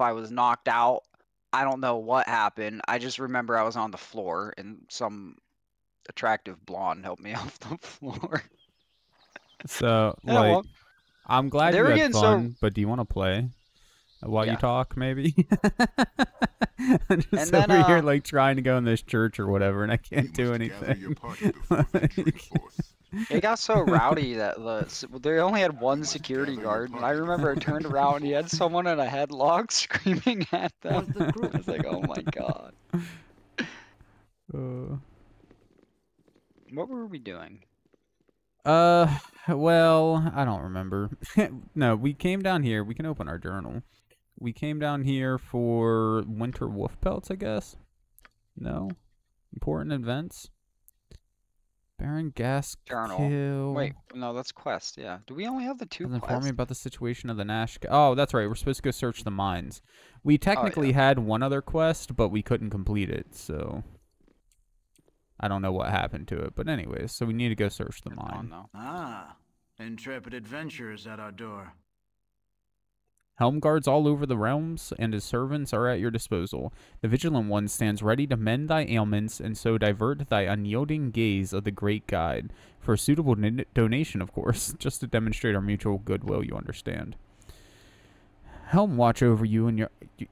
I was knocked out. I don't know what happened. I just remember I was on the floor and some attractive blonde helped me off the floor. So Yeah, like, well, I'm glad they you were had getting so- fun, but do you want to play while you talk? Maybe. I'm just And then, over here uh, like trying to go in this church or whatever, and I can't do You must anything. party before venturing forth. It got so rowdy that the they only had one security guard, and I remember I turned around and he had someone in a headlock screaming at them. I was like, "Oh my god, Uh, what were we doing?" Uh, well, I don't remember. no, we came down here. We can open our journal. We came down here for winter wolf pelts, I guess. No, important events. Baron Gas Journal. kill. Wait, no, that's quest. Yeah, do we only have the two Doesn't inform me about the situation of the Nash. Oh, that's right. We're supposed to go search the mines. We technically had one other quest, but we couldn't complete it, so I don't know what happened to it. But anyways, so we need to go search the It's on, mine. Ah, intrepid adventurers at our door. Helm guards all over the realms, and his servants are at your disposal. The vigilant one stands ready to mend thy ailments, and so divert thy unyielding gaze of the great guide. For a suitable don- donation, of course, just to demonstrate our mutual goodwill, you understand. Helm watch over you and your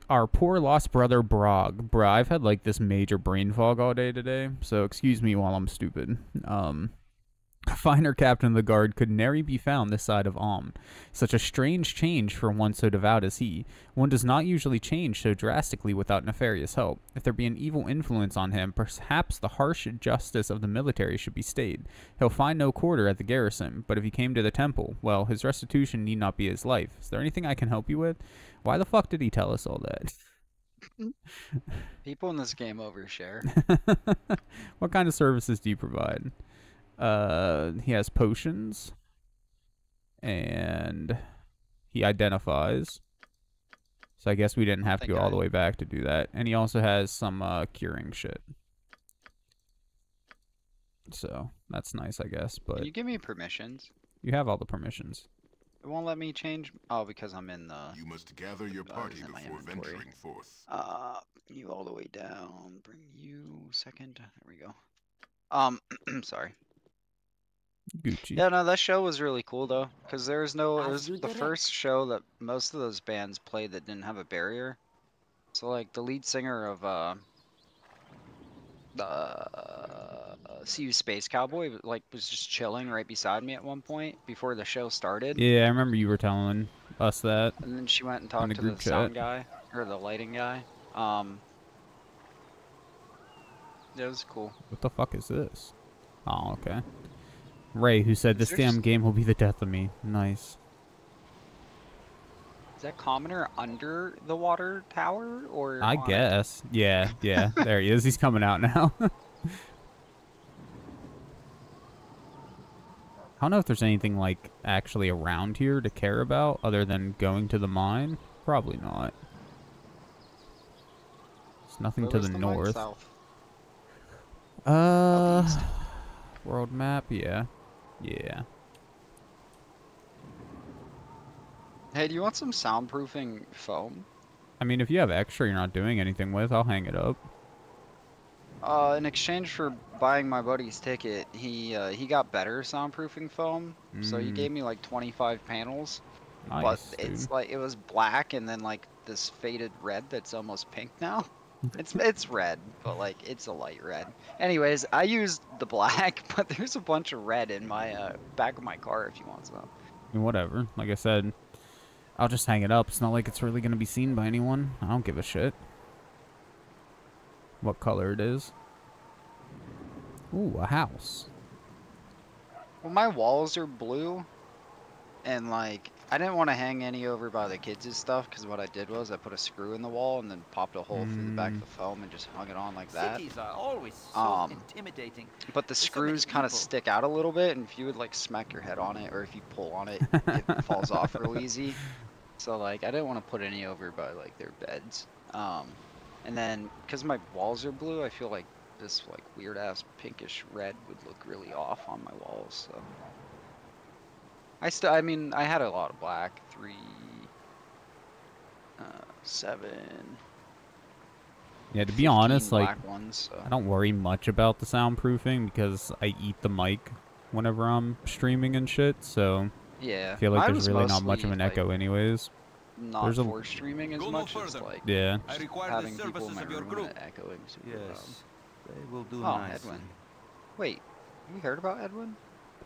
our poor lost brother Brage. Bruh, I've had like this major brain fog all day today, so excuse me while I'm stupid. Um, a finer captain of the guard could nary be found this side of Amn. Such a strange change for one so devout as he. One does not usually change so drastically without nefarious help. If there be an evil influence on him, perhaps the harsh justice of the military should be stayed. He'll find no quarter at the garrison, but if he came to the temple, well, his restitution need not be his life. Is there anything I can help you with? Why the fuck did he tell us all that? People in this game overshare. what kind of services do you provide? Uh, he has potions, and he identifies. So I guess we didn't have to go all the way back to do that. And he also has some uh, curing shit. So that's nice, I guess. But Can you give me permissions? you have all the permissions. It won't let me change. Oh, because I'm in the. You must gather your party it's before venturing forth. Uh, you all the way down. Bring you second. There we go. Um, sorry. Gucci. Yeah, no, that show was really cool though, because there was no. It was the direct. first show that most of those bands played that didn't have a barrier. So like the lead singer of uh, the uh, CU Space Cowboy like was just chilling right beside me at one point before the show started. Yeah, I remember you were telling us that. And then she went and talked the to the group sound guy or the lighting guy. Um, it was cool. What the fuck is this? Oh, okay. Ray, who said this damn game will be the death of me. Nice. Is that commoner under the water tower or? I on guess. Yeah, yeah. there he is. He's coming out now. I don't know if there's anything like actually around here to care about other than going to the mine. Probably not. There's nothing Where to was the, north. Uh, world map. Yeah, yeah. Hey, do you want some soundproofing foam? I mean, if you have extra you're not doing anything with, I'll hang it up. Uh, in exchange for buying my buddy's ticket, he uh, he got better soundproofing foam. So he Mm. gave me like 25 panels, Nice, but dude. it's like it was black and then like this faded red that's almost pink now. It's it's red, but like it's a light red. Anyways, I used the black, but there's a bunch of red in my uh, back of my car if you want some. I mean, whatever. Like I said, I'll just hang it up. It's not like it's really gonna be seen by anyone. I don't give a shit. What color it is? Ooh, a house. Well, my walls are blue, and like I didn't want to hang any over by the kids' stuff because what I did was I put a screw in the wall and then popped a hole through the back of Mm. the foam and just hung it on like that. Cities are always so Um, intimidating. But the There's so screws kind of stick out a little bit, and if you would like smack your head on it or if you pull on it, it falls off real easy. So like I didn't want to put any over by like their beds. Um, and then because my walls are blue, I feel like this like weird ass pinkish red would look really off on my walls. So I still, I mean, I had a lot of black, three, Uh, seven. Yeah, to be honest, like ones. So. I don't worry much about the soundproofing because I eat the mic whenever I'm streaming and shit. So Yeah. I feel like mine there's really not much of mostly, an echo, anyways. Not There's a- for streaming as Go no much as further. like Yeah. I require having the people in my your room group. echoing super loud. Yes, they will do Oh, nicely. Edwin. Wait, you heard about Edwin?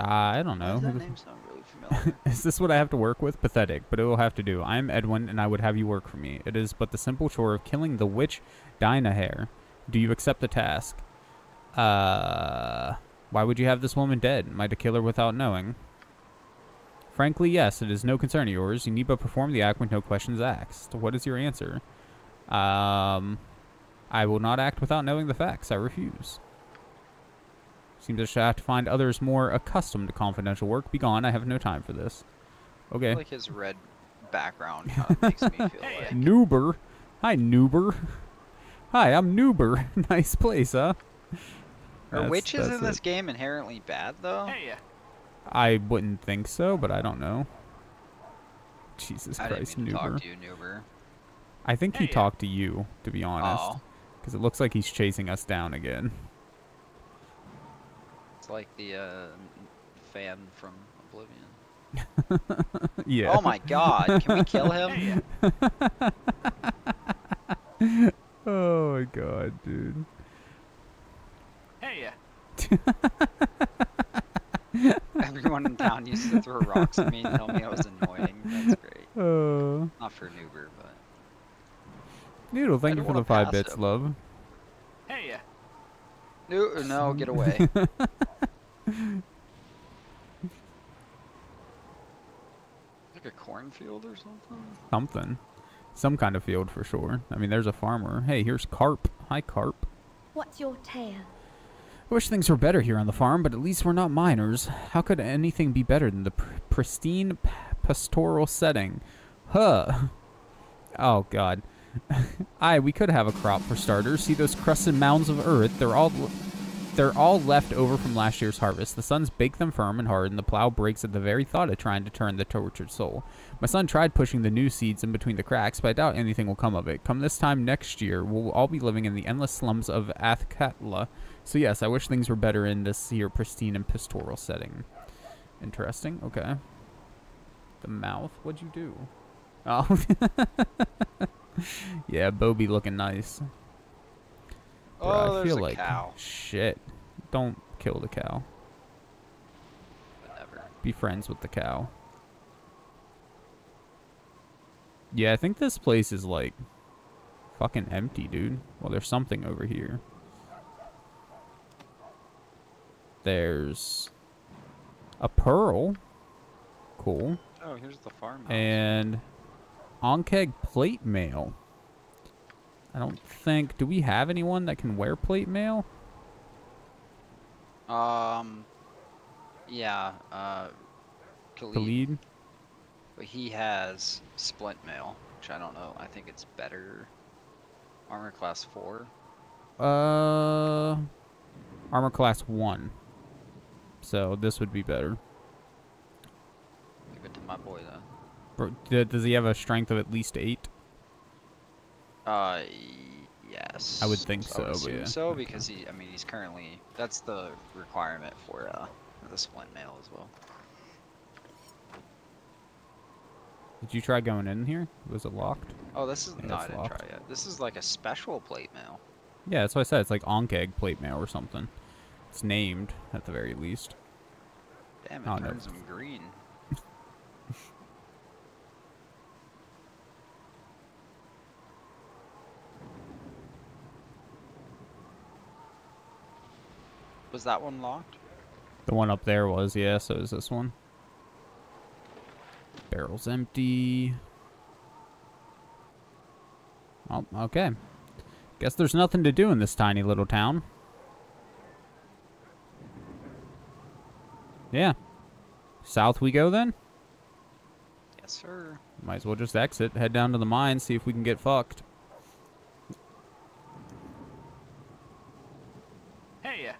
Uh, I don't know. that name sound really familiar? Is this what I have to work with? Pathetic, but it will have to do. I am Edwin, and I would have you work for me. It is but the simple chore of killing the witch Dynaheir. Do you accept the task? Uh, why would you have this woman dead? Am I to kill her without knowing? Frankly, yes. It is no concern of yours. You need but perform the act with no questions asked. What is your answer? Um, I will not act without knowing the facts. I refuse. Seems I shall have to find others more accustomed to confidential work. Begone, I have no time for this. I Okay. feel like his red background kind of makes me feel like. Noober. Hi, Noober. Hi, I'm Noober. nice place, huh? Are That's- witches that's in this game inherently bad though? Hey, yeah. I wouldn't think so, but I don't know. Jesus I didn't Christ, mean to Noober. talk to you, Noober. I think he Hey, uh, talked to you, to be honest. Oh, Because it looks like he's chasing us down again. It's like the uh, fan from Oblivion. yeah. Oh my God! Can we kill him? Oh my god, dude. hey, Everyone in town used to throw rocks at me and tell me I was annoying. That's great. Oh. Not for Noober, but Noodle, thank I you for the five bits, him. love. Hey, no, no, get away. like a cornfield or something. Something. Some kind of field for sure. I mean, there's a farmer. Hey, here's Carp. Hi, Carp. What's your tale? I wish things were better here on the farm, but at least we're not miners. How could anything be better than the pr- pristine p- pastoral setting? Huh. Oh, God. Aye, we could have a crop for starters. See those crusted mounds of earth? They're all... They're all left over from last year's harvest. The suns bake them firm and hard, and the plow breaks at the very thought of trying to turn the tortured soul. My son tried pushing the new seeds in between the cracks, but I doubt anything will come of it. Come this time next year, we'll all be living in the endless slums of Athkatla. So yes, I wish things were better in this here pristine and pastoral setting. Interesting. Okay. The mouth. What'd you do? Oh. yeah, Bobby looking nice. Bro, Oh, I there's feel a like cow. shit. Don't kill the cow. Whatever. Be friends with the cow. Yeah, I think this place is like fucking empty, dude. Well, there's something over here. There's a pearl. Cool. Oh, here's the farmhouse. And Ankheg plate mail. I don't think. Do we have anyone that can wear plate mail? Um, yeah, uh, Khalid, Khalid? but he has splint mail, which I don't know. I think it's better. Armor class four. Uh, armor class one. So this would be better. Give it to my boy then. Does he have a strength of at least eight? Uh, yes. I would think so, assume yeah. So because he, I mean, he's currently that's the requirement for uh the splint mail as well. Did you try going in here? Was it locked? Oh, this is no, I didn't locked. try yet. This is like a special plate mail. Yeah, that's what I said. It's like Ankheg plate mail or something. It's named at the very least. Damn, it Oh, no. turns him green. Was that one locked? The one up there was, yeah, so is this one. Barrel's empty. Oh, okay. Guess there's nothing to do in this tiny little town. Yeah. South we go then? Yes, sir. Might as well just exit, head down to the mine, see if we can get fucked. hey,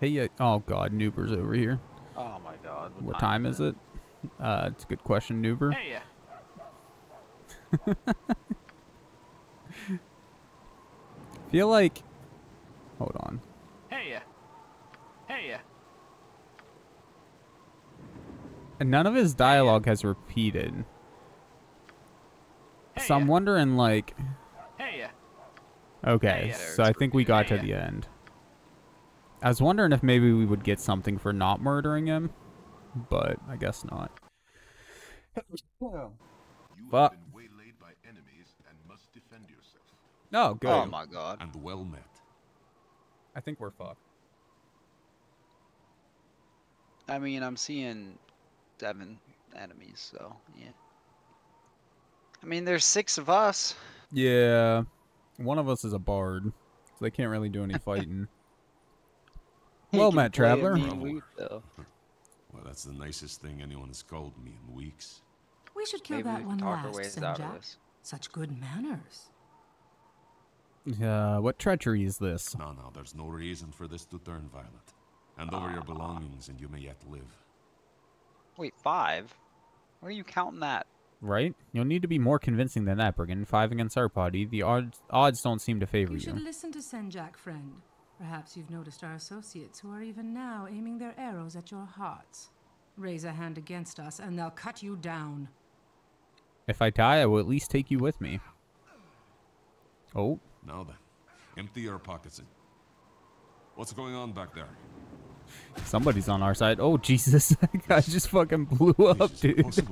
Hey, uh, oh god, Noober's over here. Oh my god. What time is it? Uh, it's a good question, Noober. hey, yeah. feel like. Hold on. Hey, yeah. hey, yeah. And none of his dialogue has repeated. hey, So I'm wondering, like. hey, yeah. Okay, so I think we got to the end. I was wondering if maybe we would get something for not murdering him, but I guess not. You Fuck. have been waylaid by enemies and must defend yourself. No, good. Oh my god. And well met. I think we're fucked. I mean, I'm seeing seven enemies, so yeah. I mean, there's six of us. Yeah, one of us is a bard, so they can't really do any fighting. He Well can met, play a traveler. mean weak, though. Well, that's the nicest thing anyone has called me in weeks. We should kill Maybe that one last, ways out of Senjak. Such good manners. Uh, what treachery is this? No, no, there's no reason for this to turn violent. Hand over your belongings and you may yet live. Wait, five? Where are you counting that? Right? You'll need to be more convincing than that, Brigand. Five against our party. The odds odds don't seem to favor You you. should listen to Senjak, friend. Perhaps you've noticed our associates who are even now aiming their arrows at your hearts. Raise a hand against us, and they'll cut you down. If I die, I will at least take you with me. Oh, Now then, empty your pockets. And... What's going on back there? somebody's on our side. Oh, Jesus. that guy just fucking blew up, dude.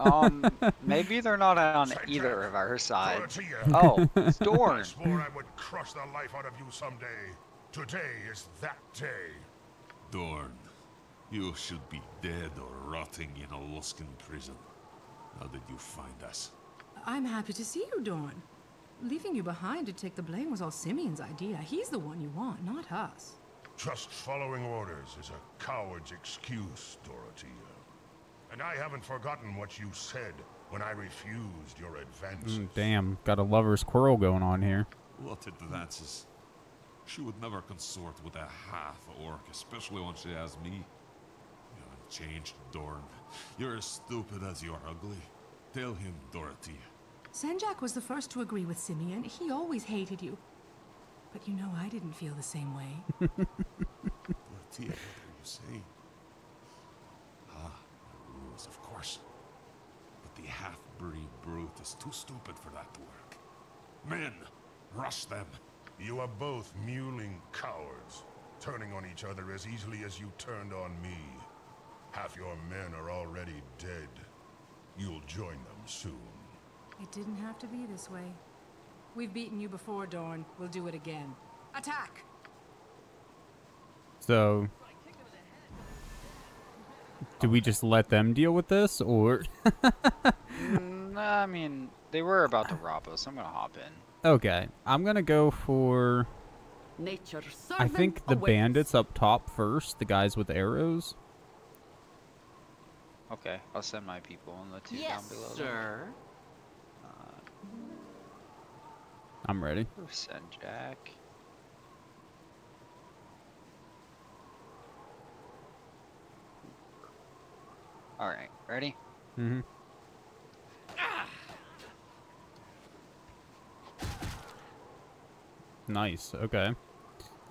Um, maybe they're not on either of our sides. Oh, it's I Dorn. swore I would crush the life out of you someday. Today is that day. Dorn, you should be dead or rotting in a Luskan prison. How did you find us? I'm happy to see you, Dorn. Leaving you behind to take the blame was all Simeon's idea. He's the one you want, not us. Just following orders is a coward's excuse, Dorothea. And I haven't forgotten what you said when I refused your advances. Mm, Damn, got a lover's quarrel going on here. What advances? She would never consort with a half-orc, especially when she has me. You haven't changed, Dorn. You're as stupid as you're ugly. Tell him, Dorothea. Senjak was the first to agree with Simeon. He always hated you. But you know I didn't feel the same way. Dorothea, what are you saying? Ah, the rules, of course. But the half-breed brute is too stupid for that to work. Men, rush them. You are both mewling cowards, turning on each other as easily as you turned on me. Half your men are already dead. You'll join them soon. It didn't have to be this way. We've beaten you before, Dorn. We'll do it again. Attack! So, do we just let them deal with this, or? Mm, I mean, they were about to rob us. I'm gonna hop in. Okay, I'm gonna go for. Nature's I think the awaits. bandits up top first, the guys with arrows. Okay, I'll send my people and the two Yes, down below. them. sir. I'm ready. Send Jack. All right, ready? Mm-hmm. Nice. Okay.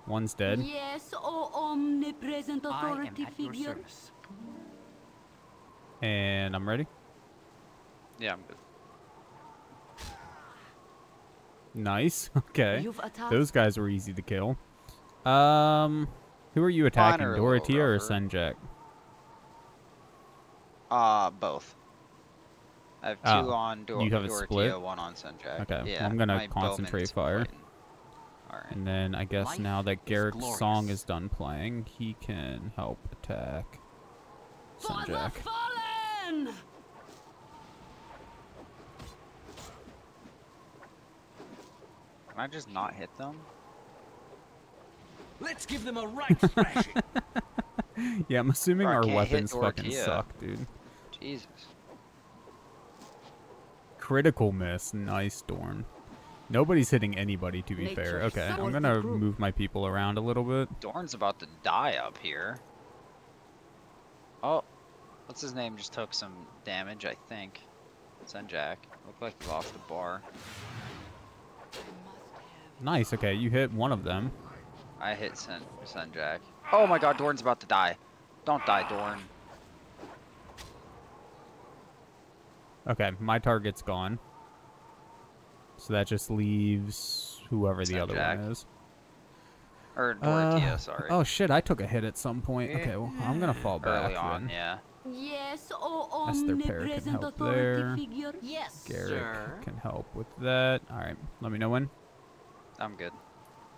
One's dead. Yes, O omnipresent I am authority at your figure. service. And I'm ready. Yeah, I'm good. Nice. Okay. You've attacked. Those guys were easy to kill. Um, who are you attacking, are a Dorothea or rougher. Senjak? Uh, both. I have two Oh, on Dor- you have it Dorothea, split? one on Senjak. Okay, well, Yeah, I'm gonna concentrate fire. fighting. All right. And then I guess Life now that Garrick's song is done playing, he can help attack For the fallen! Can I just not hit them? Let's give them a right thrashing. Yeah, I'm assuming our weapons fucking suck, dude. Jesus. Critical miss. Nice, Dorn. Nobody's hitting anybody, to be fair. Okay, I'm gonna move my people around a little bit. Dorn's about to die up here. Oh, what's his name? Just took some damage, I think. Senjak. Look like he's off the bar. Nice. Okay, you hit one of them. I hit send Senjak. Oh my god, Dorn's about to die. Don't die, Dorn. Okay, my target's gone. So that just leaves whoever the other Jack. one is. Or Dorothea, Uh, sorry. Oh shit, I took a hit at some point. Okay, well, I'm gonna fall back Early on, then. yeah. Yes, O Esther Pear can omnipresent help authority there. figure. Yes, Garrick Sir? can help with that. All right, let me know when. I'm good.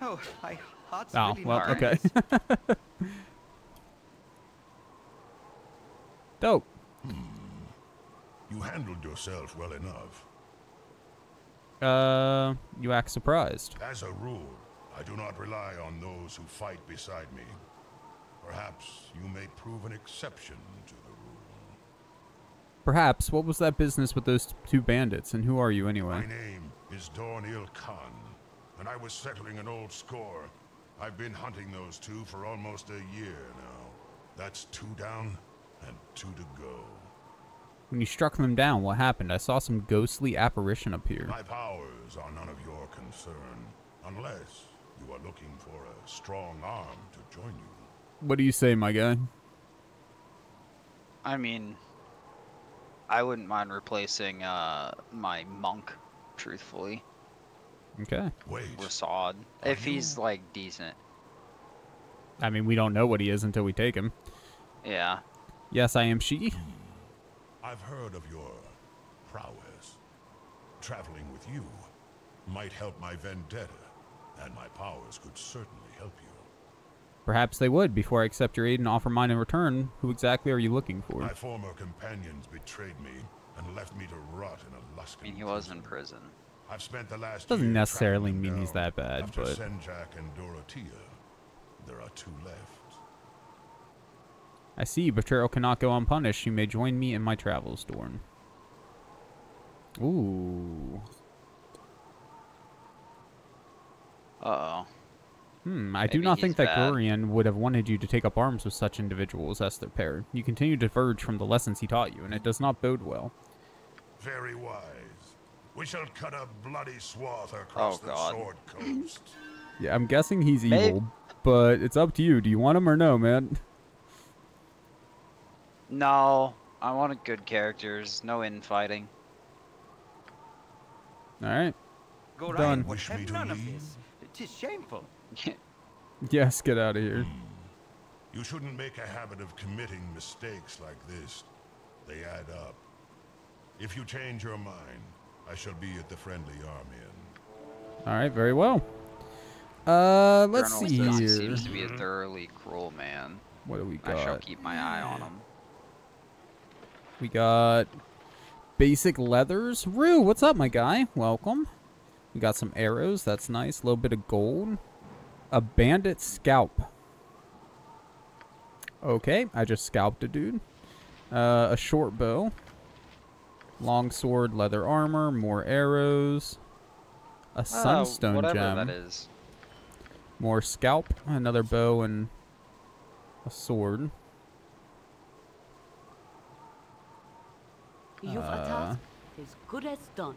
Oh, my heart's Oh, really well, not okay. right. Dope. You handled yourself well enough. Uh, you act surprised. As a rule, I do not rely on those who fight beside me. Perhaps you may prove an exception to the rule. Perhaps. What was that business with those two bandits, and who are you anyway? My name is Dorn Il-Khan, and I was settling an old score. I've been hunting those two for almost a year now. That's two down and two to go. When you struck them down, what happened? I saw some ghostly apparition appear. My powers are none of your concern, unless you are looking for a strong arm to join you. What do you say, my guy? I mean, I wouldn't mind replacing uh my monk, truthfully, Okay. Wait, Rasaad, if he's like decent. I mean, we don't know what he is until we take him. Yeah. Yes, I am she. I've heard of your prowess. Traveling with you might help my vendetta, and my powers could certainly help you. Perhaps they would before I accept your aid and offer mine in return. Who exactly are you looking for? My former companions betrayed me and left me to rot in a Luskan I mean, he was prison. in prison. I've spent the last Doesn't year necessarily mean he's that bad, After but- Senjak and Dorothea, there are two left. I see. Betrayal cannot go unpunished. You may join me in my travels, Dorn. Ooh. Uh oh. Hmm, I do not think that bad. Gorion would have wanted you to take up arms with such individuals as their pair. You continue to diverge from the lessons he taught you, and it does not bode well. Very wise. We shall cut a bloody swath across Oh, the God. Sword Coast. Yeah, I'm guessing he's Maybe- evil, but it's up to you. Do you want him or no, man? No, I wanted good characters, no infighting. All right. Go Done. right, would Wish me to none of this. Tis shameful. Yes, get out of here. You shouldn't make a habit of committing mistakes like this. They add up. If you change your mind, I shall be at the friendly arm inn. All right, very well. Uh, let's Colonel see he here. seems to be a thoroughly cruel man. What do we got? I shall keep my eye on him. We got basic leathers. Rue, what's up, my guy? Welcome. We got some arrows. That's nice. A little bit of gold. A bandit scalp. Okay, I just scalped a dude. Uh, a short bow. Long sword, leather armor, more arrows. A Oh, sunstone whatever gem. that is. More scalp, another bow, and a sword. You've Uh, a task as good as done.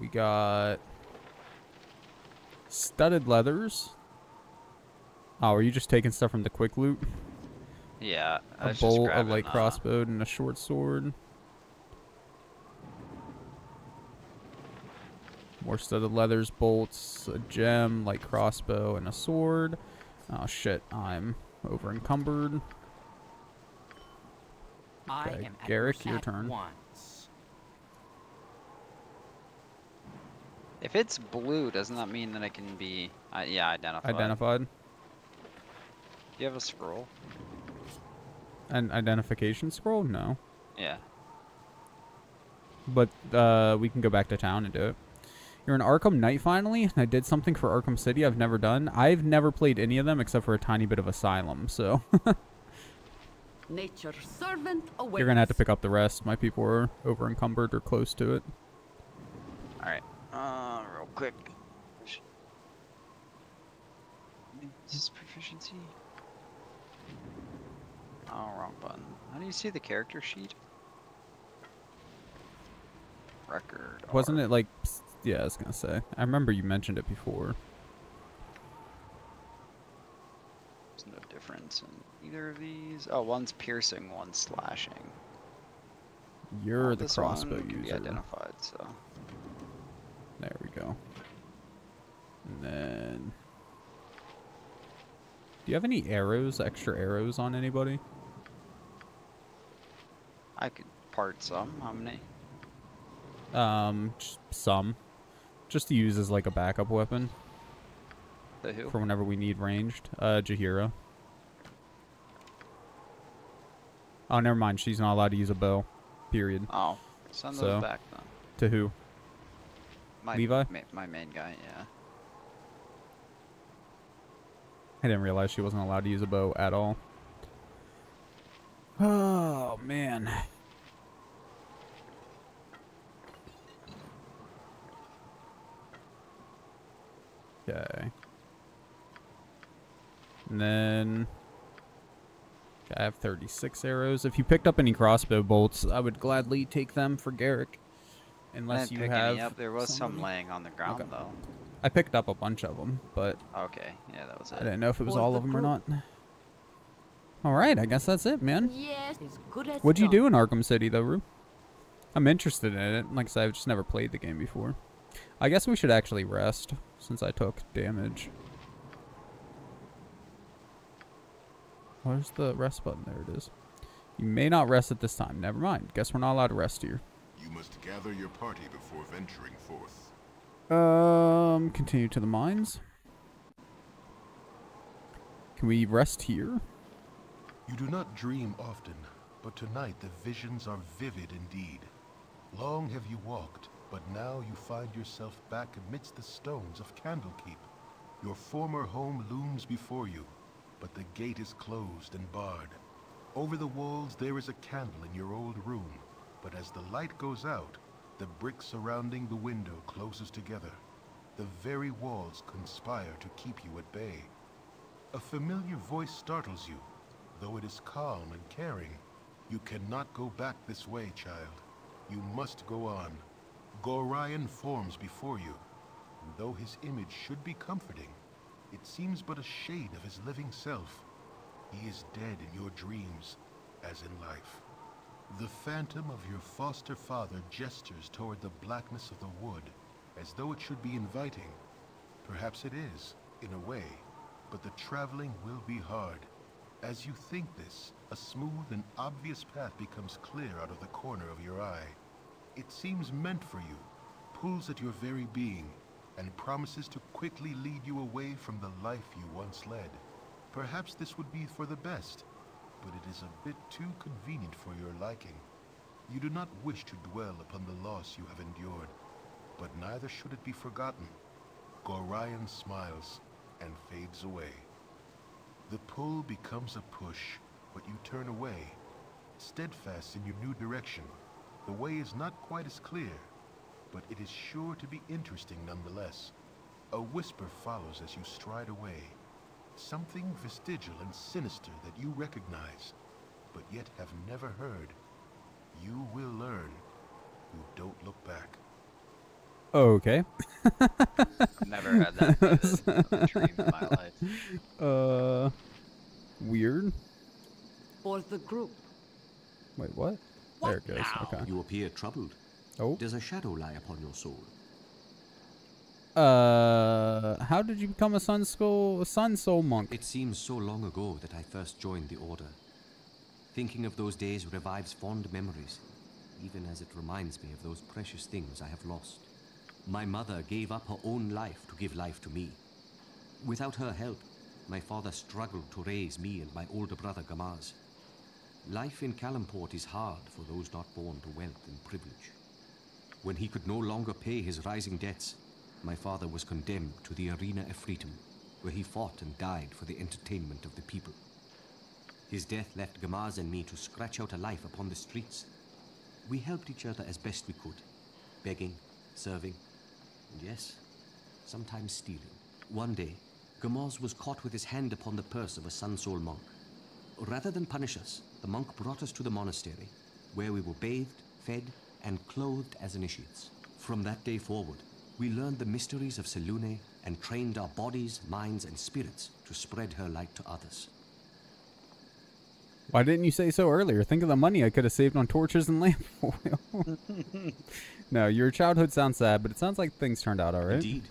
We got studded leathers. Oh, are you just taking stuff from the quick loot? Yeah, I A was just bolt, a grabbing, light uh, crossbow, and a short sword. More studded leathers, bolts, a gem, light crossbow, and a sword. Oh shit, I'm over encumbered. I Okay, am Garrick, your turn. Once. If it's blue, doesn't that mean that it can be? Uh, yeah, identified. Identified. Do you have a scroll? An identification scroll? No. Yeah. But uh, we can go back to town and do it. You're an Arkham Knight finally. I did something for Arkham City I've never done. I've never played any of them except for a tiny bit of Asylum, so Nature's servant awaits. you're gonna have to pick up the rest. My people are over encumbered or close to it. All right. Uh, real quick. Is this proficiency? Oh, wrong button. How do you see the character sheet? record. Wasn't are- it like? Yeah, I was gonna say. I remember you mentioned it before. There's no difference in either of these. Oh, one's piercing, one's slashing. You're Oh, the crossbow can be identified, so. There we go. And then, do you have any arrows? Extra arrows on anybody? I could part some. How many? Um, just some, just to use as like a backup weapon The who? for whenever we need ranged. Uh, Jaheira. Oh, never mind. She's not allowed to use a bow. Period. Oh, send those So, back then. To who? My, Levi? Ma- my main guy, yeah. I didn't realize she wasn't allowed to use a bow at all. Oh man. Okay. And then I have 36 arrows. If you picked up any crossbow bolts, I would gladly take them for Garrick. Unless you pick have any up. There was some somebody. laying on the ground Okay. though. I picked up a bunch of them, but Okay, yeah, that was it. I didn't know if it was For all the of them or not. All right, I guess that's it, man. Yes, as good as What'd you done. do in Arkham City, though, Rue? I'm interested in it. Like I said, I've just never played the game before. I guess we should actually rest since I took damage. Where's the rest button? There it is. You may not rest at this time. Never mind. Guess we're not allowed to rest here. You must gather your party before venturing forth. Um, continue to the mines. Can we rest here? You do not dream often, but tonight the visions are vivid indeed. Long have you walked, but now you find yourself back amidst the stones of Candlekeep. Your former home looms before you, but the gate is closed and barred. Over the walls there is a candle in your old room, but as the light goes out, the brick surrounding the window closes together. The very walls conspire to keep you at bay. A familiar voice startles you, though it is calm and caring. You cannot go back this way, child. You must go on. Gorion forms before you, and though his image should be comforting, it seems but a shade of his living self. He is dead in your dreams, as in life. The phantom of your foster father gestures toward the blackness of the wood, as though it should be inviting. Perhaps it is, in a way, but the traveling will be hard. As you think this, a smooth and obvious path becomes clear out of the corner of your eye. It seems meant for you, pulls at your very being, and promises to quickly lead you away from the life you once led. Perhaps this would be for the best, but it is a bit too convenient for your liking. You do not wish to dwell upon the loss you have endured, but neither should it be forgotten. Gorion smiles and fades away. The pull becomes a push, but you turn away. Steadfast in your new direction, the way is not quite as clear, but it is sure to be interesting nonetheless. A whisper follows as you stride away. Something vestigial and sinister that you recognize, but yet have never heard. You will learn. You don't look back. Okay. I've Never had that vivid of a dream in my life. Uh, weird. For the group. Wait, what? there it goes. Okay. You appear troubled. Oh. Does a shadow lie upon your soul? Uh, how did you become a Sun Soul, Sun Soul monk? It seems so long ago that I first joined the Order. Thinking of those days revives fond memories, even as it reminds me of those precious things I have lost. My mother gave up her own life to give life to me. Without her help, my father struggled to raise me and my older brother Gamaz. Life in Calimport is hard for those not born to wealth and privilege. When he could no longer pay his rising debts, my father was condemned to the arena of freedom, where he fought and died for the entertainment of the people. His death left Gamaz and me to scratch out a life upon the streets. We helped each other as best we could, begging, serving, and yes, sometimes stealing. One day, Gamaz was caught with his hand upon the purse of a Sun Soul monk. Rather than punish us, the monk brought us to the monastery, where we were bathed, fed, and clothed as initiates. From that day forward, we learned the mysteries of Selune and trained our bodies, minds, and spirits to spread her light to others. Why didn't you say so earlier? Think of the money I could have saved on torches and lamp oil. no, your childhood sounds sad, but it sounds like things turned out all right. Indeed.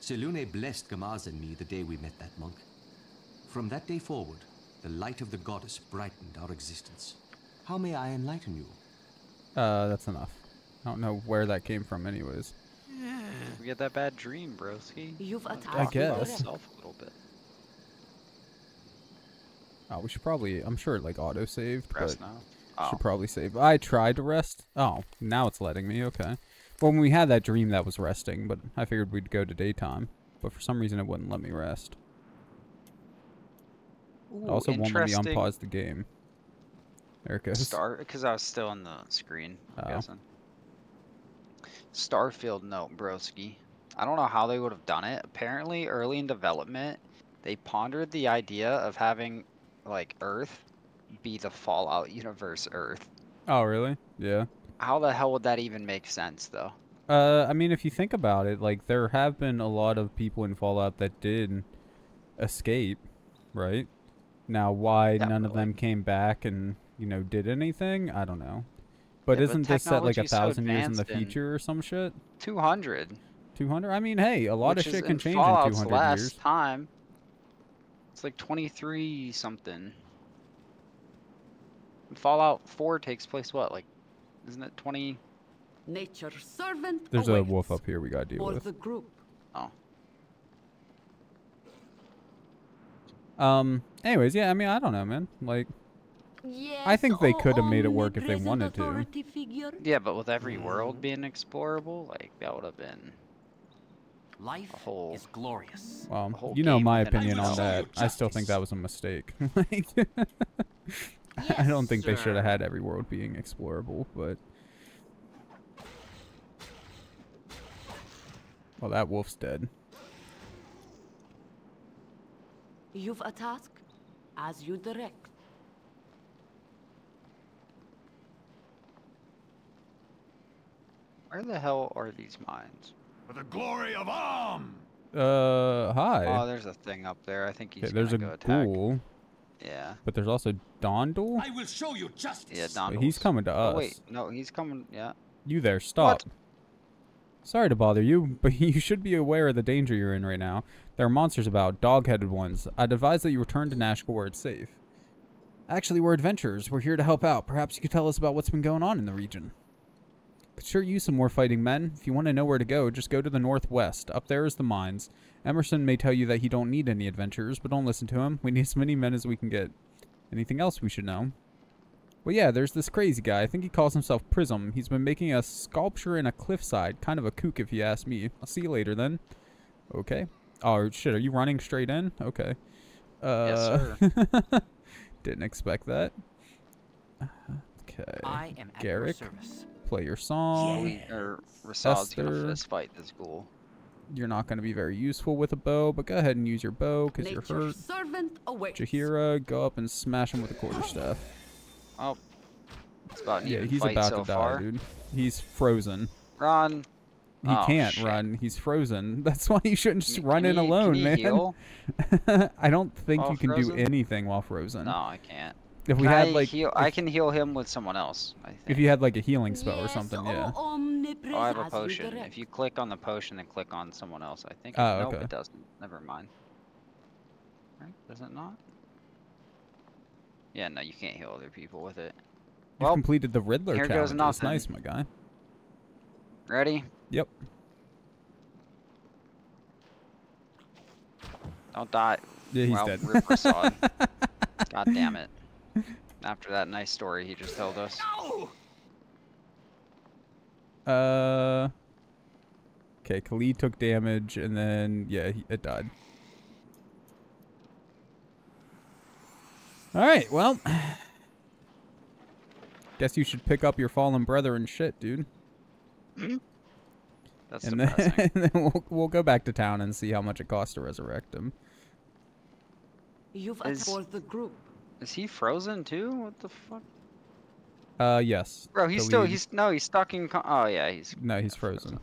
Selune blessed Gamaz and me the day we met that monk. From that day forward, the light of the goddess brightened our existence. How may I enlighten you? Uh, that's enough. I don't know where that came from, anyways. We get that bad dream, broski. You've attacked I guess. yourself a little bit. Oh, we should probably. I'm sure it like auto saved, Press but now. Oh, should probably save. I tried to rest. Oh, now it's letting me. Okay. Well, when we had that dream, that was resting, but I figured we'd go to daytime. But for some reason, it wouldn't let me rest. It also won't let me unpause the game. There goes. Start because I was still on the screen. I'm Oh. guessing. Starfield note, broski. I don't know how they would have done it. Apparently, early in development, they pondered the idea of having like Earth be the Fallout universe Earth. Oh, really? Yeah. How the hell would that even make sense, though? Uh, I mean, if you think about it, like there have been a lot of people in Fallout that did escape, right? Now, why Yeah, none of them came back and you know did anything, I don't know. But Yeah, isn't this set like a technology's so thousand years in the advanced and- future or some shit? 200. Two hundred? I mean, hey, a lot which of shit can in change in Fallout's two hundred last years. time. It's like 23 something. Fallout 4 takes place what? Like, isn't it 20? Nature's servant There's a awaits wolf up here we gotta deal for with. the group. Oh. Um. Anyways, yeah. I mean, I don't know, man. Like, Yes, I think they could have made it work if they wanted to. figure. Yeah, but with every world mm. being explorable, like, that would have been Life a whole. is glorious. well, you know my opinion on itself. that. I still think that was a mistake. like, I don't think they should have had every world being explorable, but. Well, that wolf's dead. You've a task as you direct. Where the hell are these mines? For the glory of Am! Uh, hi. Oh, there's a thing up there. I think he's Okay, there's a gonna go attack. ghoul, Yeah. but there's also Dondle. I will show you justice. Yeah, But he's coming to us. Oh, wait. No, he's coming. Yeah. You there, stop. Sorry to bother you, but you should be aware of the danger you're in right now. There are monsters about, dog-headed ones. I'd advise that you return to Nashkel where it's safe. Actually, we're adventurers. We're here to help out. Perhaps you could tell us about what's been going on in the region. Sure use some more fighting men. If you want to know where to go, just go to the northwest. Up there is the mines. Emerson may tell you that he don't need any adventurers, but don't listen to him. We need as many men as we can get. Anything else we should know? Well, yeah, there's this crazy guy. I think he calls himself Prism. He's been making a sculpture in a cliffside. Kind of a kook, if you ask me. I'll see you later, then. Okay. Oh, shit, are you running straight in? Okay. Uh, didn't expect that. Okay. I am at Garrick, your service. Play your song. We, or Rasaad's gonna fist fight this ghoul. You're not going to be very useful with a bow, but go ahead and use your bow because you're Nature's hurt. servant awaits. Jaheira, go up and smash him with a quarterstaff. Oh. oh. It's about Yeah, he's about so to die, far. dude. He's frozen. Run. He Oh, can't shit. run. He's frozen. That's why you shouldn't just Can- run can in he- can alone, he man. heal? I don't think while you can frozen? do anything while frozen. No, I can't. If we Can had I like, heal, I can heal him with someone else. I think. if you had like a healing spell or something, O yeah. Oh, I have a potion. If you click on the potion, then click on someone else. I think. Oh, nope, okay. it doesn't. Never mind. Right? Does it not? Yeah, no, you can't heal other people with it. You've Well, completed the Riddler here challenge. goes That's nothing. nice, my guy. Ready? Yep. Don't die. Yeah, he's well, dead. Rip Prasad. God damn it. After that nice story he just told us. No! Uh. Okay, Khalid took damage, and then yeah, he, it died. All right, well, guess you should pick up your fallen brother and shit, dude. That's and depressing. then, and then we'll we'll go back to town and see how much it costs to resurrect him. You've Is- the group. Is he frozen too? What the fuck? Uh, yes. Bro, he's the still lead. he's no, he's stuck in. Oh yeah, he's No, he's frozen.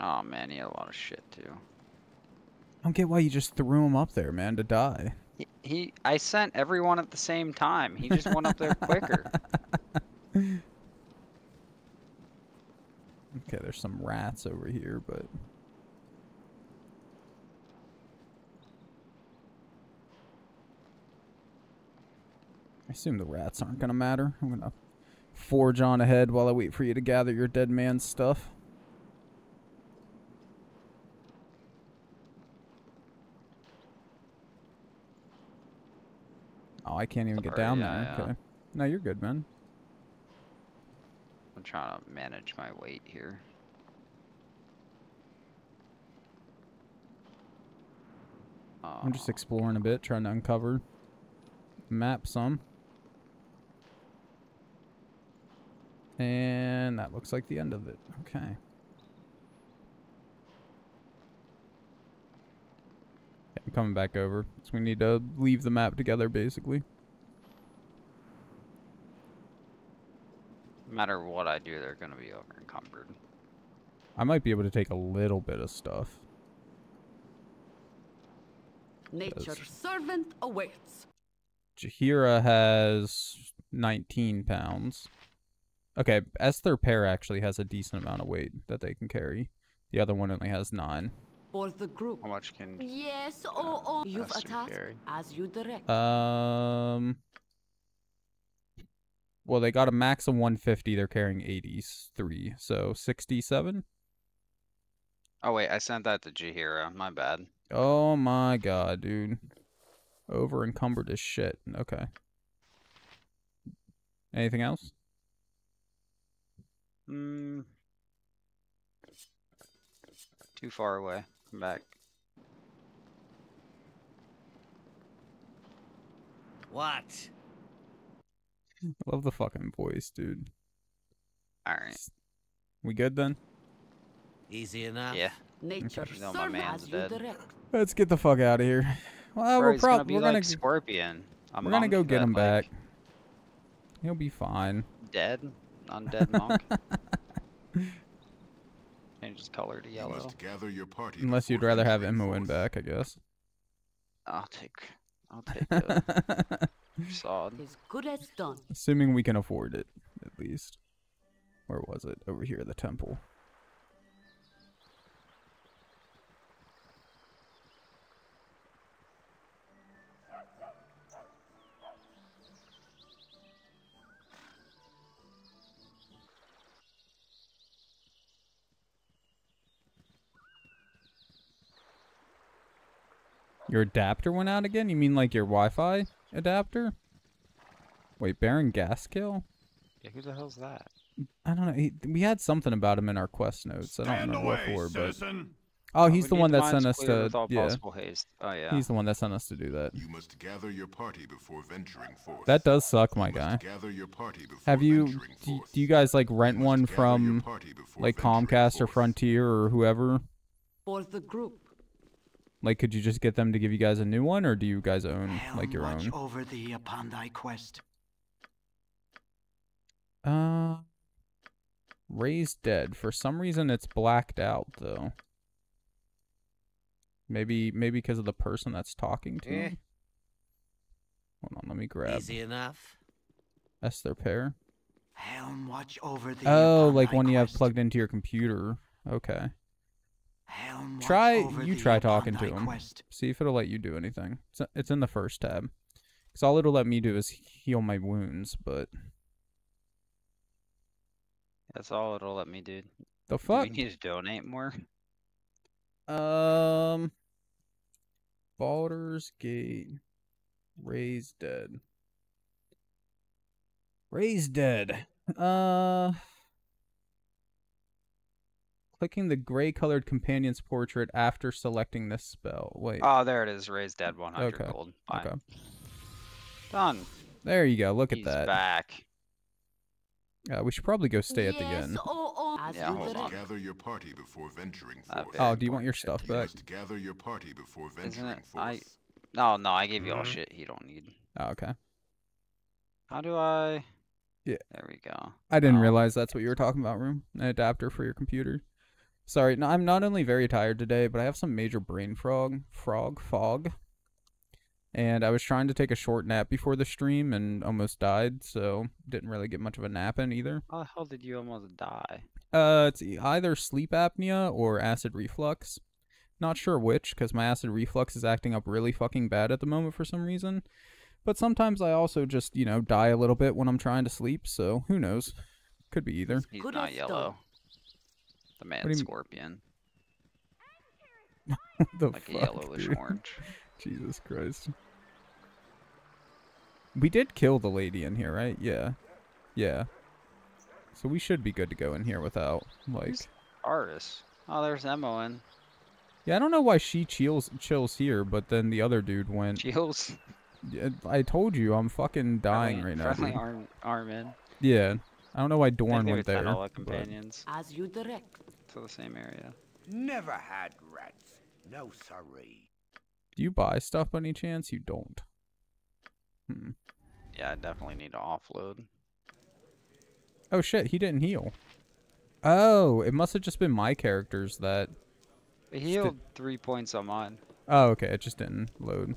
Oh man, he had a lot of shit too. I don't get why you just threw him up there, man, to die. He, he I sent everyone at the same time. He just went up there quicker. Okay, there's some rats over here, but I assume the rats aren't gonna matter. I'm gonna forge on ahead while I wait for you to gather your dead man's stuff. Oh, I can't even get down yeah, there. yeah. Okay. No, you're good, man. I'm trying to manage my weight here. I'm just Oh, exploring a bit, trying to uncover map some. And that looks like the end of it. Okay. Yeah, I'm coming back over. So we need to leave the map together, basically. no matter what I do, they're gonna be over encumbered. I might be able to take a little bit of stuff. Nature's servant awaits. Jaheira has 19 pounds. Okay, Esther pair actually has a decent amount of weight that they can carry. The other one only has 9. For the group. How much can Yes, oh, oh. You've attacked as you direct. Um. Well, they got a max of 150. They're carrying 83, so 67. Oh wait, I sent that to Jaheira. My bad. Oh my god, dude. Over encumbered as shit. Okay. Anything else? Hmm. Too far away. Come back. What? I love the fucking voice, dude. All right. We good then? Easy enough. Yeah. Nature's You know my man's dead. Let's get the fuck out of here. Well, Bro, we're he's gonna probably be we're like gonna g- Scorpion. A we're gonna go get that, him back. He'll be fine. Dead, undead monk. and just color to yellow. must gather your party Unless you'd rather have venturing back, I guess. I'll take. I'll take the sod. As good as done. Assuming we can afford it, at least. Where was it? Over here, the temple. Your adapter went out again? You mean like your Wi-Fi adapter? Wait, Baron Gaskill? Yeah, who the hell's that? I don't know. He, we had something about him in our quest notes. I don't Stand remember what away, for, but citizen. oh, he's We the one that sent us to with yeah. haste. Oh yeah. He's the one that sent us to do that. You must gather your party before venturing forth. That does suck, my You guy. Gather your party before Have you? Do, forth. do you guys like rent one from like venturing Comcast or. Frontier or whoever? For the group. Like, could you just get them to give you guys a new one, or do you guys own like your watch own? over thee upon thy quest. Uh, Raised Dead. For some reason, it's blacked out though. Maybe, maybe because of the person that's talking to Eh. me. Hold on, let me grab Easy enough. Esther Pear. Helm watch over thee. Oh, like thy one you have plugged into your computer. Okay. Helm watch Try you try talking to him. quest. See if it'll let you do anything. It's, it's in the first tab. Cause all it'll let me do is heal my wounds, but That's all it'll let me do. the Do fuck? we need to donate more? Um, Baldur's Gate, Raised Dead, Raised Dead. Uh, clicking the gray-colored companion's portrait after selecting this spell. Wait, Oh, there it is. Raised dead 100 Okay, gold. Fine. okay, Done. there you go. Look at He's that. back. Uh, we should probably go stay at the inn. oh, oh. As Yeah, hold on. Gather your party before venturing forth. Oh, do you want your stuff You back? must gather your party before venturing Isn't venturing it? I. No, no, I gave you all Mm-hmm. Mhm. shit you don't need. Oh, okay. How do I? Yeah. There we go. I didn't Oh. realize that's what you were talking about, room. An adapter for your computer. Sorry, no, I'm not only very tired today, but I have some major brain frog, frog, fog. And I was trying to take a short nap before the stream and almost died, so didn't really get much of a nap in either. How the hell did you almost die? Uh, it's e- either sleep apnea or acid reflux. Not sure which, because my acid reflux is acting up really fucking bad at the moment for some reason. But sometimes I also just, you know, die a little bit when I'm trying to sleep, so who knows? Could be either. He's Good not as yellow. The man do you mean? scorpion. the Like a yellowish dude? orange. Jesus Christ. We did kill the lady in here, right? Yeah. Yeah. So we should be good to go in here without, like... Who's Artis. Oh, there's Imoen. Yeah, I don't know why she chills chills here, but then the other dude went... Chills. Yeah, I told you, I'm fucking dying Friendly- right now. Friendly arm, arm Inn. Yeah. I don't know why Dorn went there. all the but- companions As you direct. to the same area. Never had rats. No siree. Do you buy stuff by any chance? You don't. Hmm. Yeah, I definitely need to offload. Oh shit, he didn't heal. Oh, it must have just been my characters that... He healed three points on mine. Oh, okay, it just didn't load.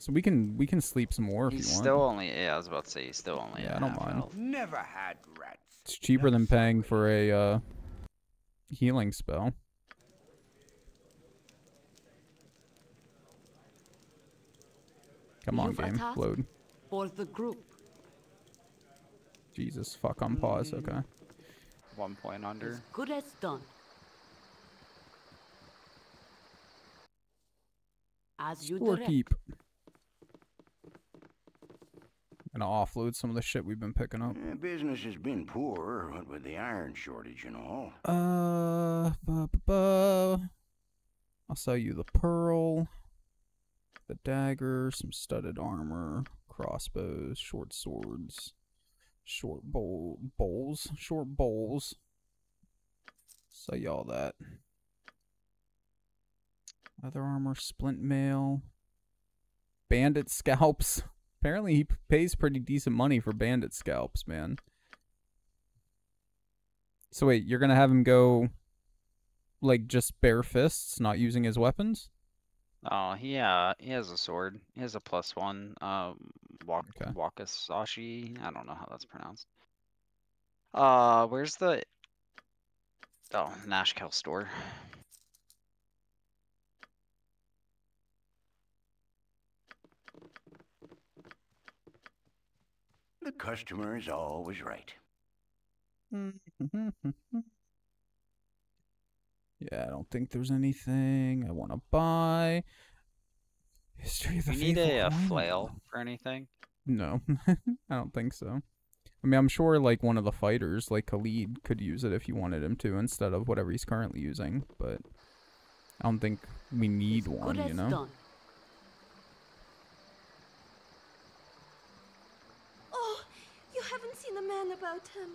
So we can we can sleep some more if you want. still only. Yeah, I was about to say he's still only. Yeah, I don't mind. health. Never had rats. It's cheaper than paying for a uh, healing spell. Come on, You've game, attacked? load. For the group. Jesus, fuck on pause. Okay. One point under. As good as done. As you Or direct. Gonna offload some of the shit we've been picking up. Eh, business has been poor, what with the iron shortage and all. Uh, ba, ba, ba. I'll sell you the pearl, the dagger, some studded armor, crossbows, short swords, short bowl bowls, short bowls. Sell you all that. Leather armor, splint mail, bandit scalps. Apparently, he pays pretty decent money for bandit scalps, man. So wait, you're gonna have him go like just bare fists, not using his weapons? Oh, he uh, he has a sword. He has a plus one. Um, wak Okay. Wakasashi. I don't know how that's pronounced. Uh, where's the? Oh, Nashkel store. The customer is always right. Yeah, I don't think there's anything I want to buy. History of the You need Faithful a uh, flail for anything? No, I don't think so. I mean, I'm sure like one of the fighters, like Khalid, could use it if you wanted him to instead of whatever he's currently using. But I don't think we need one. You know. done. Oh, you haven't seen a man about um,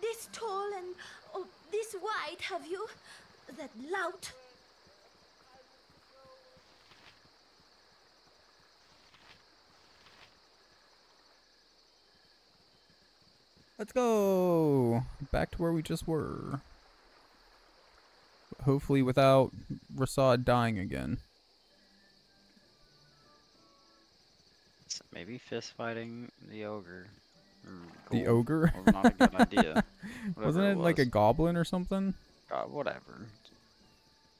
this tall and oh, this wide, have you? That lout. Let's go back to where we just were. Hopefully, without Rasaad dying again. S- Maybe fist fighting the ogre. Or The ogre? was not a good idea. Wasn't Whatever it like a goblin or something? Uh, whatever.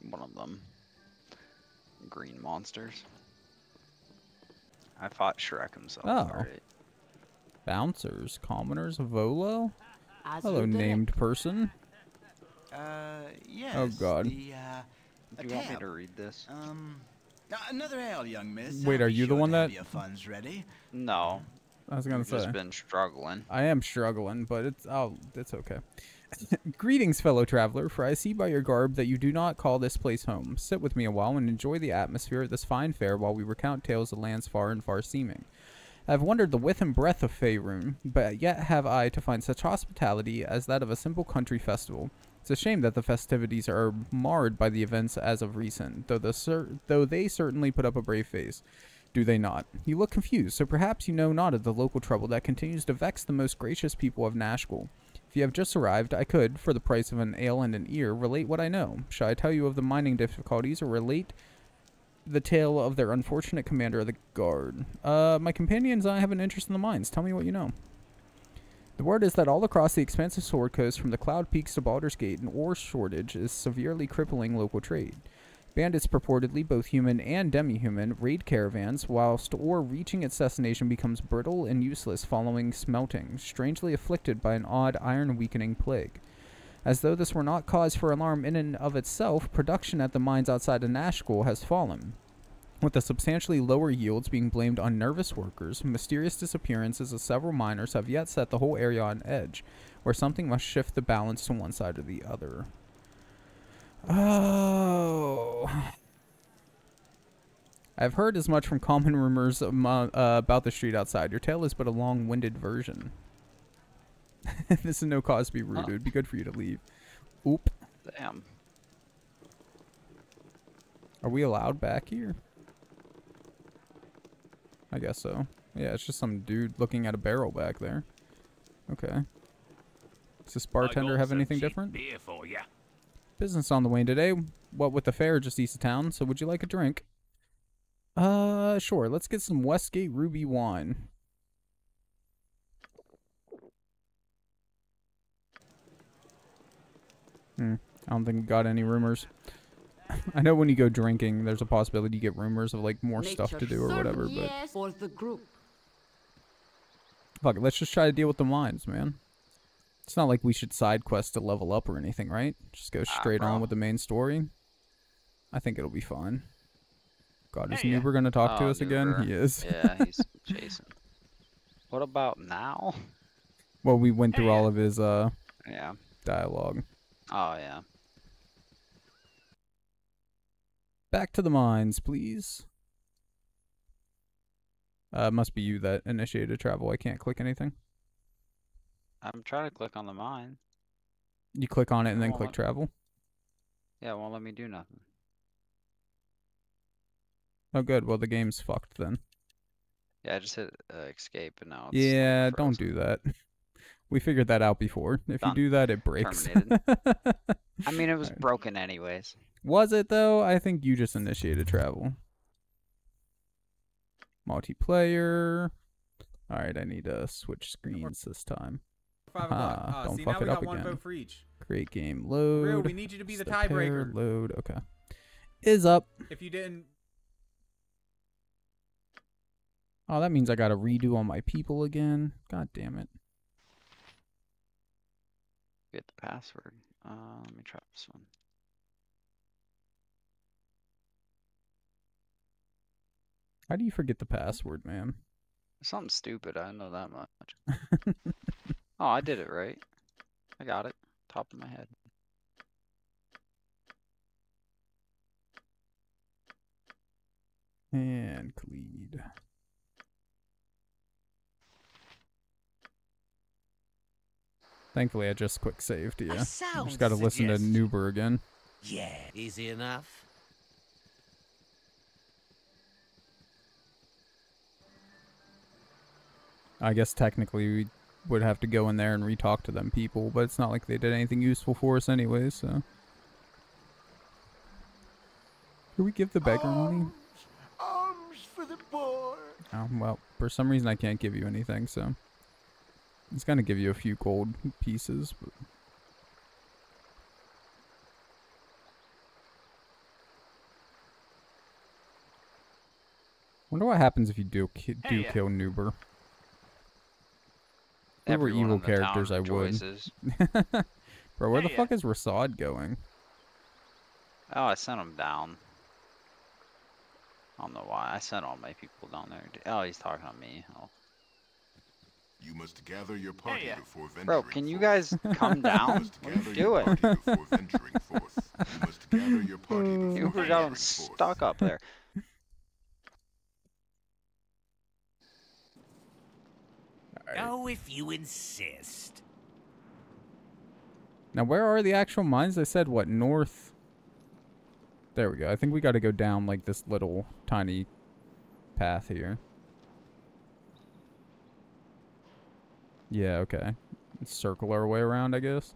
One of them. Green monsters. I fought Shrek himself. Oh. alright. Bouncers, commoners, Volo. As Hello, named person. Uh, yes. Oh, God. The, uh, Do a you want me to read this? Um, another ale, young miss. Wait, I'll are be you the one that- Your funds ready. No. I was gonna I've say. just been struggling. I am struggling, but it's oh, it's okay. Greetings, fellow traveler, for I see by your garb that you do not call this place home. Sit with me a while and enjoy the atmosphere of this fine fair while we recount tales of lands far and far seeming. I have wondered the width and breadth of Faerun, but yet have I to find such hospitality as that of a simple country festival. It's a shame that the festivities are marred by the events as of recent, though the though they certainly put up a brave face. Do they not? You look confused, so perhaps you know not of the local trouble that continues to vex the most gracious people of Nashkel. If you have just arrived, I could, for the price of an ale and an ear, relate what I know. Shall I tell you of the mining difficulties, or relate the tale of their unfortunate commander of the guard? Uh, my companions and I have an interest in the mines. Tell me what you know. The word is that all across the expansive Sword Coast, from the Cloud Peaks to Baldur's Gate, an ore shortage is severely crippling local trade. Bandits, purportedly both human and demi-human, raid caravans, whilst ore reaching its destination becomes brittle and useless following smelting, strangely afflicted by an odd iron-weakening plague. As though this were not cause for alarm in and of itself, production at the mines outside of Nashkel has fallen with the substantially lower yields being blamed on nervous workers, mysterious disappearances of several miners have yet set the whole area on edge, where something must shift the balance to one side or the other. Oh. I've heard as much from common rumors uh, about the street outside. Your tale is but a long-winded version. this is no cause to be rude. Huh. It would be good for you to leave. Oop. Damn. Are we allowed back here? I guess so. Yeah, it's just some dude looking at a barrel back there. Okay. Does this bartender have anything different? Beer for ya. Business on the wane today. What with the fair just east of town, so would you like a drink? Uh, sure. Let's get some Westgate Ruby wine. Hmm. I don't think we got any rumors. I know when you go drinking, there's a possibility you get rumors of like more Nature stuff to do or whatever. But for the group. Fuck it, let's just try to deal with the mines, man. It's not like we should side quest to level up or anything, right? Just go ah, straight ah, on with the main story. I think it'll be fine. God, is yeah, Noober gonna talk oh, to us again? He is. yeah, he's chasing. What about now? Well, we went through all of his uh yeah dialogue. Oh yeah. Back to the mines, please. Uh, must be you that initiated travel. I can't click anything. I'm trying to click on the mine. You click on it and then click travel? Yeah, it won't let me do nothing. Oh, good. Well, the game's fucked then. Yeah, I just hit uh, escape and now Yeah, don't do that. We figured that out before. If Done. you do that, it breaks. I mean, it was right. broken anyways. Was it though? I think you just initiated travel. Multiplayer. All right, I need to switch screens this time. Five ah, don't see, fuck it up again. Create game load. Real, we need you to be the tiebreaker. Load. Okay. Is up. If you didn't. Oh, that means I got to redo all my people again. God damn it. Get the password. Uh, let me try this one. How do you forget the password, man? Something stupid. I know that much. oh, I did it right. I got it. Top of my head. And Khalid. Thankfully, I just quick saved you. Just got to listen to Noober again. Yeah, easy enough. I guess technically we would have to go in there and re-talk to them people, but it's not like they did anything useful for us anyway, so. Could we give the beggar arms, money? Arms for the poor. Oh, well, for some reason I can't give you anything, so. It's gonna give you a few gold pieces, but... Wonder what happens if you do ki do hey, kill Noober. If we were evil characters, I would. Bro, where hey, the fuck uh is Rasaad going? Oh, I sent him down. I don't know why. I sent all my people down there. Oh, he's talking to me. Oh. You must gather your party hey, before venturing Bro, can you guys come down? what are you doing? You were down stuck up there. Oh, if you insist. Now, where are the actual mines? I said, what, north? There we go. I think we got to go down, like, this little tiny path here. Yeah, okay. Let's Circle our way around, I guess.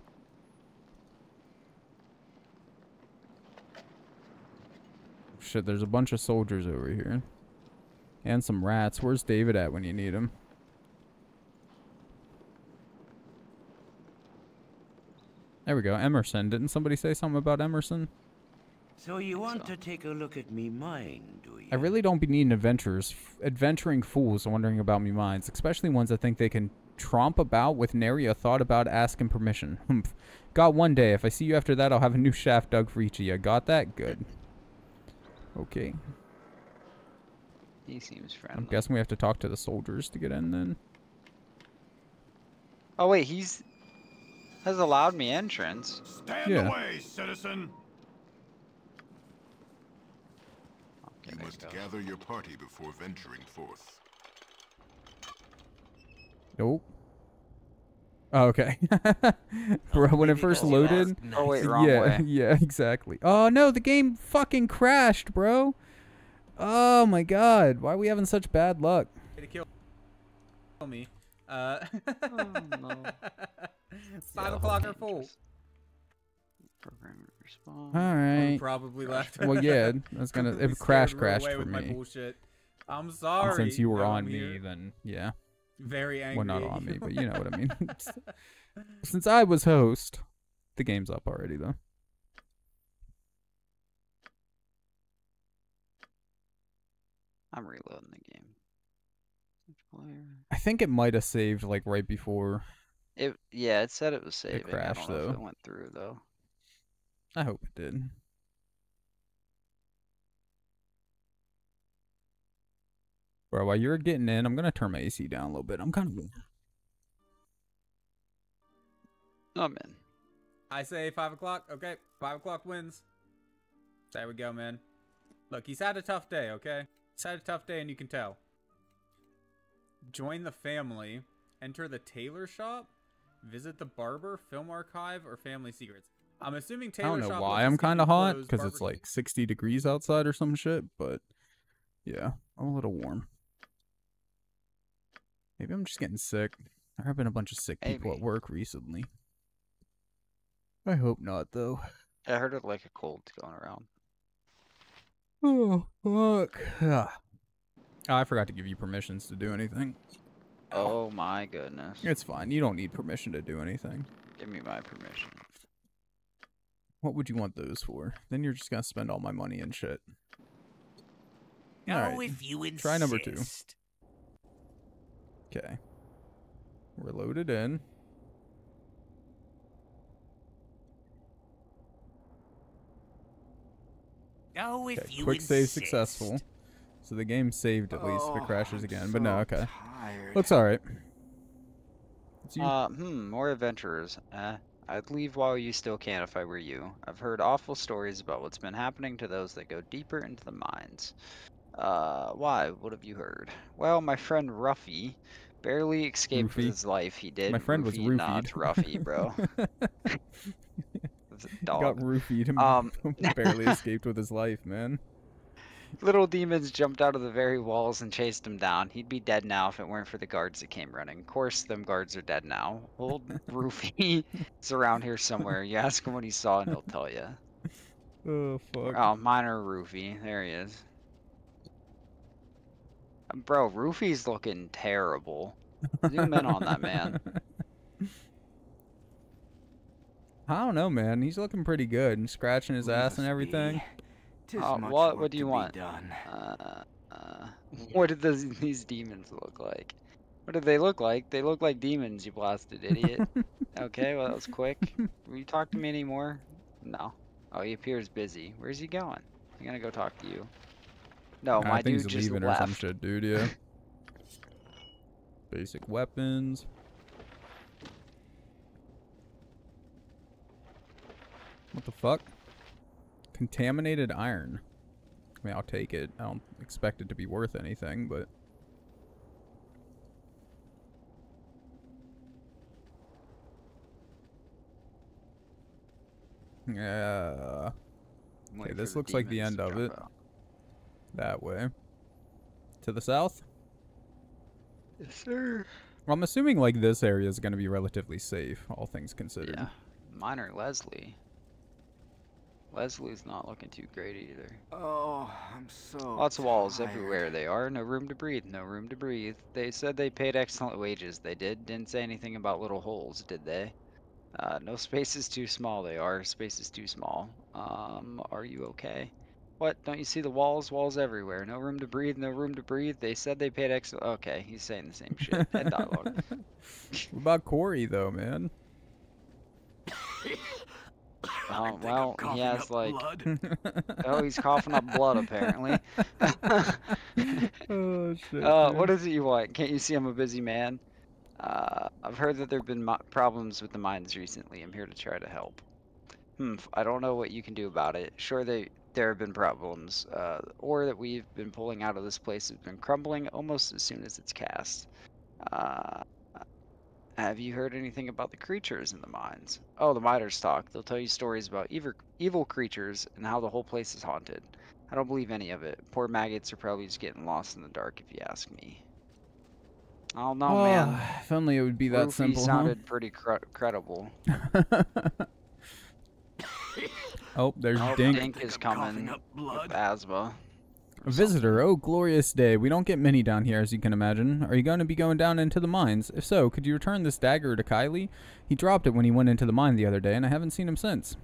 Shit, there's a bunch of soldiers over here. And some rats. Where's David at when you need him? There we go. Emerson. Didn't somebody say something about Emerson? So you want to take a look at me mine, do you? I really don't be needing adventurers, adventuring fools wondering about me mines, especially ones that think they can tromp about with nary a thought about asking permission. Humph. Got one day. If I see you after that, I'll have a new shaft dug for each of you. Got that? Good. Okay. He seems friendly. I'm guessing we have to talk to the soldiers to get in then. Oh wait, he's has allowed me entrance. Stand Yeah. away, citizen! Okay, You must gather your party before venturing forth. Nope. Oh, okay. Bro, when it first loaded. Oh, wait, wrong yeah, way. yeah, exactly. Oh no, the game fucking crashed, bro. Oh my god, why are we having such bad luck? to kill kill me. Uh, no. Five o'clock or full. Program response. All right. Probably left. Well, yeah, that's gonna Completely it crash crashed for with my me. bullshit. I'm And sorry. Since you were on me, here. then yeah. Very angry. Well, not on me, but you know what I mean. Since I was host, the game's up already though. I'm reloading the game. Player. I think it might have saved like right before. It yeah, it said it was saving. It crashed, I don't know if though. it went through though. I hope it did. Bro, while you're getting in, I'm gonna turn my AC down a little bit. I'm kind of I'm in. I say five o'clock. Okay, five o'clock wins. There we go, man. Look, he's had a tough day. Okay, he's had a tough day, and you can tell. Join the family. Enter the tailor shop. Visit the barber, film archive, or family secrets. I'm assuming tailor shop. I tailor don't know shop. why I'm kind of hot because it's like 60 degrees outside or some shit, but yeah, I'm a little warm. Maybe I'm just getting sick. There have been a bunch of sick people at work recently. I hope not, though. I heard it like a cold going around. Oh, fuck. Ah. Oh, I forgot to give you permissions to do anything. Oh my goodness. It's fine. You don't need permission to do anything. Give me my permission. What would you want those for? Then you're just gonna spend all my money and shit. Oh, Alright. if you insist. Try number two. Okay. We're loaded in. Oh, if Okay, you quick save successful. So the game saved at least if it Oh, crashes I'm again. But no, okay. tired. Looks alright. Uh, hmm, more adventurers. Eh, I'd leave while you still can if I were you. I've heard awful stories about what's been happening to those that go deeper into the mines. Uh, why? What have you heard? Well, my friend Ruffy barely escaped Roofy. with his life. He did. My friend was Roofy, Nah, roofied. it's Ruffy, bro. It's got dog. roofied and Um, barely escaped with his life, man. Little demons jumped out of the very walls and chased him down. He'd be dead now if it weren't for the guards that came running. Of course, them guards are dead now. Old Roofy is around here somewhere. You ask him what he saw and he'll tell you. Oh fuck. Oh, miner Roofy. There he is. Bro, Roofy's looking terrible. Zoom in on that man. I don't know, man. He's looking pretty good and scratching his ass and everything. Tis Uh, much what what do you want? done. Uh, uh, what did those, these demons look like? What did they look like? They look like demons, you blasted idiot. okay, well that was quick. Will you talk to me anymore? No. Oh, he appears busy. Where's he going? I'm gonna go talk to you. No, I my think dude he's just leaving or some left. shit, dude. Yeah. Basic weapons. What the fuck? Contaminated iron. I mean, I'll take it. I don't expect it to be worth anything, but Yeah. Okay, waiting this looks like the end of it. out. That way. To the south? Yes, sir. Well, I'm assuming like this area is going to be relatively safe, all things considered. Yeah. Miner Leslie. Leslie's not looking too great either. Oh, I'm so. Lots of walls tired. everywhere they are. No room to breathe. No room to breathe. They said they paid excellent wages. They did. Didn't say anything about little holes, did they? Uh, no space is too small. They are. Space is too small. Um, are you okay? What? Don't you see the walls? Walls everywhere. No room to breathe. No room to breathe. They said they paid excellent. Okay, he's saying the same shit. End dialogue. What about Corey though, man? Oh, well, he has like. blood. oh, he's coughing up blood apparently. oh shit. Uh, what is it you want? Can't you see I'm a busy man? Uh, I've heard that there have been mi- problems with the mines recently. I'm here to try to help. Hmm, f- I don't know what you can do about it. Sure, they there have been problems. Uh, ore that we've been pulling out of this place has been crumbling almost as soon as it's cast. Uh, have you heard anything about the creatures in the mines? Oh, the miners talk. They'll tell you stories about evil, evil creatures and how the whole place is haunted. I don't believe any of it. Poor maggots are probably just getting lost in the dark, if you ask me. Oh no, Oh, man. If only it would be that Rufy simple. huh? sounded pretty cre- credible. oh, there's Oh, Dink. Dink is coming with asthma. A visitor. Oh, glorious day. We don't get many down here, as you can imagine. Are you going to be going down into the mines? If so, could you return this dagger to Kylee? He dropped it when he went into the mine the other day, and I haven't seen him since.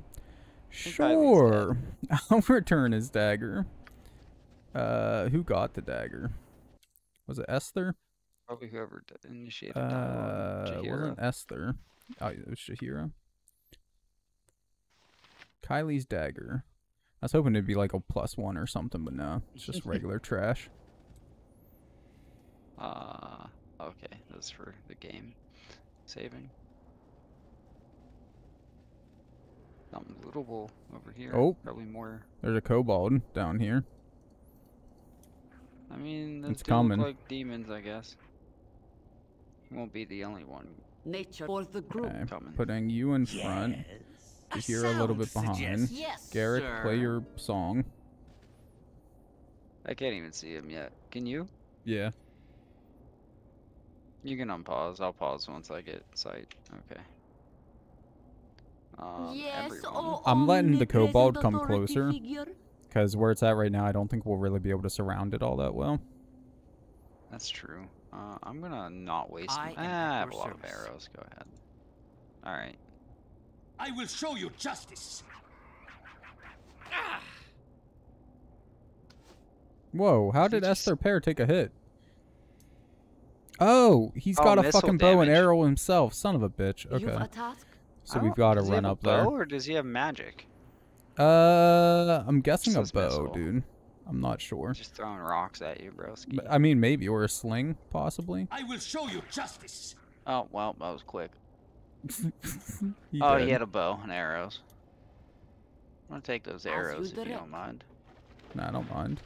Sure. I'll return his dagger. Uh, who got the dagger? Was it Esther? Probably whoever initiated. Uh, it Jaheira. wasn't Esther. Oh, it was Jaheira. Kylee's dagger. I was hoping it'd be like a plus one or something, but no, it's just regular trash. Uh, okay, that's for the game. Saving. Something lootable over here. Oh. Probably more. There's a kobold down here. I mean, It's do look coming. like demons, I guess. He Won't be the only one. Nature for the group. Okay, Coming. putting you in front. Jaheira a little bit behind. suggests yes, Garrick, play your song. I can't even see him yet. Can you? Yeah. You can unpause. I'll pause once I get sight. Okay. Um, Yes, oh, I'm letting the kobold come closer. Because where it's at right now, I don't think we'll really be able to surround it all that well. That's true. Uh, I'm gonna not waste. I my- ah, I have a your lot of arrows. Go ahead. All right. I will show you justice. Whoa, how did Esther Pear take a hit? Oh, he's Oh, got a missile fucking bow and arrow himself. Son of a bitch. Okay. So we've don't- got to does he run have a up there. bow, or does he have magic? Uh, I'm guessing a bow, missile. dude. I'm not sure. Just throwing rocks at you, broski. I mean, maybe or a sling, possibly. I will show you justice. Oh well, that was quick. Oh, he oh, did. he had a bow and arrows. I'm gonna take those arrows if you don't mind. Nah, I don't mind.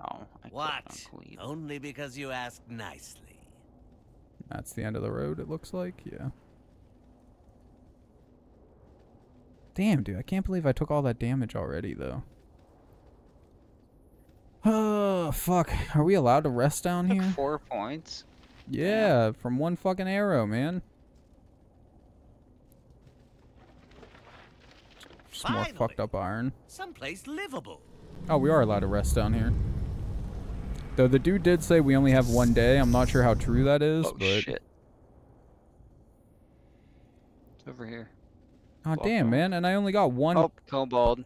Oh, I clicked on What? Only because you asked nicely. That's the end of the road, it looks like. Yeah. Damn, dude. I can't believe I took all that damage already, though. Oh, fuck. Are we allowed to rest down here? four points. Yeah, from one fucking arrow, man. Just more Finally. fucked up iron. Someplace livable. Oh, we are allowed to rest down here. Though the dude did say we only have one day. I'm not sure how true that is, Oh but shit. It's over here. oh damn, man, and I only got one. Oh, kobold.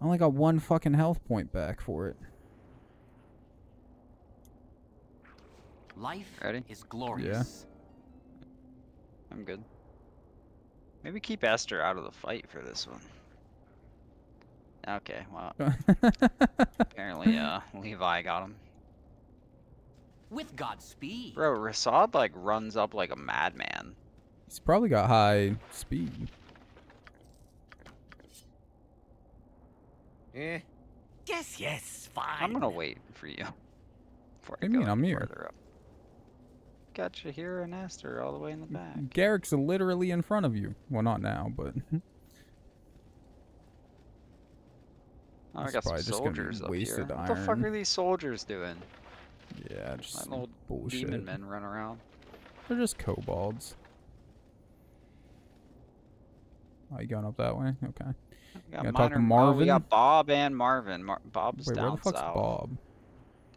I only got one fucking health point back for it. Life Ready? is glorious. I'm good. Maybe keep Esther out of the fight for this one. Okay, well, apparently, uh, Levi got him. With Godspeed. Bro, Rasaad, like, runs up like a madman. He's probably got high speed. Eh. Yes, yes, fine. I'm gonna wait for you. Before I What do you go mean? I'm here. up. Got Jaheira and Esther all the way in the back. Garrick's literally in front of you. Well, not now, but Oh, I That's got some probably just gonna be soldiers up here. wasted What the fuck are these soldiers doing? yeah, just Letting old bullshit. demon men run around. They're just kobolds. Oh, you going up that way? Okay. We Gotta got talk to Miner- oh, Marvin. we got Bob and Marvin. Mar- Bob's Wait, down where the fuck's south. Bob?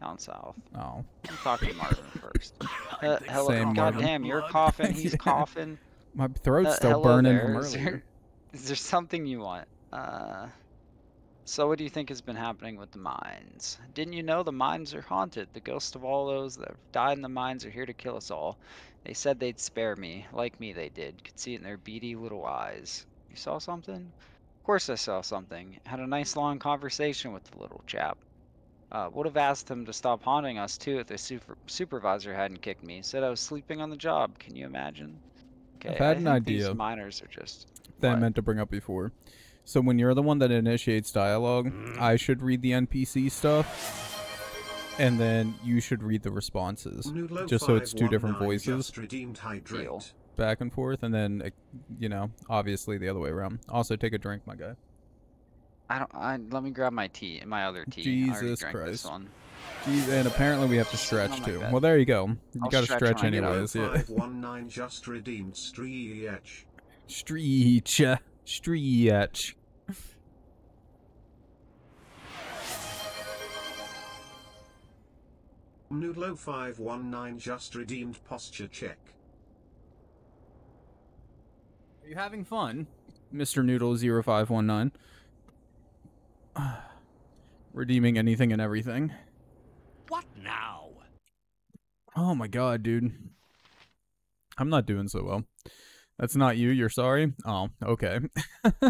Down south. Oh. I'm talking to Marvin first. Uh, hello, Same Marvin. goddamn, you're coughing. He's Yeah. coughing. My throat's Uh, still hello burning there. from Is there- earlier. Is there something you want? Uh, so what do you think has been happening with the mines? Didn't you know the mines are haunted? The ghosts of all those that have died in the mines are here to kill us all. They said they'd spare me. Like me, they did. Could see it in their beady little eyes. You saw something? Of course I saw something. Had a nice long conversation with the little chap. Uh, would have asked him to stop haunting us too if the super supervisor hadn't kicked me. Said I was sleeping on the job. Can you imagine? Okay, I've had I an think these idea. miners are just that I meant to bring up before. So when you're the one that initiates dialogue, I should read the NPC stuff, and then you should read the responses, Noodlo just so it's two different voices, Just redeemed hydrate. back and forth, and then uh, you know, obviously the other way around. Also, take a drink, my guy. I don't. I let me grab my tea, my other tea. Jesus Christ. This one. Jeez, and apparently we have to stretch too. bed. Well, there you go. You I'll got to stretch stretch I get home. anyways. Yeah. 519 just redeemed Streech. Streech, uh, streech. Noodlo 519 just redeemed posture check. Are you having fun, Mr. Noodle 0519? Redeeming anything and everything. What now? Oh my god, dude. I'm not doing so well. That's not you, you're sorry? Oh, okay.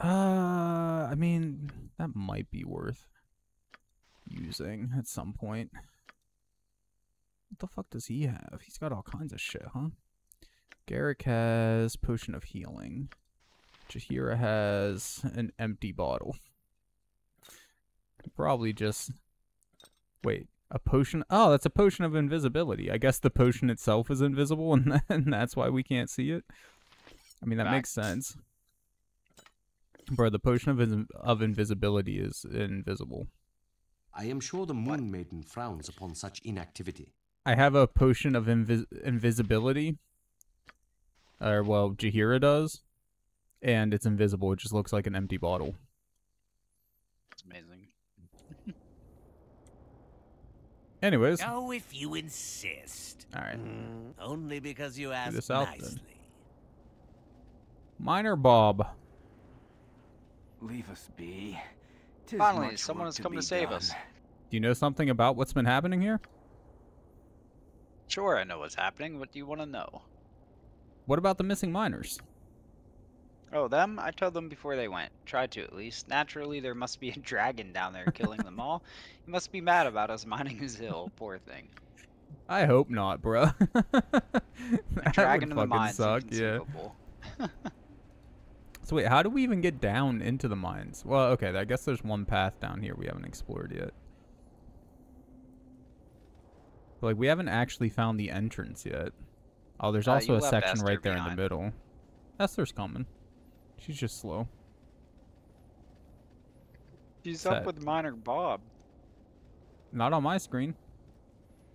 uh I mean, that might be worth using at some point. What the fuck does he have? He's got all kinds of shit, huh? Garrick has potion of healing. Jaheira has an empty bottle. Probably just Wait, a potion? Oh, that's a potion of invisibility. I guess the potion itself is invisible, and, and that's why we can't see it. I mean, that makes sense. Bro, the potion of in- of invisibility is invisible. I am sure the Moon Maiden frowns upon such inactivity. I have a potion of invis- invisibility. Or, well, Jahira does. And it's invisible. It just looks like an empty bottle. It's amazing. Anyways. Oh, if you insist. Alright. Mm, only because you asked this out then. nicely. Miner Bob. Leave us be. 'Tis Finally, someone work has come to save done. us. Do you know something about what's been happening here? Sure, I know what's happening. What do you want to know? What about the missing miners? Oh, them? I told them before they went. Tried to, at least. Naturally, there must be a dragon down there killing them all. He must be mad about us mining his hill. Poor thing. I hope not, bro. Dragon in the mines. suck. Yeah. So wait, how do we even get down into the mines? Well, okay, I guess there's one path down here we haven't explored yet. Like we haven't actually found the entrance yet. Oh, there's Uh, also you a section Esther right there in the middle. Esther's coming. She's just slow. She's Set. up with Miner Bob. Not on my screen.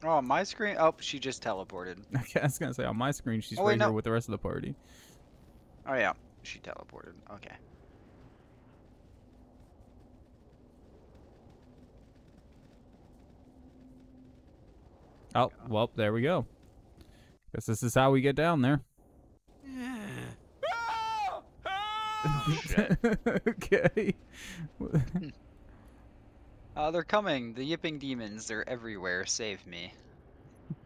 Oh, on my screen? Oh, she just teleported. Okay, I was gonna say on my screen she's Oh, wait, right here with the rest of the party. Oh, yeah. She teleported. Okay. Oh, well, there we go. Guess this is how we get down there. okay. Uh, they're coming. The yipping demons. They're everywhere. Save me.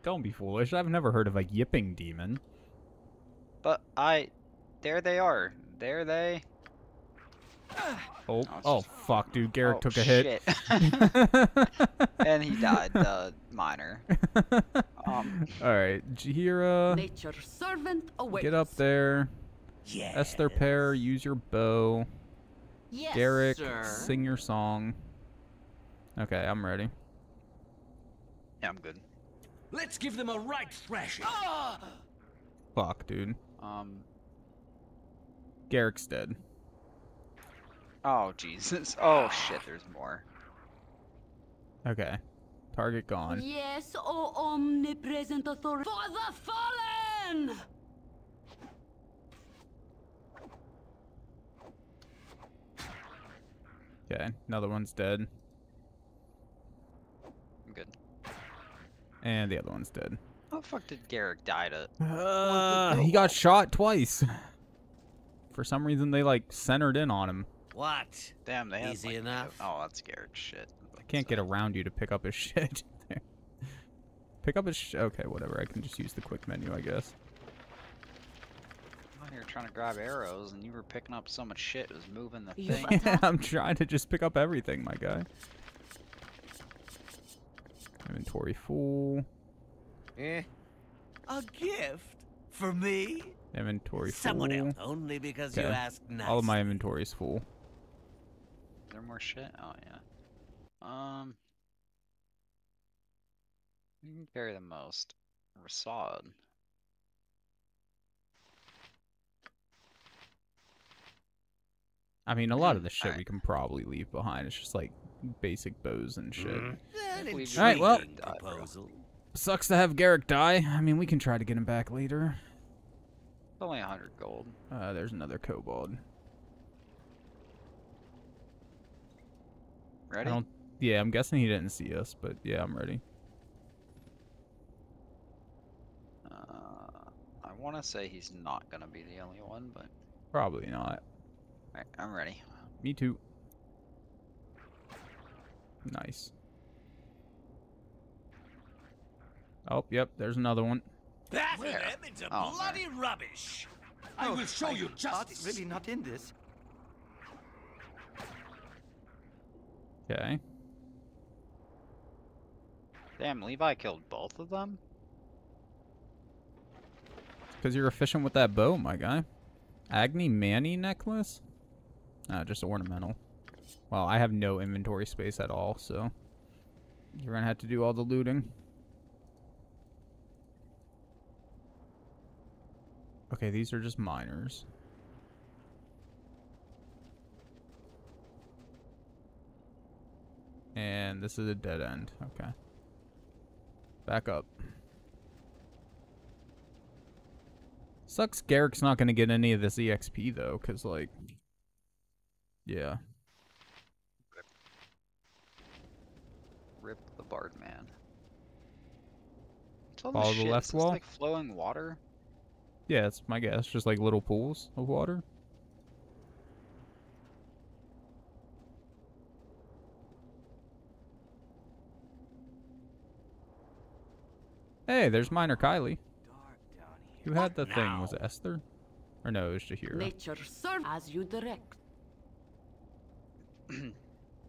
Don't be foolish. I've never heard of a yipping demon. But I... There they are. There they... Oh, it's oh, just- fuck, dude. Garrick Oh, took a hit. and he died, the miner. Um, Alright, Jaheira, Nature's servant awaits. get up there. Yes. Esther Pear, use your bow. Yes, Garrick, sir. sing your song. Okay, I'm ready. yeah, I'm good. Let's give them a right thrashing. Fuck, dude. Um. Garrick's dead. Oh Jesus. Oh shit. There's more. Okay. Target gone. Yes, O omnipresent authority. For the fallen! Okay, another one's dead. I'm good. And the other one's dead. How the fuck did Garrick die to? Uh, he got shot twice. For some reason, they like centered in on him. What? Damn, they had, Easy like, enough. Oh, that's Garrick's shit. I can't get around you to pick up his shit. pick up his sh Okay, whatever. I can just use the quick menu, I guess. I'm out here trying to grab arrows, and you were picking up so much shit. It was moving the You thing. I'm trying to just pick up everything, my guy. Inventory full. Eh? A gift? For me? Inventory Someone full. Someone else. Only because you Okay. asked All of my inventory is full. Is there more shit? Oh yeah. Um. You can carry the most. Rasaad. I mean, a lot of the shit we can probably leave behind. It's just like basic bows and shit. An All right, well, proposal. sucks to have Garrick die. I mean, we can try to get him back later. It's only a hundred gold. Uh, there's another kobold. Ready? I don't. Yeah, I'm guessing he didn't see us, but yeah, I'm ready. Uh, I want to say he's not gonna be the only one, but Probably not. Alright, I'm ready. Me too. Nice. Oh, yep, there's another one. Batter Where? them into Oh, bloody rubbish. I oh, will show you justice. really not in this. Okay. Damn, Levi killed both of them. Because you're efficient with that bow, my guy. Agni Mani necklace? Ah, just ornamental. Well, I have no inventory space at all, so you're gonna have to do all the looting. Okay, these are just miners. And this is a dead end. Okay. Back up. Sucks Garrick's not going to get any of this EXP, though, because, like... Yeah. Rip the Bard Man. What's all Follow this the shit? left wall? like flowing water? Yeah, that's my guess. Just like little pools of water. Hey, there's Miner Kylee. Who had the thing? Was it Esther? Or no, it was Jaheira. Nature serve as you direct.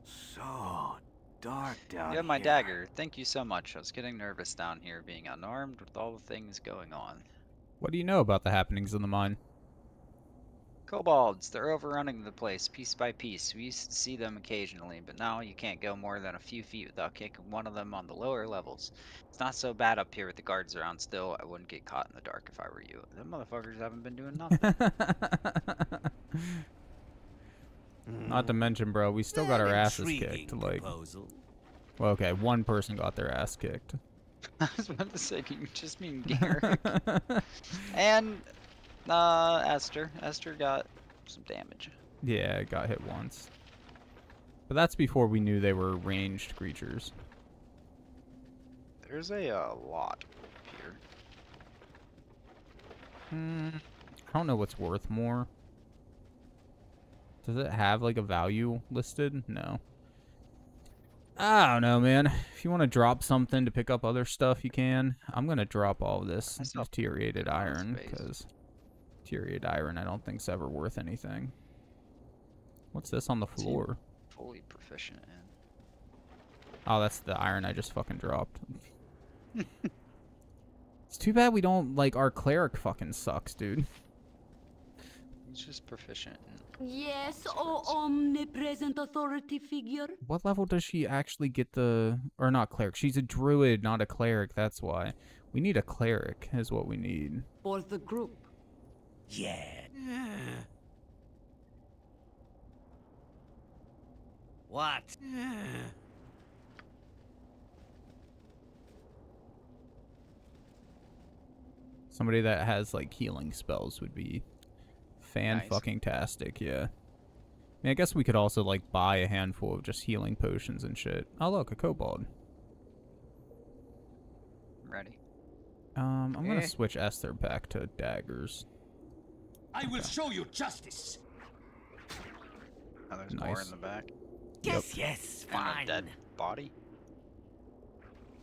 So dark down You have my here. dagger. Thank you so much. I was getting nervous down here being unarmed with all the things going on. What do you know about the happenings in the mine? Kobolds, they're overrunning the place piece by piece. We used to see them occasionally, but now you can't go more than a few feet without kicking one of them on the lower levels. It's not so bad up here with the guards around still. I wouldn't get caught in the dark if I were you. Them motherfuckers haven't been doing nothing. Not to mention, bro, we still got our asses kicked. Like, proposal. well, okay, one person got their ass kicked. I was about to say, you just mean Garrick. and uh, Esther. Esther got some damage. Yeah, it got hit once. But that's before we knew they were ranged creatures. There's a uh, lot here. Hmm, I don't know what's worth more. Does it have like a value listed? No. I don't know, man. If you want to drop something to pick up other stuff, you can. I'm gonna drop all of this deteriorated iron because deteriorated iron I don't think's ever worth anything. What's this on the floor? Fully proficient in. Oh, that's the iron I just fucking dropped. it's too bad we don't like our cleric fucking sucks, dude. He's just proficient in Yes, O omnipresent authority figure. What level does she actually get the... Or not cleric. She's a druid, not a cleric. That's why. We need a cleric is what we need. For the group. Yeah. What? Somebody that has like healing spells would be fan Nice. fucking tastic, yeah. I mean, I guess we could also like buy a handful of just healing potions and shit. Oh look, a kobold. I'm ready. Um, I'm gonna Eh. switch Esther back to daggers. I will show you justice. Oh, there's more in the back. Yes, yes, And a fine. dead body.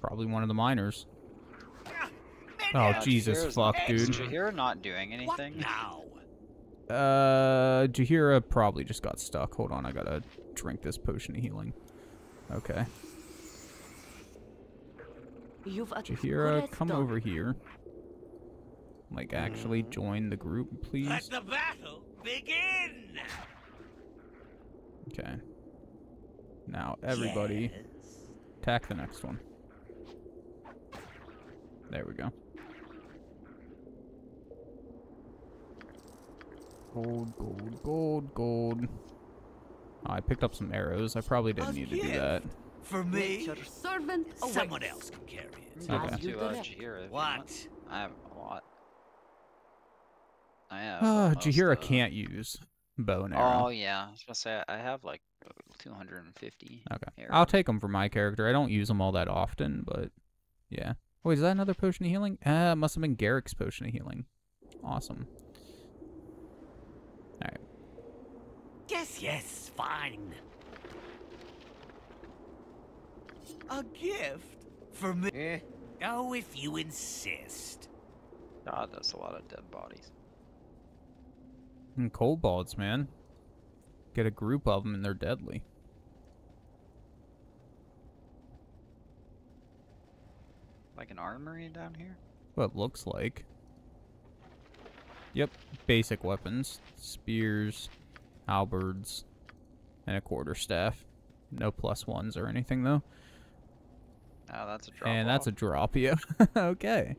Probably one of the miners. Oh Uh, Jesus Jaheira's- fuck, Is dude. Jaheira not doing anything? Now. Uh, Jaheira probably just got stuck. Hold on, I gotta drink this potion of healing. Okay. Jaheira, come dog. over here. Like, actually join the group, please. Let the battle begin! Okay. Now, everybody, attack the next one. There we go. Gold, gold, gold, gold. Oh, I picked up some arrows. I probably didn't need to do that. For me? Nature's servant awaits. Someone else can carry it. Give Okay. it You to uh, direct. Jaheira if you What? I have a lot. I have. Almost, Jaheira uh, can't use bow and arrow. Oh yeah, I was gonna say I have like 250. Okay. arrows. I'll take them for my character. I don't use them all that often, but yeah. Wait, is that another potion of healing? Ah, it must have been Garrick's potion of healing. Awesome. Alright. Yes, yes, fine. A gift? For me? Eh. Oh, if you insist. God, that's a lot of dead bodies. And kobolds, man. Get a group of them and they're deadly. Like an armory down here. What it looks like. Yep, basic weapons. Spears, halberds, and a quarterstaff. No plus ones or anything, though. Oh, that's a drop. and that's a drop, yeah. okay.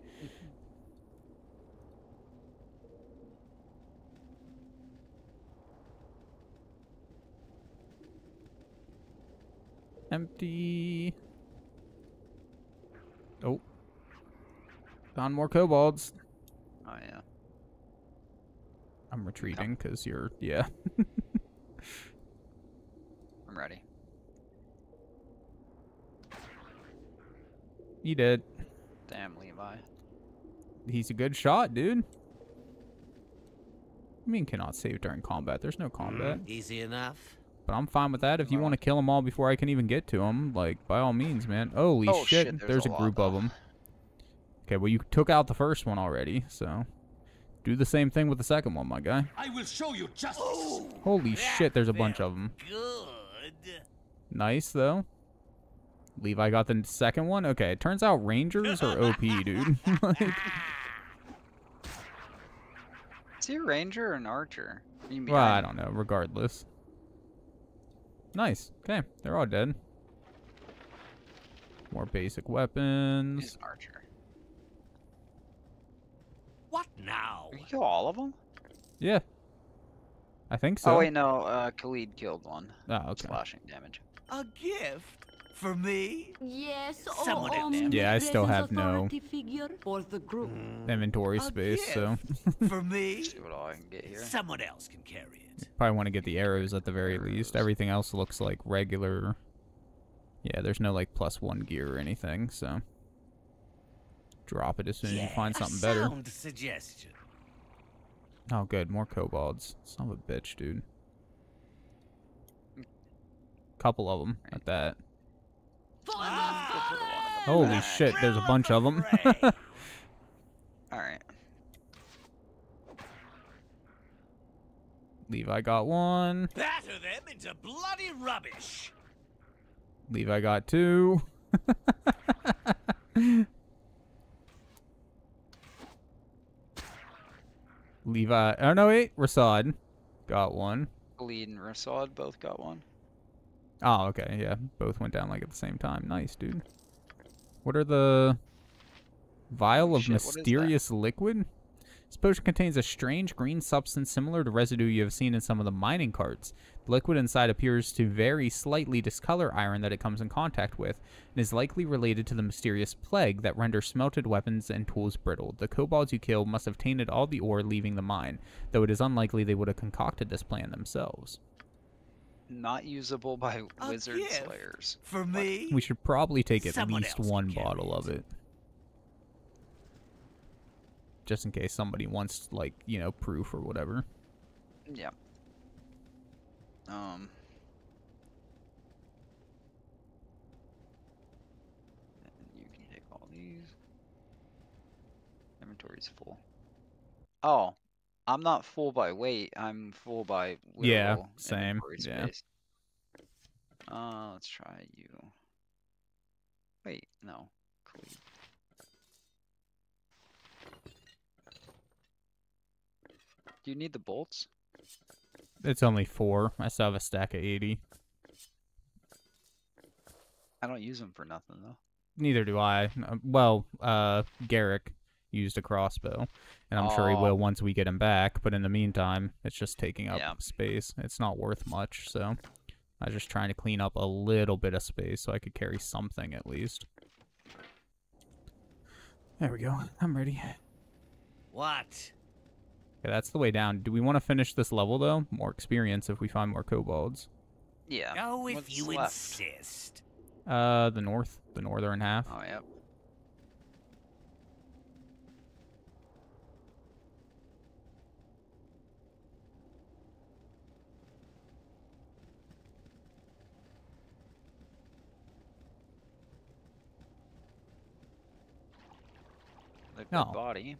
Empty. Oh. Found more kobolds. Oh yeah. I'm retreating because you're, yeah. I'm ready. You did. Damn, Levi. He's a good shot, dude. I mean, cannot save during combat. There's no hmm, combat. Easy enough. But I'm fine with that. If you want to kill them all before I can even get to them, like, by all means, man. Holy Oh, shit, shit, there's, there's a a lot, group of them. Okay, well, you took out the first one already, so... Do the same thing with the second one, my guy. I will show you justice. Oh, Holy shit, there's a bunch of them. Good. Nice, though. Levi got the second one? Okay, it turns out rangers are OP, dude. like, Is he a ranger or an archer? You mean well, I don't know, regardless. Nice. Okay, they're all dead. More basic weapons. He's an archer. What now? Did you kill all of them? Yeah. I think so. Oh wait, no. Uh, Khalid killed one. Oh, okay. Slashing damage. A gift? For me? Yes, Someone O else. Yeah, I still have no- figure for the group. Mm. Inventory A space, so... For me? See what I can get here. Someone else can carry it. Probably want to get the arrows at the very least. Everything else looks like regular. Yeah, there's no like plus one gear or anything, so drop it as soon as you find a something better. suggestion. Oh, good, more kobolds. Son of a bitch, dude. Couple of them at that. Ah! Holy shit, there's a bunch of them. All right. Levi got one. Batter them into bloody rubbish. Levi got two. Levi. Oh no, wait. Rasaad got one. Khalid and Rasaad both got one. Oh, okay, yeah. Both went down like at the same time. Nice, dude. What are the vial of Shit, what is that? mysterious liquid? This potion contains a strange green substance similar to residue you have seen in some of the mining carts. The liquid inside appears to very slightly discolor iron that it comes in contact with, and is likely related to the mysterious plague that renders smelted weapons and tools brittle. The kobolds you killed must have tainted all the ore leaving the mine, though it is unlikely they would have concocted this plan themselves. Not usable by A wizard gift slayers. For me? We should probably take at Someone least one bottle of it. Just in case somebody wants, like, you know, proof or whatever. Yeah. Um. And you can take all these. Inventory's full. Oh, I'm not full by weight. I'm full by Yeah, same, yeah. Uh, let's try you. Wait, no. Clean. Do you need the bolts? It's only four. I still have a stack of 80. I don't use them for nothing though. Neither do I. Uh, Well, uh, Garrick used a crossbow, and I'm sure he Oh. will once we get him back. But in the meantime, it's just taking up Yeah. space. It's not worth much, so I was just trying to clean up a little bit of space so I could carry something at least. There we go. I'm ready. Okay, that's the way down. Do we want to finish this level though? More experience if we find more kobolds. Yeah. Oh, if What's you left? insist. Uh, the north, the northern half. Oh, yep. The good Oh. body.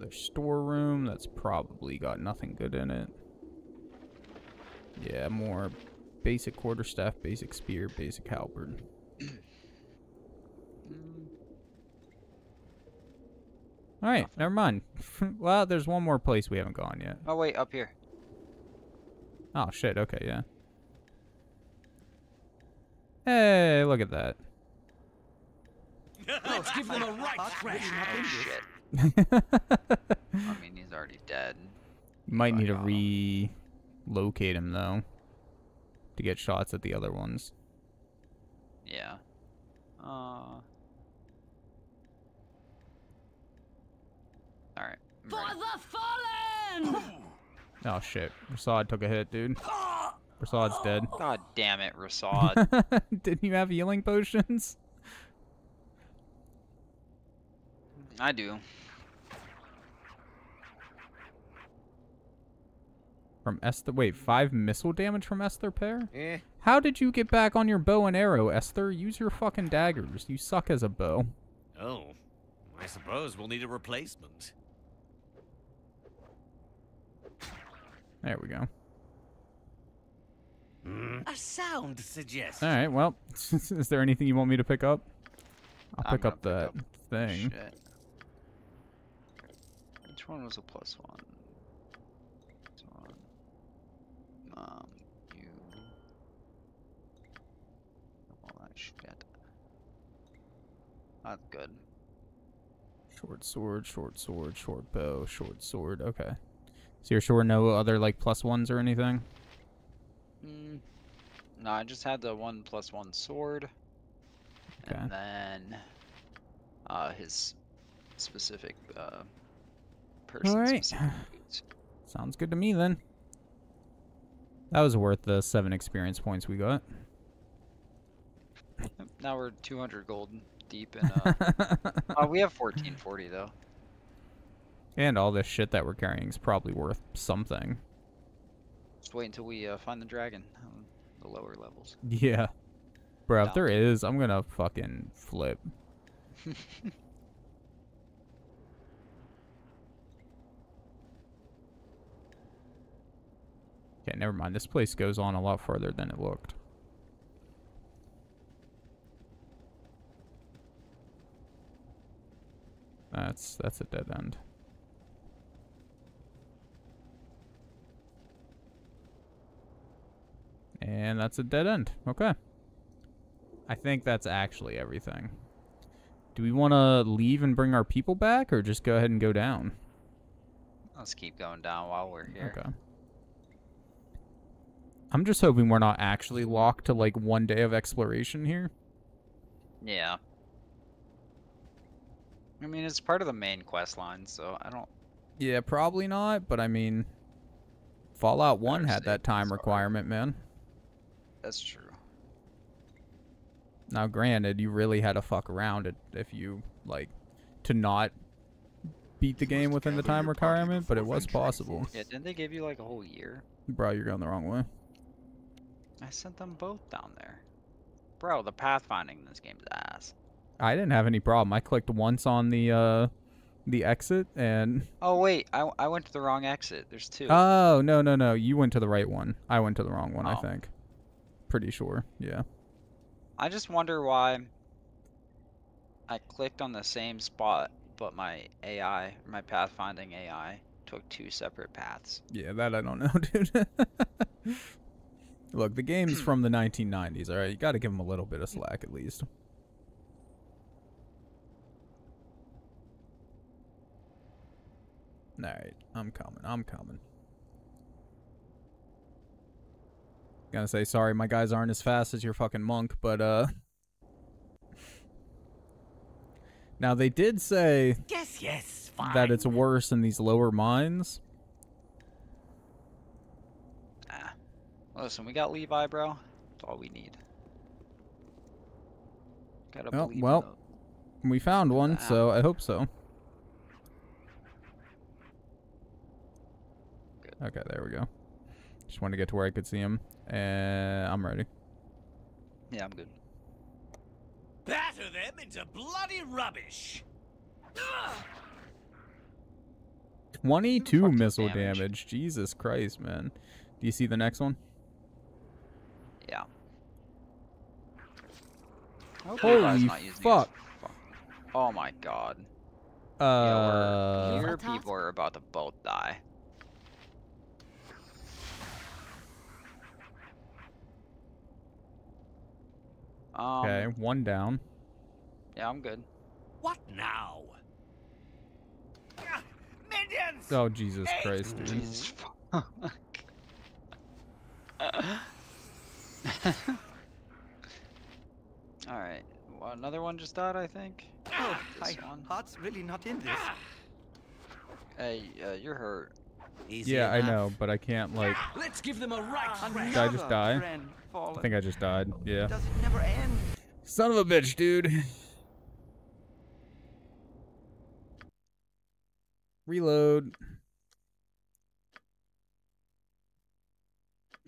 The storeroom, that's probably got nothing good in it. Yeah, more basic quarterstaff, basic spear, basic halberd. Alright, never mind. well, there's one more place we haven't gone yet. Oh wait, up here. Oh, shit, okay, yeah. Hey, look at that. Let's give them a right Oh shit. I mean, he's already dead. Might need to relocate him, though, to get shots at the other ones. Yeah. Uh. Alright. For the fallen! Oh, shit. Rasaad took a hit, dude. Rasaad's dead. God damn it, Rasaad. Didn't you have healing potions? I do. From Esther. Wait, five missile damage from Esther Pair? Eh. How did you get back on your bow and arrow, Esther? Use your fucking daggers. You suck as a bow. Oh, I suppose we'll need a replacement. There we go. A sound suggestion. All right. Well, is there anything you want me to pick up? I'll I'm pick gonna up that thing. Shit. Which one was a plus one? This one. Um, you. All that shit. That's good. Short sword, short sword, short bow, short sword. Okay. So you're sure no other like plus ones or anything? Mm. No, I just had the one plus one sword. Okay. And then uh, his specific uh, person Alright. specific. Sounds good to me then. That was worth the seven experience points we got. Now we're 200 gold deep in. Uh, uh, we have 1440 though. And all this shit that we're carrying is probably worth something. Just wait until we uh, find the dragon on the lower levels. Yeah. Bro, if there is, I'm gonna fucking flip. Okay, never mind. This place goes on a lot further than it looked. That's that's a dead end. And that's a dead end. Okay. I think that's actually everything. Do we want to leave and bring our people back, or just go ahead and go down? Let's keep going down while we're here. Okay. I'm just hoping we're not actually locked to like one day of exploration here. Yeah. I mean, it's part of the main quest line, so I don't. Yeah, probably not, but I mean, Fallout 1 had that time requirement, man. That's true. Now, granted, you really had to fuck around it if you, like, to not beat the game within the time requirement, but it was possible. Yeah, didn't they give you like a whole year? Bro, you're going the wrong way. I sent them both down there. Bro, the pathfinding in this game's ass. I didn't have any problem. I clicked once on the, uh, the exit and... Oh, wait. I, I went to the wrong exit. There's two. Oh, no, no, no. You went to the right one. I went to the wrong one, I Oh. think. Pretty sure. Yeah. I just wonder why I clicked on the same spot, but my AI, my pathfinding AI, took two separate paths. Yeah, that I don't know, dude. Look, the game's from the 1990s, alright? You gotta give them a little bit of slack at least. Alright, I'm coming, I'm coming. Gonna say sorry, my guys aren't as fast as your fucking monk, but uh. Now they did say Yes, yes, fine. that it's worse in these lower mines. Ah. Listen, we got Levi, bro. That's all we need. Gotta Oh, well, we found one, so I hope so. Okay, there we go. Just wanted to get to where I could see him, and I'm ready. Yeah, I'm good. Batter them into bloody rubbish. 22 missile damage? damage. Jesus Christ, man. Do you see the next one? Yeah. I hope Levi's Holy not using his fuck. fuck- Oh my god. Uh, Your people are about to both die. Um, okay, one down. Yeah, I'm good. What now? Minions! Oh, Jesus Christ, dude. Jesus fuck. Alright. Well, another one just died, I think. Oh, This my one. heart's really not in this. Hey, uh, you're hurt. Easy Yeah, I know, but I can't, like... Let's give them a right Did I just die? I think I just died. Yeah. Does it never end? Son of a bitch, dude. Reload.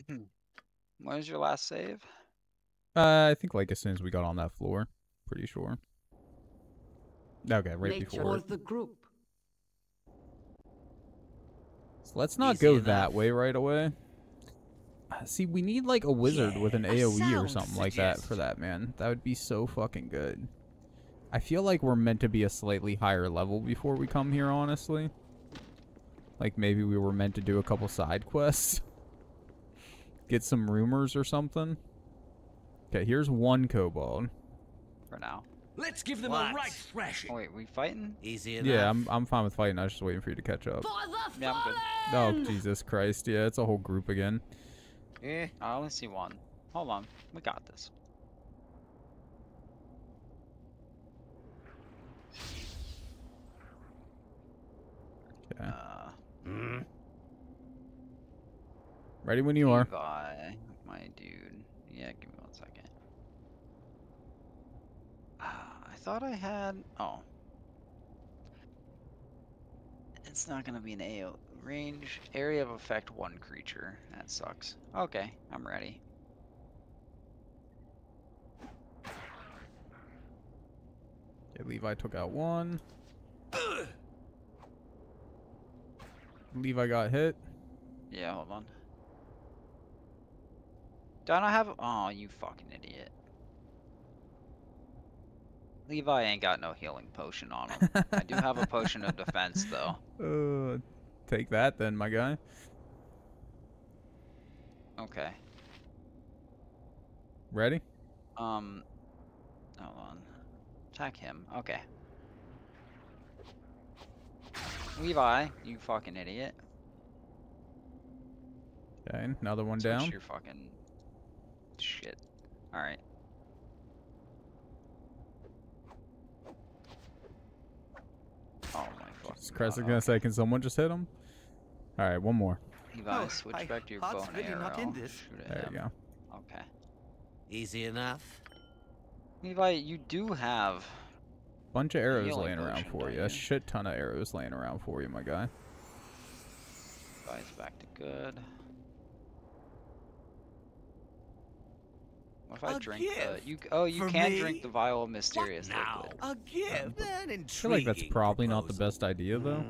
When was your last save? Uh, I think like as soon as we got on that floor. Pretty sure. Okay, right Nature before. the group. So let's not Easy go enough. that way right away. Uh, See, we need like a wizard with an AoE or something like that for that, man. That would be so fucking good. I feel like we're meant to be a slightly higher level before we come here, honestly. Like maybe we were meant to do a couple side quests. Get some rumors or something. Okay, here's one kobold. For now. Let's give them What? a right thrashing. Oh, wait, we fighting? Easy enough. Yeah, I'm I'm fine with fighting. I was just waiting for you to catch up. Yeah, I'm good. Oh Jesus Christ! Yeah, it's a whole group again. Eh, I only see one. Hold on, we got this. Okay. Uh, Hmm? Ready when you are. Levi, my dude. Yeah, give me one second. Ah, I thought I had. Oh. It's not gonna be an AO range area of effect one creature. That sucks. Okay, I'm ready. Okay, Levi took out one. Levi got hit. Yeah, hold on. Don't I not have? Oh, you fucking idiot. Levi ain't got no healing potion on him. I do have a potion of defense though. Uh, take that then, my guy. Okay. Ready? Um, hold on. Attack him. Okay. Levi, you fucking idiot. Okay, another one Switch down. Your fucking shit. All right. Oh my fucking Jesus Christ, I'm gonna say, can someone just hit him? All right, one more. Levi, Oh, switch my back to your bow and really arrow. not in this. Shoot at There you go. Okay. Easy enough. Levi, you do have. A bunch of arrows laying around for you. A shit ton of arrows laying around for you, my guy. Levi's back to good. What if I A drink the gift you? Oh, you for can me? drink the vial of mysterious now? liquid. A gift? An I feel like that's intriguing probably not the best idea, though.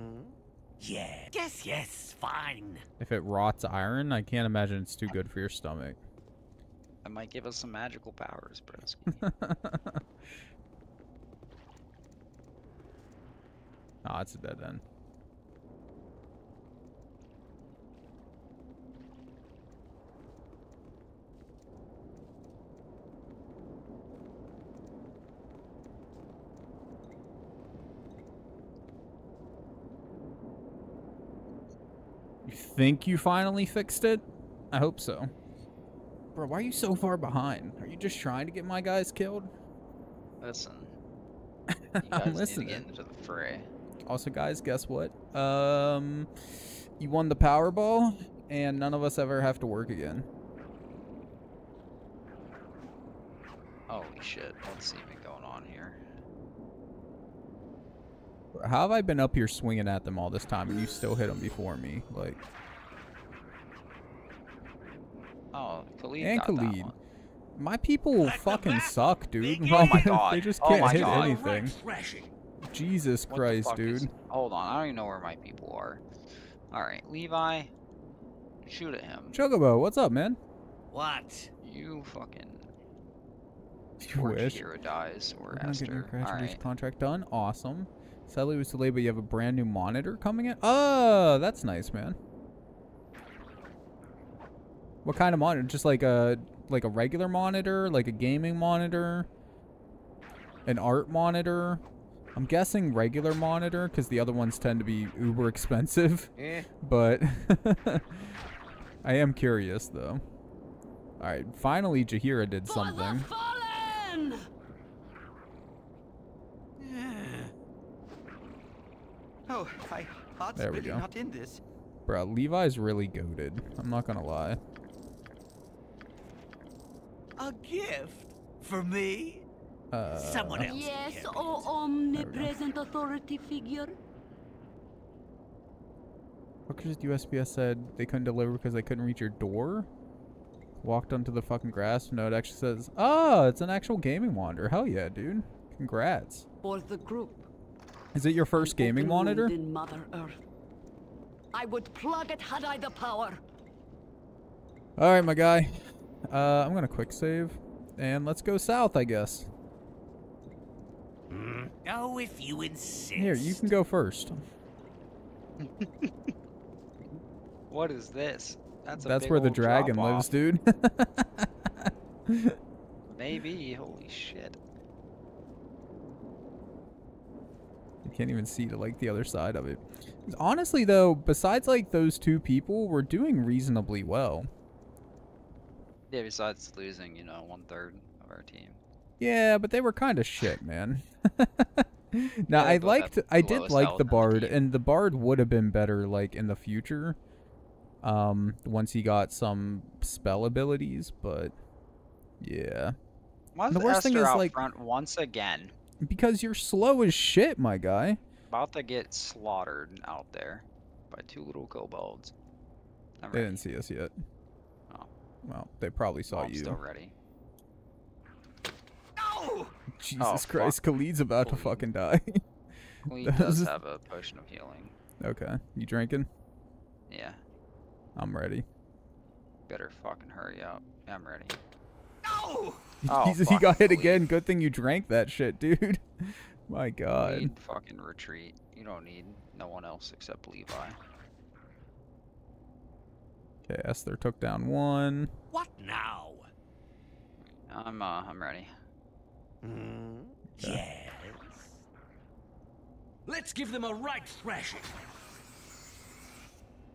Yeah. Yes, yes, fine. If it rots iron, I can't imagine it's too good for your stomach. That might give us some magical powers, Brodsky. Ah, it's a dead end. Think you finally fixed it? I hope so. Bro, why are you so far behind? Are you just trying to get my guys killed? Listen, you guys I'm need to get into the fray. Also, guys, guess what? Um, you won the Powerball, and none of us ever have to work again. Holy shit! What's even going on here? How have I been up here swinging at them all this time, and you still hit them before me? Like, Oh, Khalid and Khalid. My people fucking suck, dude. Oh my god! they just oh can't my hit god. anything. Jesus What Christ, fuck is- dude. Hold on, I don't even know where my people are. All right, Levi, shoot at him. Chocobo, what's up, man? What? You fucking. You or wish. Hero dies or We're gonna get your Esther. All right. contract done. Awesome. Sadly, it was delayed, but you have a brand new monitor coming in. Oh, that's nice, man. What kind of monitor? Just like a like a regular monitor, like a gaming monitor, an art monitor. I'm guessing regular monitor because the other ones tend to be uber expensive. Eh. But I am curious though. All right, finally Jaheira did something. Fallen! Oh, my heart's There we really go. not in this. Bro, Levi's really goaded. I'm not gonna lie. A gift for me? Uh, Someone else. Yes, oh omnipresent authority figure. Workers at USPS said they couldn't deliver because they couldn't reach your door. Walked onto the fucking grass. No, it actually says, "Oh, it's an actual gaming monitor." Hell yeah, dude! Congrats. For the group. Is it your first gaming monitor? In Mother Earth. I would plug it had I the power. All right, my guy. Uh, I'm gonna quick save, and let's go south, I guess. Oh, if you insist. Here, you can go first. What is this? That's a That's where the dragon lives, dude. Maybe. Holy shit. You can't even see to like the other side of it. Honestly, though, besides like those two people, we're doing reasonably well. Yeah. Besides losing, you know, one third of our team. Yeah, but they were kind of shit, man. now Yeah, I liked, I did like the in the bard, and the bard would have been better like in the future. Um, once he got some spell abilities, but yeah, Why the worst thing is out like front once again? because you're slow as shit, my guy. About to get slaughtered out there by two little kobolds. I'm They didn't see us yet. Well, they probably saw Oh, you. still ready. No! Jesus Oh, fuck. Christ, Khalid's about to fucking die. Queen That does have a potion of healing. okay, you drinking? Yeah. I'm ready. Better fucking hurry up. I'm ready. No! Oh, he got hit leave. again. Good thing you drank that shit, dude. My God. Lead, fucking retreat. You don't need no one else except Levi. Okay, Esther took down one. What now? I'm uh, I'm ready. Yes. Let's give them a right thrashing.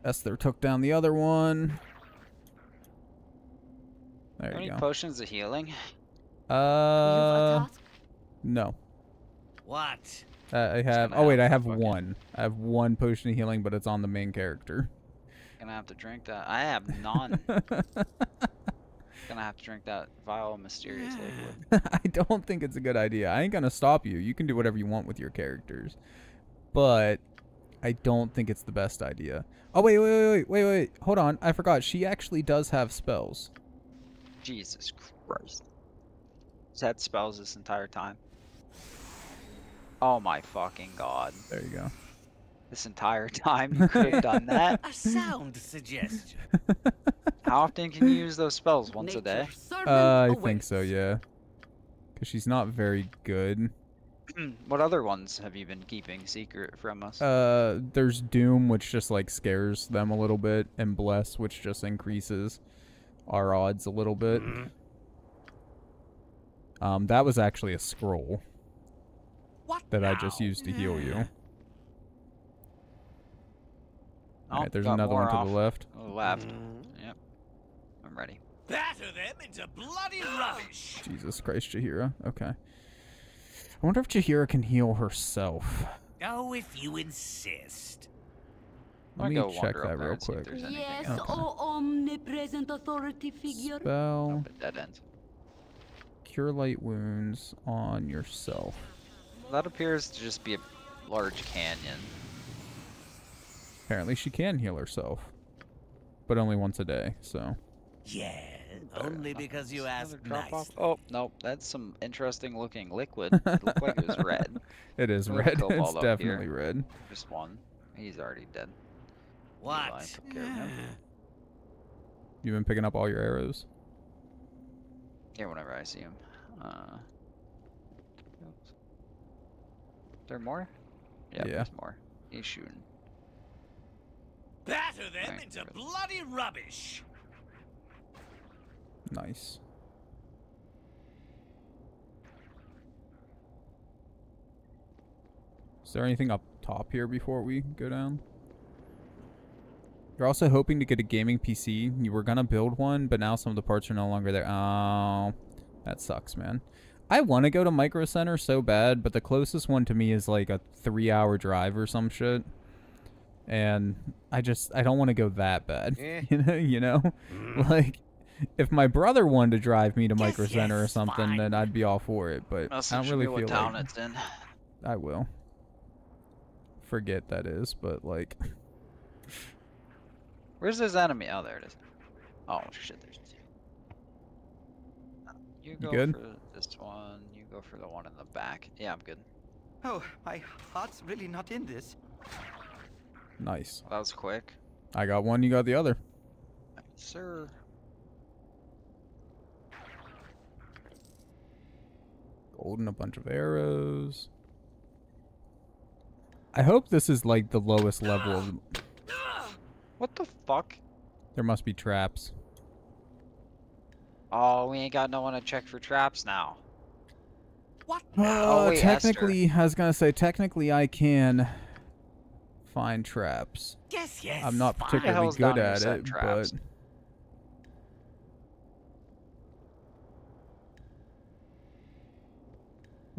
Esther took down the other one. There Any you go. potions of healing? Uh, no. What? Uh, I have. Oh wait, I have one. I have one potion of healing, but it's on the main character. Gonna have to drink that. I have none. Gonna have to drink that vile, mysterious liquid. I don't think it's a good idea. I ain't gonna stop you. You can do whatever you want with your characters, but I don't think it's the best idea. Oh wait, wait, wait, wait, wait, wait. Hold on. I forgot. She actually does have spells. Jesus Christ. He's had spells this entire time. Oh my fucking god. There you go. This entire time you could have done that? A sound suggestion. How often can you use those spells? Once a day? Uh, I think so. Yeah. Cause she's not very good. what other ones have you been keeping secret from us? Uh, there's Doom, which just like scares them a little bit, and Bless, which just increases our odds a little bit. Um, that was actually a scroll that I just used to heal you. Oh, Alright, there's another one more to the left. to the left. Mm-hmm. Yep. I'm ready. Batter them into bloody oh, rubbish. Jesus Christ, Jaheira. Okay. I wonder if Jaheira can heal herself. Oh, if you insist. Let me go check that real and see if quick. Yes, else. oh omnipresent authority figure. Spell. Dead end. Cure light wounds on yourself. That appears to just be a large canyon. Apparently she can heal herself. But only once a day, so. Yeah, only because you asked Another drop off. Oh no, that's some interesting looking liquid. It looked like it was red. It is We have red. It's definitely here. red. Just one. He's already dead. What? Levi took care of him. You've been picking up all your arrows? Yeah, whenever I see him. Uh, is there more? Yeah, Yeah. there's more. He's shooting. Batter them Right, into good. bloody rubbish. Nice. Is there anything up top here before we go down? You're also hoping to get a gaming PC. You were gonna build one, but now some of the parts are no longer there. Oh, that sucks, man. I want to go to Micro Center so bad, but the closest one to me is like a three-hour drive or some shit. And I just I don't want to go that bad. Eh. You know, you know, like if my brother wanted to drive me to Yes, Micro Center or something, fine. then I'd be all for it. But I don't really feel town like it's in. I will. Forget that is, but like Where's this enemy? Oh, there it is. Oh shit, there's two. You You go good? for this one. You go for the one in the back. Yeah, I'm good. Oh, my heart's really not in this. Nice. That was quick. I got one, you got the other. Sir. Gold and a bunch of arrows. I hope this is like the lowest level of What the fuck? there must be traps. Oh, we ain't got no one to check for traps now. What Uh, Oh, wait, technically, I was gonna say technically I can find traps. Yes, yes. I'm not particularly hell's good at it, traps? but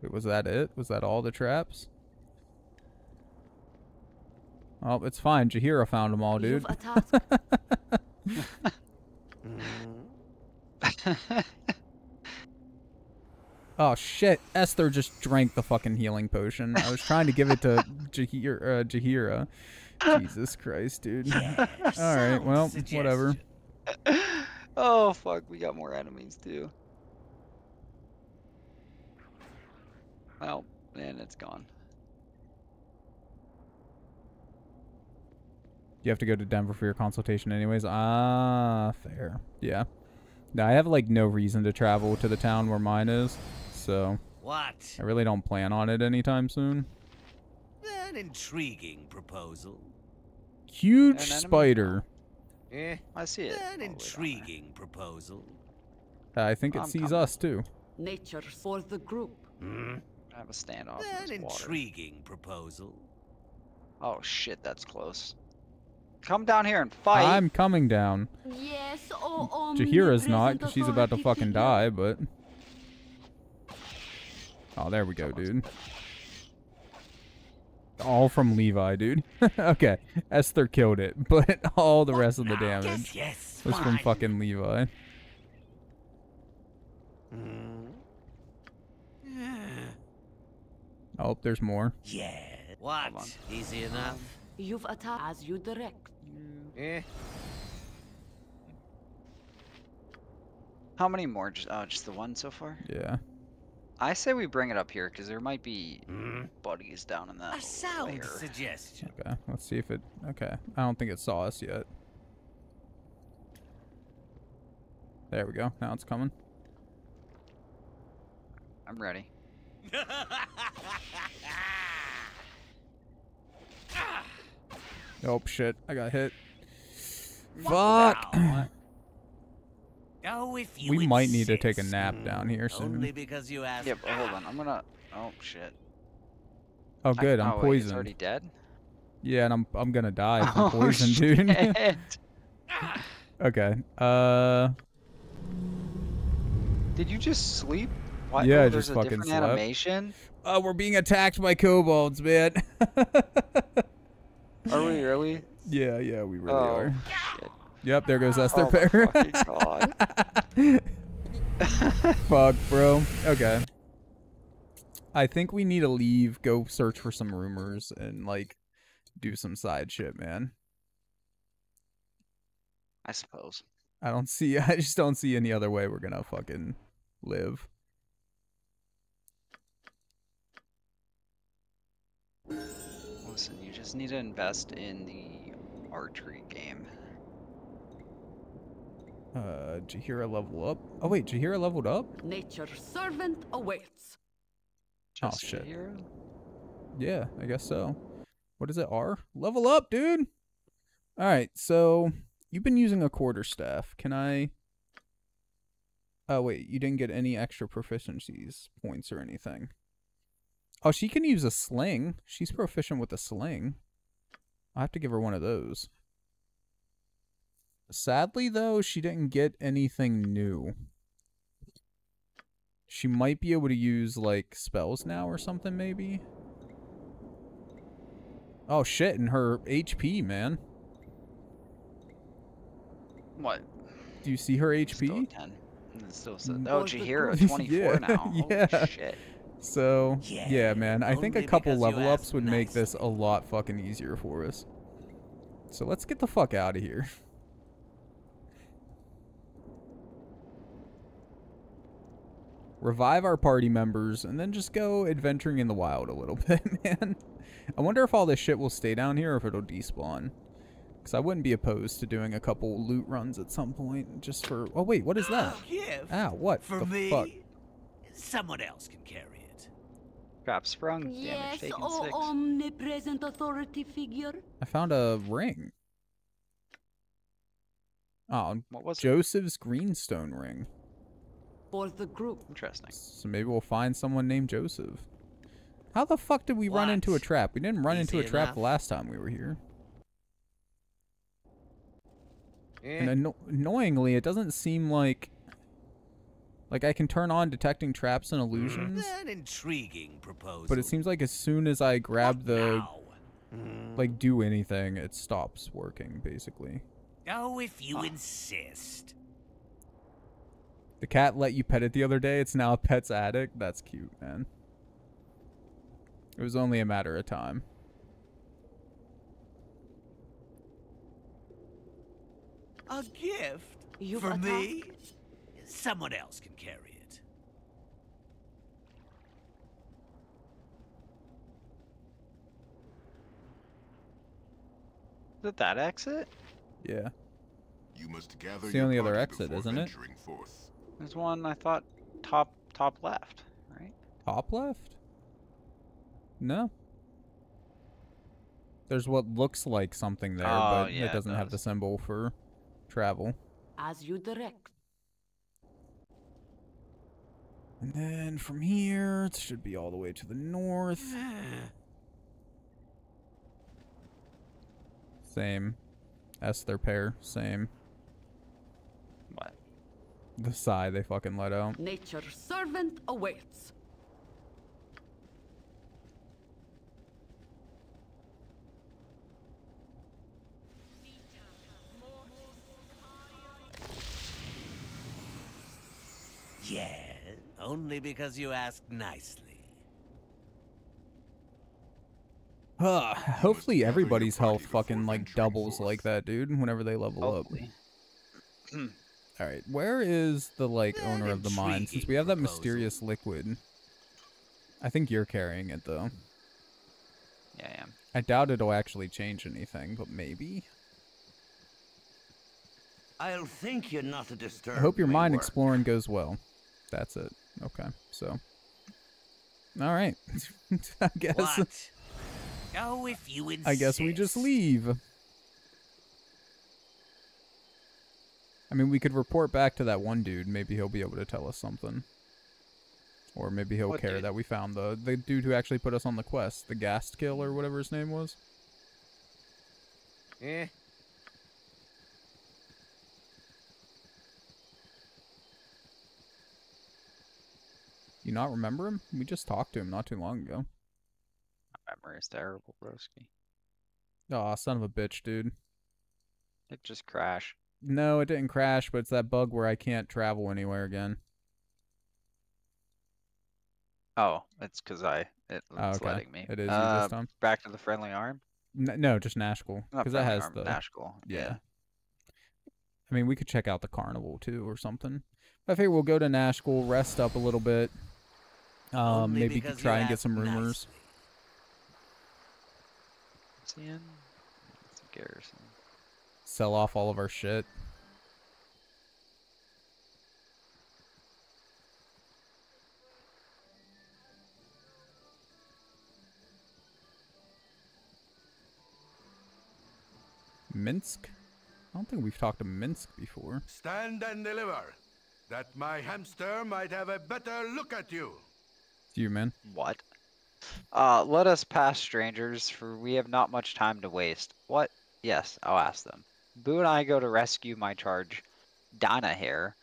wait, was that it? Was that all the traps? Oh, it's fine. Jaheira found them all, dude. You've a task. Oh shit! Esther just drank the fucking healing potion. I was trying to give it to Jaheira. Uh, Jaheira. Jesus Christ, dude. All right, sound well, whatever. oh fuck, we got more enemies too. Well, and it's gone. You have to go to Denver for your consultation, anyways. Ah, fair. Yeah. No, I have like no reason to travel to the town where mine is, so What? I really don't plan on it anytime soon. An intriguing proposal. Huge An spider. Eh, I see it. An intriguing proposal. Uh, I think it I'm sees coming. us too. Nature for the group. Hmm? I have a standoff. An in this water. intriguing proposal. Oh shit, that's close. Come down here and fight. I'm coming down. Yes, oh oh Jaheira's not, because she's about to fucking die, but... Oh, there we go, dude. All from Levi, dude. okay, Esther killed it, but all the rest of the damage yes, was from fucking Levi. Oh, there's more. Yeah. What? Easy enough. You've attacked as you direct. Eh? How many more? Just, oh, uh, just the one so far? Yeah. I say we bring it up here because there might be mm-hmm. buddies down in that. A sound layer. suggestion. Okay, let's see if it... Okay, I don't think it saw us yet. There we go. Now it's coming. I'm ready. Oh, shit. I got hit. Fuck! now? Oh, if you We might need to take a nap down here soon. Only soon. because you asked. Yeah, but hold on. I'm gonna. Oh shit. Oh, good. I'm oh, wait, poisoned. Already dead. Yeah, and I'm I'm gonna die from Oh, poison, dude. shit. okay. Uh. Did you just sleep? Why? Yeah, oh, I there's just a fucking different slept. animation. Oh, we're being attacked by kobolds, man. Are we really? yeah, yeah, we really oh, are. Shit. Yep, there goes Esther Oh Pear. god. Fuck, bro. Okay. I think we need to leave, go search for some rumors, and like do some side shit, man. I suppose. I don't see. I just don't see any other way we're gonna fucking live. Listen, you just need to invest in the archery game. Uh, Jaheira level up. Oh wait, Jaheira leveled up. Nature's servant awaits. Oh shit. Hero? Yeah, I guess so. What is it? R? Level up, dude. All right, so you've been using a quarter staff. Can I? Oh wait, you didn't get any extra proficiencies points or anything. Oh, she can use a sling. She's proficient with a sling. I have to give her one of those. Sadly, though, she didn't get anything new. She might be able to use, like, spells now or something, maybe? Oh, shit, and her HP, man. What? Do you see her Still HP? at 10. And it still oh, Jaheira, 24 Yeah, now. Holy yeah. shit. So, yeah, yeah man, I think a couple level ups would make this a lot fucking easier for us. So let's get the fuck out of here. Revive our party members and then just go adventuring in the wild a little bit, man. I wonder if all this shit will stay down here or if it'll despawn. Because I wouldn't be opposed to doing a couple loot runs at some point just for... Oh, wait, what is that? Gift Ah, what for the me. fuck? Someone else can carry it. Trap sprung, damage Yes, taken oh 6. omnipresent authority figure. I found a ring. Oh, What was it? Joseph's greenstone ring. For the group. Interesting. So maybe we'll find someone named Joseph. How the fuck did we run into a trap? We didn't run into a Easy trap enough. the last time we were here. Eh? And anno- annoyingly, it doesn't seem like like I can turn on detecting traps and illusions, An intriguing proposal. but it seems like as soon as I grab the now? Like do anything, it stops working basically. Oh, if you insist. The cat let you pet it the other day. It's now a pet's addict. That's cute, man. It was only a matter of time. A gift You've for attacked. me. Someone else can carry it. Is it that exit? Yeah. You must gather It's the your only other exit, before isn't it? venturing Forth. There's one I thought top top left, right? Top left? No. There's what looks like something there, Oh, but yeah, it it doesn't have the symbol for travel. As you direct. And then from here, it should be all the way to the north. Same. Esther pair, same. What? The sigh they fucking let out. Nature's servant awaits. Yeah, only because you asked nicely. Huh, hopefully everybody's health fucking like doubles like that, dude, whenever they level Hopefully. up. Alright, where is the like owner of the mine? Since we have that mysterious liquid. I think you're carrying it though. Yeah, I am. I doubt it'll actually change anything, but maybe. I'll think you're not a disturb I hope your my mine work. exploring goes well. That's it. Okay, so. Alright. I guess What? Go if you insist. I guess we just leave. I mean, we could report back to that one dude. Maybe he'll be able to tell us something. Or maybe he'll What care dude? that we found the the dude who actually put us on the quest, the Ghastkill or whatever his name was. Eh. You not remember him? We just talked to him not too long ago. My memory is terrible, broski. Aw, son of a bitch, dude. It just crashed. No, it didn't crash, but it's that bug where I can't travel anywhere again. Oh, it's because I it, Oh, it's okay. letting me. It is you this uh, time? Back to the friendly arm. N- no, just Nashkel because that has arm, the Nashkel. yeah. I mean, we could check out the carnival too, or something. I figure we'll go to Nashkel, rest up a little bit. Um, maybe try and get some rumors. What's the end? It's a garrison. Sell off all of our shit. Minsc? I don't think we've talked to Minsc before. Stand and deliver, that my hamster might have a better look at you. It's you, man. What? Uh, let us pass, strangers, for we have not much time to waste. What? Yes, I'll ask them. Boo and I go to rescue my charge, Dynaheir.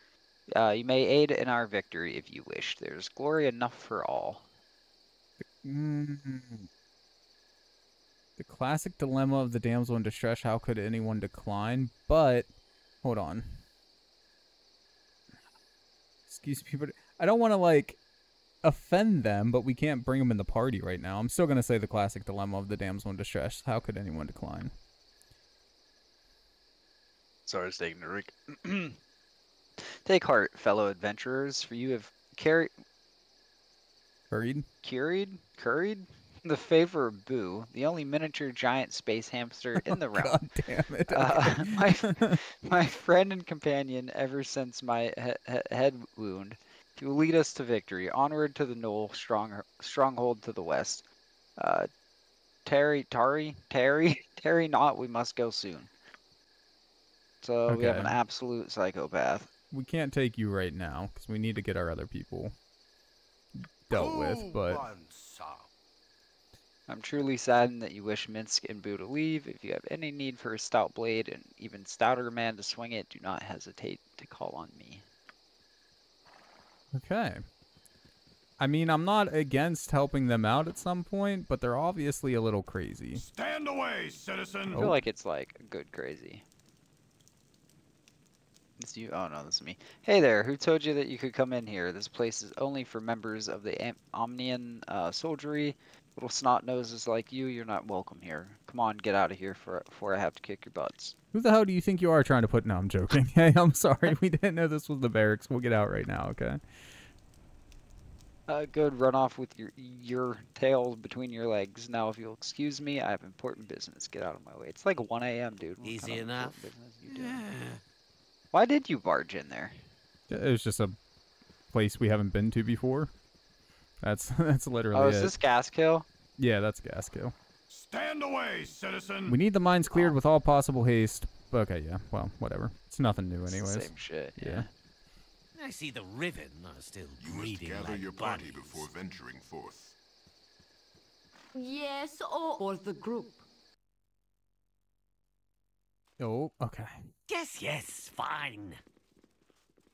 Uh, you may aid in our victory if you wish. There's glory enough for all. Mm. The classic dilemma of the damsel in distress. How could anyone decline? But hold on. Excuse me, but I don't want to like offend them, but we can't bring them in the party right now. I'm still gonna say the classic dilemma of the damsel in distress. How could anyone decline? Sorry, it's taking a Rick. Take heart, fellow adventurers, for you have carried Curried? curried curried the favor of Boo, the only miniature giant space hamster in the realm. God damn it. Uh, my, my friend and companion ever since my he- he- head wound. He will lead us to victory, onward to the gnoll, strong stronghold to the west. Uh, Terry, Tari, Terry, Terry, not. We must go soon. So we have an absolute psychopath. we can't take you right now because we need to get our other people dealt with. But I'm truly saddened that you wish Minsc and Boo to leave. If you have any need for a stout blade and even stouter man to swing it, do not hesitate to call on me. Okay. I mean, I'm not against helping them out at some point, but they're obviously a little crazy. Stand away, citizen. I feel like it's like a good crazy. It's you. Oh no, this is me. Hey there. Who told you that you could come in here? This place is only for members of the Am- Amnian uh, soldiery. Little snot noses like you, you're not welcome here. Come on, get out of here for, before I have to kick your butts. Who the hell do you think you are trying to put? No, I'm joking. Hey, I'm sorry. We didn't know this was the barracks. We'll get out right now, okay? Uh, good. Run off with your your tail between your legs. Now, if you'll excuse me, I have important business. Get out of my way. It's like 1 a.m., dude. What Easy enough. important business you doing? Why did you barge in there? It was just a place we haven't been to before. That's that's literally Oh, it. is this Ghastkill? Yeah, that's Ghastkill. Stand away, citizen. We need the mines cleared oh. with all possible haste. Okay, yeah. Well, whatever. It's nothing new, It's the anyways. same shit, Yeah. I see the Riven are still You must gather like your party before venturing forth. Yes, or, or the group. Oh, okay. Yes, yes, fine.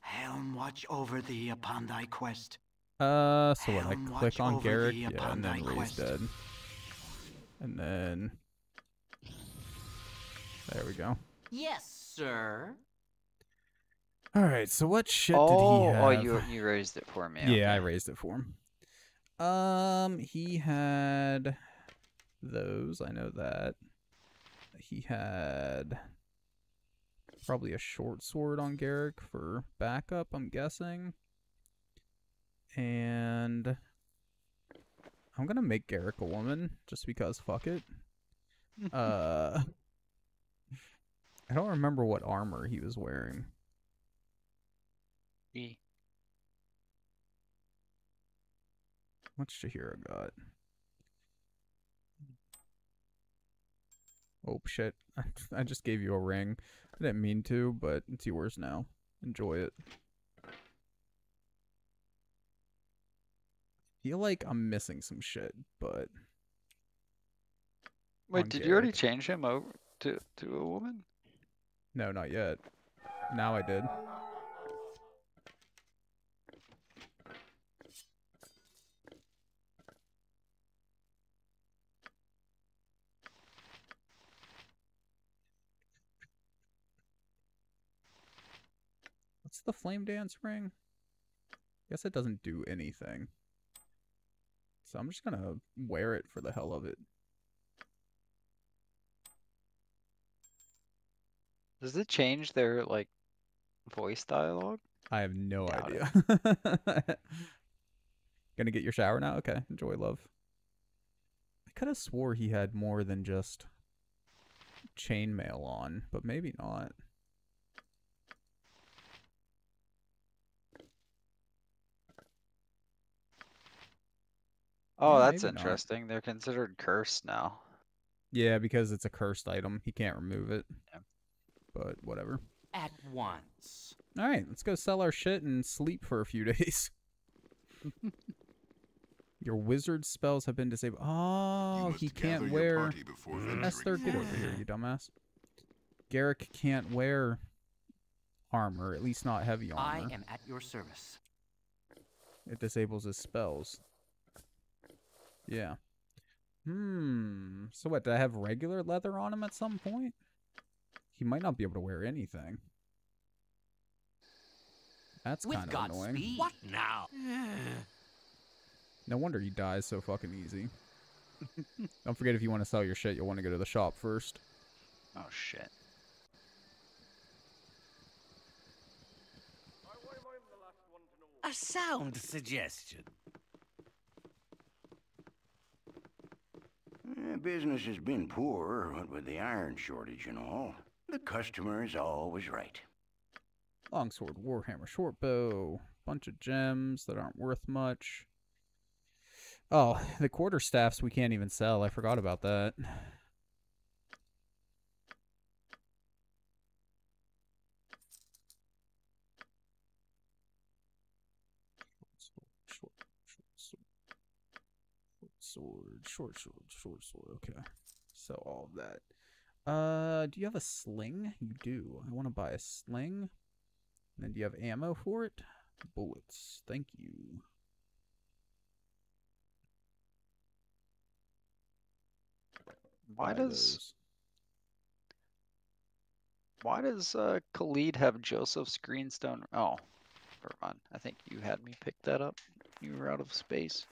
Helm, watch over thee upon thy quest. Uh, so what? I Helm, click watch on over Garrick, thee yeah, upon and then thy quest. dead. And then there we go. Yes, sir. All right. So what shit oh, did he have? oh, you you raised it for me. Yeah, I raised it for him. Um, he had those. I know that. He had probably a short sword on Garrick for backup. I'm guessing. And I'm gonna make Garrick a woman just because. Fuck it. uh, I don't remember what armor he was wearing. E. What's Jaheira got? Oh shit. I just gave you a ring. I didn't mean to, but it's yours now. Enjoy it. feel like I'm missing some shit, but Wait, did you already change him over to to a woman? no, not yet. Now I did. What's the flame dance ring? Guess it doesn't do anything. So I'm just gonna wear it for the hell of it. Does it change their like voice dialogue? I have no Doubt idea. Gonna get your shower now? Okay, enjoy love. I could have swore he had more than just chainmail on, but maybe not. Oh, Yeah, that's maybe not. interesting. They're considered cursed now. Yeah, because it's a cursed item. He can't remove it. But whatever. At once. All right, let's go sell our shit and sleep for a few days. Your wizard spells have been disabled. Oh, he can't wear. party before mm, venturing Esther, get over here, you dumbass. Garrick can't wear armor, at least not heavy armor. I am at your service. It disables his spells. Yeah. Hmm. So what? Did I have regular leather on him at some point? He might not be able to wear anything. That's With kind of God's annoying. speed. What now? No wonder he dies so fucking easy. Don't forget if you want to sell your shit, you'll want to go to the shop first. Oh shit. A sound suggestion. Eh, business has been poor, what with the iron shortage and all. The customer is always right. Longsword, warhammer, shortbow, bunch of gems that aren't worth much. Oh, the quarterstaffs we can't even sell. I forgot about that. Short, short, short sword, short sword, short sword. Okay, so all of that. Uh, do you have a sling? You do. I want to buy a sling. And then do you have ammo for it? Bullets. Thank you. Why does those. why does uh, Khalid have Joseph's greenstone? Oh, never mind. I think you had me pick that up. You were out of space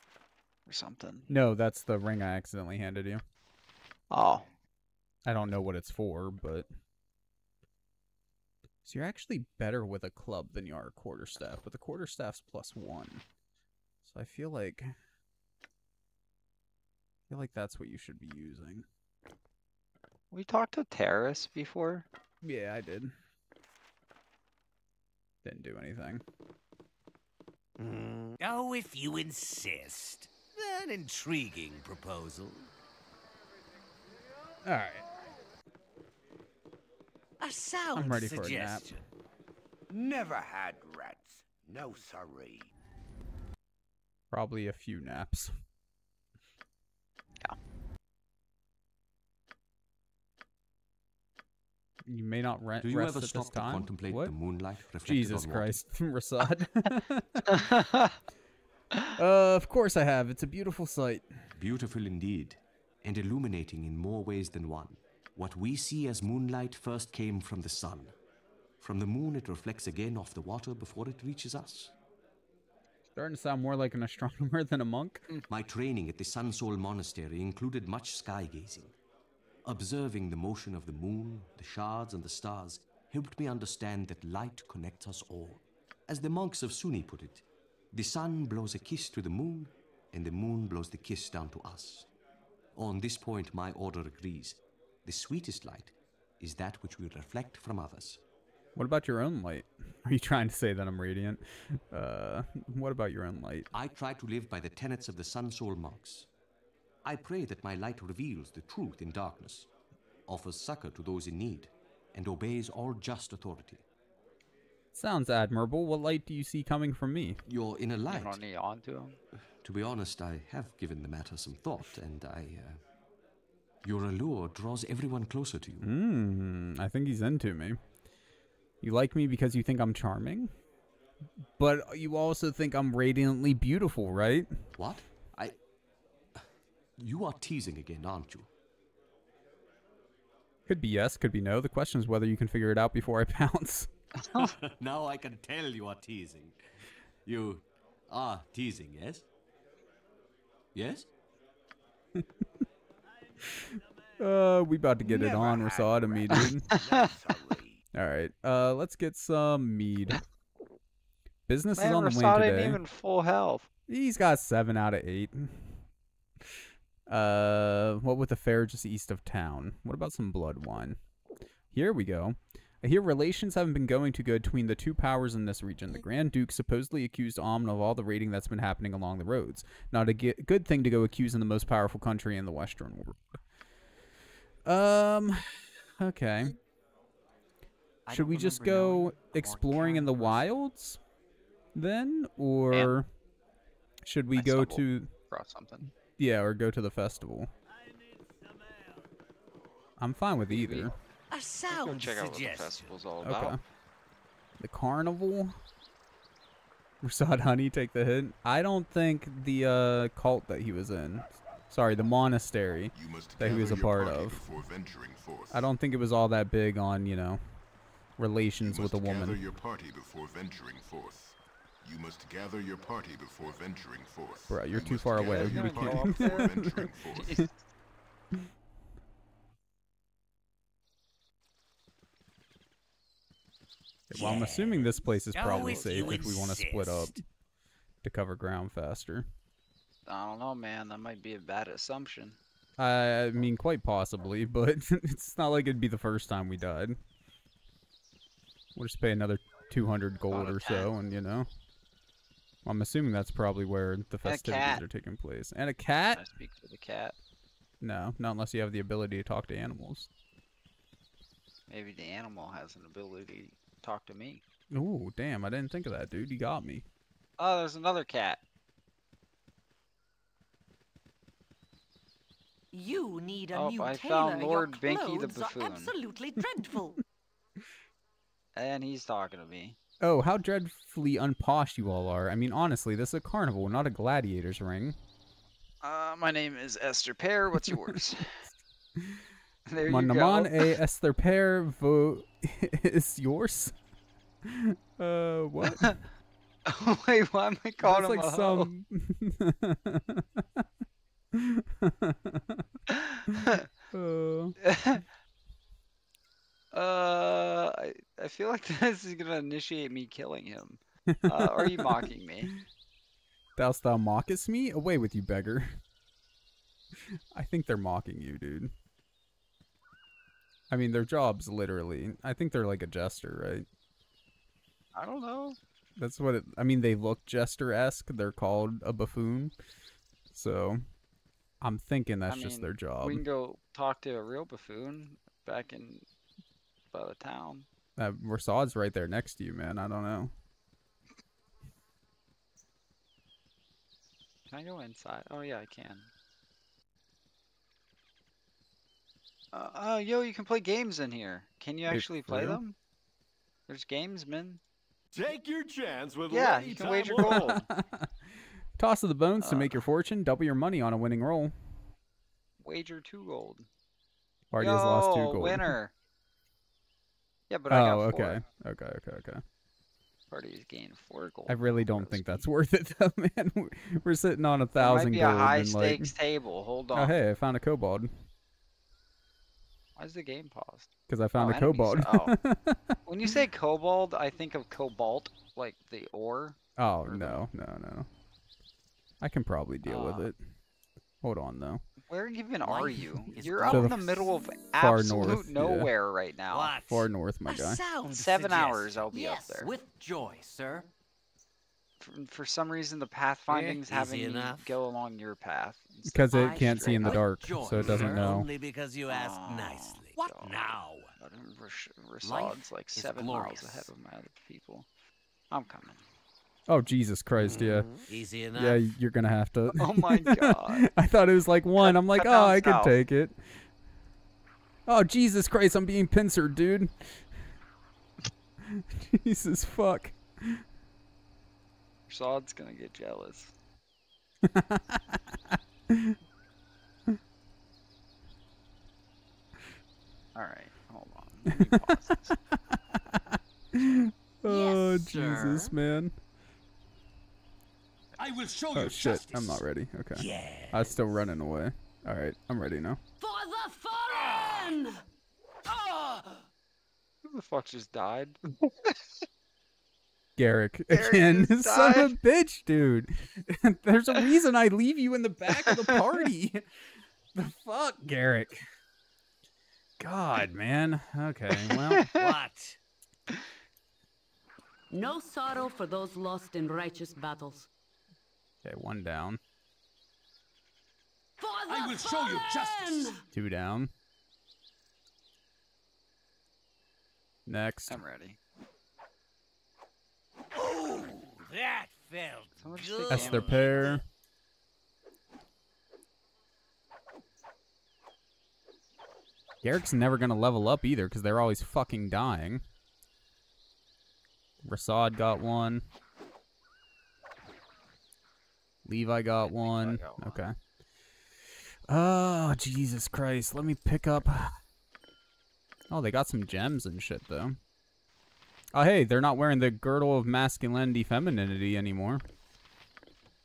or something. No, that's the ring I accidentally handed you. Oh, I don't know what it's for, but so you're actually better with a club than you are a quarterstaff, but the quarterstaff's plus one. So I feel like I feel like that's what you should be using. we talked to terrorists before. Yeah, I did. Didn't do anything. Mm, oh, if you insist. An intriguing proposal. All right. A sound I'm ready for a nap. suggestion. Never had rats. No siree. Probably a few naps. Yeah. You may not rent Do you rest ever stop to contemplate what? the moonlight reflected Jesus on water? Christ, Rasaad. uh, of course I have. It's a beautiful sight. Beautiful indeed, and illuminating in more ways than one. What we see as moonlight first came from the sun. From the moon, it reflects again off the water before it reaches us. Starting to sound more like an astronomer than a monk. My training at the Sun Soul Monastery included much sky gazing. Observing the motion of the moon, the shards, and the stars helped me understand that light connects us all. As the monks of Sunni put it, the sun blows a kiss to the moon, and the moon blows the kiss down to us. On this point, my order agrees. The sweetest light is that which we reflect from others. What about your own light? Are you trying to say that I'm radiant? Uh, what about your own light? I try to live by the tenets of the Sun Soul monks. I pray that my light reveals the truth in darkness, offers succor to those in need, and obeys all just authority. Sounds admirable. What light do you see coming from me? Your inner light. don't need on to him. To be honest, I have given the matter some thought, and I. Uh, your allure draws everyone closer to you. Hmm, I think he's into me. You like me because you think I'm charming? But you also think I'm radiantly beautiful, right? What? I. You are teasing again, aren't you? Could be yes, could be no. The question is whether you can figure it out before I pounce. now I can tell you are teasing. You are teasing, yes? Yes? Uh, we about to get it on had Rasaad and me, dude. All right, uh, let's get some mead. Business is on the Rasaad wane ain't today. even full health. He's got seven out of eight. Uh, what with the fair just east of town? What about some blood wine? Here we go. I hear relations haven't been going too good between the two powers in this region. The Grand Duke supposedly accused Amn of all the raiding that's been happening along the roads. Not a good thing to go accusing the most powerful country in the Western world. Um, okay. Should we just go exploring in the wilds then, or should we I go to something. yeah, or go to the festival? I'm fine with either. A Go sound check out what the suggestion. festival's all Okay. about. The carnival. Rasaad Honey take the hit. I don't think the uh, cult that he was in, sorry, the monastery that he was a part of. Before venturing forth. I don't think it was all that big on you know You relations with a woman. your party before venturing forth. You must gather your party before venturing forth. Bro, you're You too must far gather away. your You're gonna party go up before there? venturing forth. Jeez. Well, I'm assuming this place is probably if safe you if we want to split up to cover ground faster. I don't know, man. That might be a bad assumption. I mean, quite possibly, but it's not like it'd be the first time we died. We'll just pay another 200 gold a or so, and you know. I'm assuming that's probably where the festivities are taking place. And a cat? I speak for the cat. No, not unless you have the ability to talk to animals. Maybe the animal has an ability to talk to me. Oh, damn, I didn't think of that, dude. You got me. Oh, there's another cat. You need a Oh, new I tailor. found Your Lord Binky the clothes are buffoon. absolutely dreadful. And he's talking to me. Oh, how dreadfully unposh you all are. I mean, honestly, this is a carnival, not a gladiator's ring. Uh, my name is Esther Pear. What's yours? there Mon go. nom est Esther Père vo is yours? Uh, what? Wait, why am I calling That's him like a hoe? some. uh, Uh, I, I feel like this is gonna initiate me killing him. Uh, are you mocking me? Dost thou mockest me? Away with you, beggar. I think they're mocking you, dude. I mean, their job's literally. I think they're like a jester, right? I don't know. That's what it. I mean, they look jester esque. They're called a buffoon, so I'm thinking that's I just mean, their job. We can go talk to a real buffoon back in by the town. Uh, Rasaad's right there next to you, man. I don't know. Can I go inside? Oh yeah, I can. Uh, oh, yo, you can play games in here. Can you actually play them? There's games, man. Take your chance with Yeah, Lady you can wager gold. Toss of the bones to Uh. make your fortune. Double your money on a winning roll. Wager two gold. Party has lost two Yo, gold. winner. Yeah, but I got oh, four. okay, okay, okay, okay. Party's gained four gold. I really don't think that's worth it, though, man. We're sitting on a There might thousand be gold a high and like. stakes table. Hold on. Oh, hey, I found a kobold Why is the game paused? because I found Oh, a enemies. kobold. Oh. when you say cobalt, I think of cobalt, like the ore. Oh no, no, no. I can probably deal with Ah. it. Hold on though. Where even are you? You're out the in the middle of absolute north, yeah. nowhere right now. What? Far north, my A guy. Seven suggestion. hours I'll be up yes, there. with joy, sir. For, for some reason, the eh, pathfinding's easy having me enough. go along your path. Because it can't see in the dark, joy, so it doesn't sir. know. Only because you asked Oh, nicely. What now? But Rash- Rasaad's Life like seven glorious. miles ahead of my other people. I'm coming. Oh Jesus Christ, yeah. Mm-hmm. Easy enough. Yeah, you're gonna have to. Oh my god. I thought it was like one. I'm like, oh, I can south. take it. Oh Jesus Christ, I'm being pincered, dude. Jesus fuck. Rasaad's gonna get jealous. Alright, hold on. Let me pause this. Oh Yes, Jesus, sir. man. I will show Oh you shit, justice. I'm not ready. Okay. Yeah. I was still running away. All right, I'm ready now. For the fallen! Who the fuck just died? Garrick Garrick again. just Son of a bitch, dude. There's a reason I leave you in the back of the party. the fuck, Garrick. God, man. Okay, well, What? No sorrow for those lost in righteous battles. okay, one down, For the I will show you justice. two down. Next. I'm ready. Ooh, that felt good. That's their pair. Garrick's never gonna level up either because they're always fucking dying. Rasaad got one. Levi got one. got one. Okay. Oh, Jesus Christ. Let me pick up. Oh, they got some gems and shit, though. Oh, hey, they're not wearing the girdle of masculinity femininity anymore.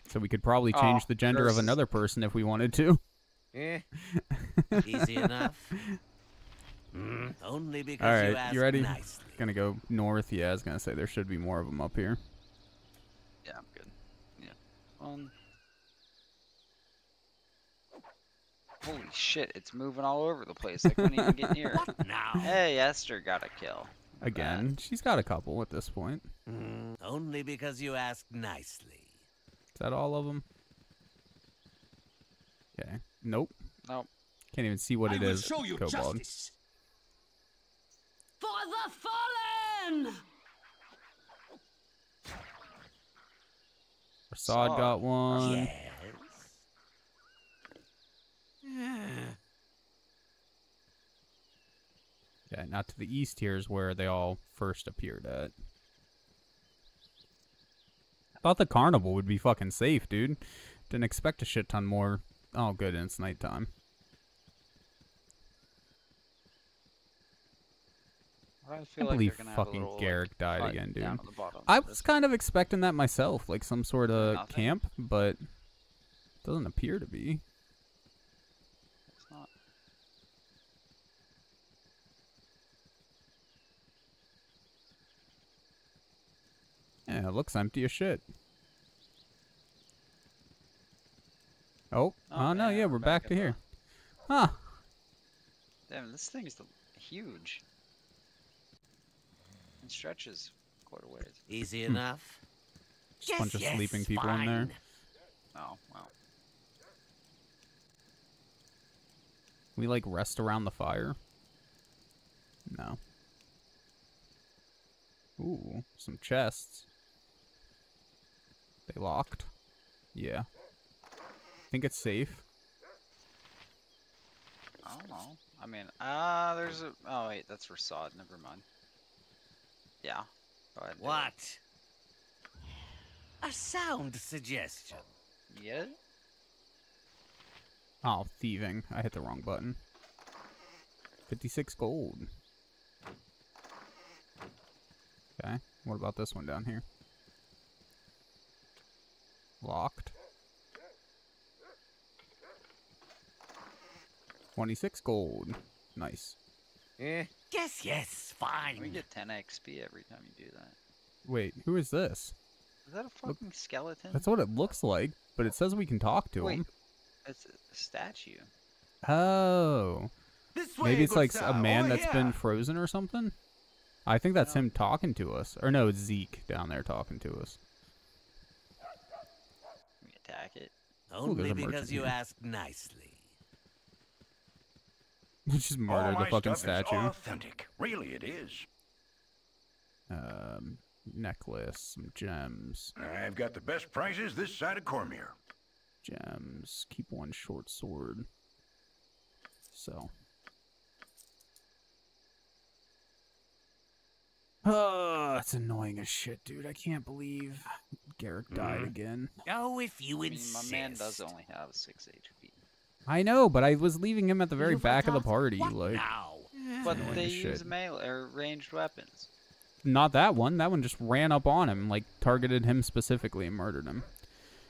So we could probably change Oh, the gender of another person if we wanted to. Eh, easy enough. Mm, only because All right, you asked you ready? nicely. Gonna go north. Yeah, I was gonna say there should be more of them up here. Yeah, I'm good. Yeah. Um. Holy shit, it's moving all over the place. I couldn't even get near it. Now. Hey, Esther got a kill. Again, she's got a couple at this point. Mm, only because you asked nicely. Is that all of them? Okay. Nope. Nope. Can't even see what I it will is. show you Kobold. justice. For the fallen! Rasaad Rasaad. got one. Yes. Yeah, not to the east here is where they all first appeared at. I Thought the carnival would be fucking safe, dude. Didn't expect a shit ton more. Oh, good, and it's nighttime. I I like believe they're have a fucking little, like, Garrick died again, dude. down at the bottom I was kind of expecting that myself, like some sort of Nothing? camp, but doesn't appear to be. Yeah, it looks empty as shit. Oh, Oh, oh, no, yeah, yeah, we're we're back back, to here. Huh. Damn, this thing's huge. It stretches quite a ways. Easy Hmm. enough. Just a bunch of sleeping people in there. Oh, well. We like rest around the fire. No. Ooh, some chests. They locked. Yeah. I Think it's safe. I don't know. I mean, ah, there's a. Oh wait, that's for sod. Never mind. Yeah. Go ahead. it. What? A sound suggestion. Yeah. Oh, thieving. I hit the wrong button. 56 gold. Okay. What about this one down here? Locked. 26 gold. Nice. Eh? Yes, yes, fine. We get 10 XP every time you do that. Wait, who is this? Is that a fucking skeleton? That's what it looks like, but it says we can talk to Wait, him. it's a statue. Oh. This way, Maybe it's like sir, a man over that's been frozen or something. I think that's him talking to us. Or no, it's Zeke down there talking to us. We attack it. Only there's because you here. asked nicely. Just All murdered the my fucking stuff is statue. authentic. Really, it is. Um, necklace, some gems, I've got the best prices this side of Cormyr. gems. Keep one short sword. So. Oh, it's annoying as shit, dude. I can't believe Garrick died Mhm. again. Oh, if you I mean, insist. my man does only have 6 HP. I know, but I was leaving him at the very You back of the forgot party. what Like, now? But annoying they as use shit. melee or ranged weapons. not that one. That one just ran up on him, like targeted him specifically and murdered him.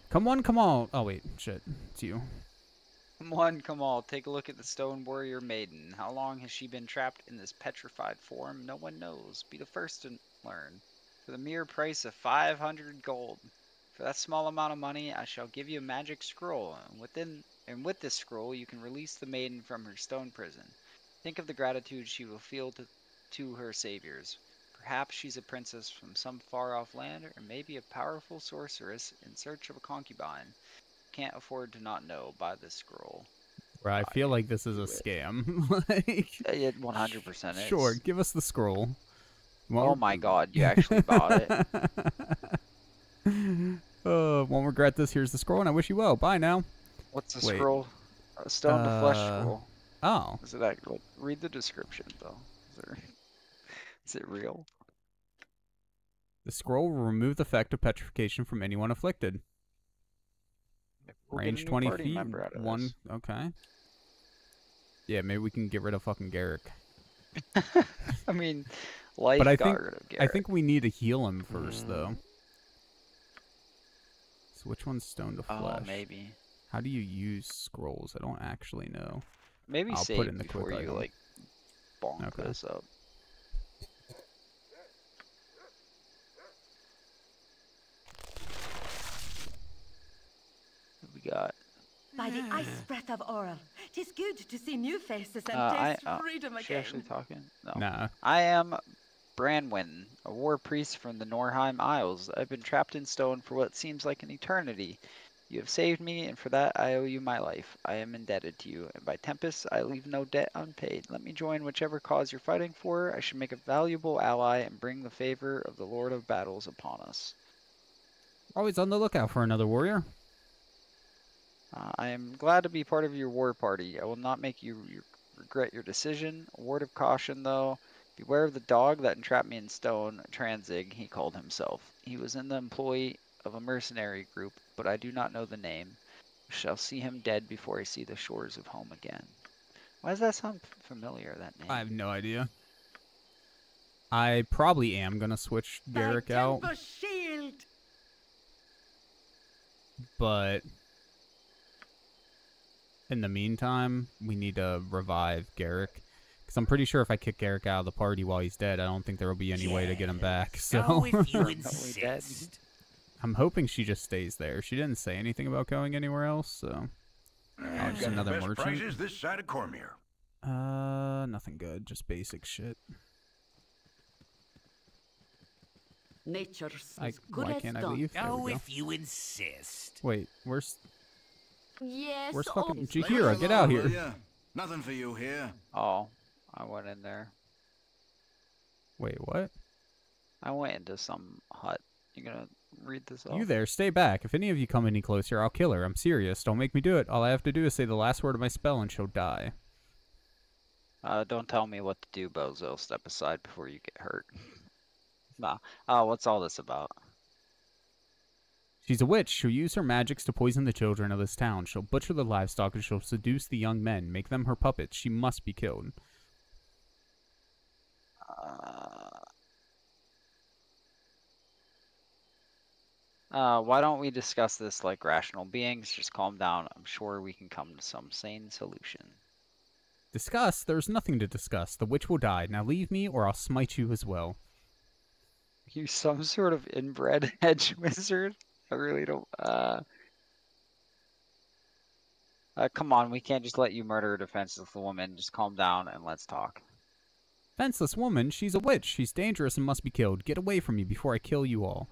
Come on, come on. Oh wait, shit, it's you. Come on, come on, take a look at the stone warrior maiden. How long has she been trapped in this petrified form? No one knows. Be the first to learn. For the mere price of 500 gold. For that small amount of money, I shall give you a magic scroll, and within and with this scroll, you can release the maiden from her stone prison. Think of the gratitude she will feel to, to her saviors. Perhaps she's a princess from some far-off land, or maybe a powerful sorceress in search of a concubine. Can't afford to not know by this scroll. Where I feel like this is a scam. like, Uh, It 100% sure, give us the scroll. Oh my god, you actually bought it. uh, won't regret this. Here's the scroll, and I wish you well. Bye now. What's the Wait. scroll? A stone to flesh Uh, scroll. Oh, Is it actual? Read the description though. Is, there, is it real? the scroll will remove the effect of petrification from anyone afflicted. We'll get a Range new 20 party feet. out of One. this. Okay. Yeah, maybe we can get rid of fucking Garrick. I mean, life but I got think rid of I think we need to heal him first, though. Hmm. So which one's stone to Oh, flesh? maybe. How do you use scrolls? I don't actually know. Maybe I'll save put in the before quick you item. like bonk Okay. this up. Got? By the ice breath of Auril, tis good to see new faces and Uh, I, taste uh, freedom is she actually talking? No. Nah. I am Branwen, a war priest from the Norheim Isles. I've been trapped in stone for what seems like an eternity. You have saved me, and for that I owe you my life. I am indebted to you, and by Tempus I leave no debt unpaid. Let me join whichever cause you're fighting for. I should make a valuable ally and bring the favor of the Lord of Battles upon us. Always on the lookout for another warrior. Uh, I am glad to be part of your war party. I will not make you you regret your decision. A word of caution, though. Beware of the dog that entrapped me in stone, Tranzig, he called himself. He was in the employ of a mercenary group, but I do not know the name. I shall see him dead before I see the shores of home again. Why does that sound familiar, that name? I have no idea. I probably am gonna switch Garrick out, Temper shield! but in the meantime, we need to revive Garrick. Because I'm pretty sure if I kick Garrick out of the party while he's dead, I don't think there will be any way to get him back. So Oh, if you insist. I'm hoping she just stays there. She didn't say anything about going anywhere else, so oh, I've just got the another best merchant. prices this side of Cormyr. Uh, nothing good. Just basic shit. Nature's I, as good why as can't I done. leave? There Oh, if you insist. Wait, where's Yes. where's oh, fucking Jaheira? Get out here. Nothing for you here. Oh, I went in there. Wait, what? I went into some hut. You gonna read this off? You there? Stay back. If any of you come any closer, I'll kill her. I'm serious. Don't make me do it. All I have to do is say the last word of my spell and she'll die. Uh, don't tell me what to do, Bozo. Step aside before you get hurt. nah. Oh, what's all this about? She's a witch. She'll use her magics to poison the children of this town. She'll butcher the livestock and she'll seduce the young men, make them her puppets. She must be killed. Uh, why don't we discuss this like rational beings? Just calm down. I'm sure we can come to some sane solution. Discuss? There's nothing to discuss. The witch will die. Now leave me or I'll smite you as well. You some sort of inbred hedge wizard? I really don't. Uh, uh, come on, we can't just let you murder a defenseless woman. Just calm down and let's talk. Defenseless woman, she's a witch. She's dangerous and must be killed. Get away from me before I kill you all.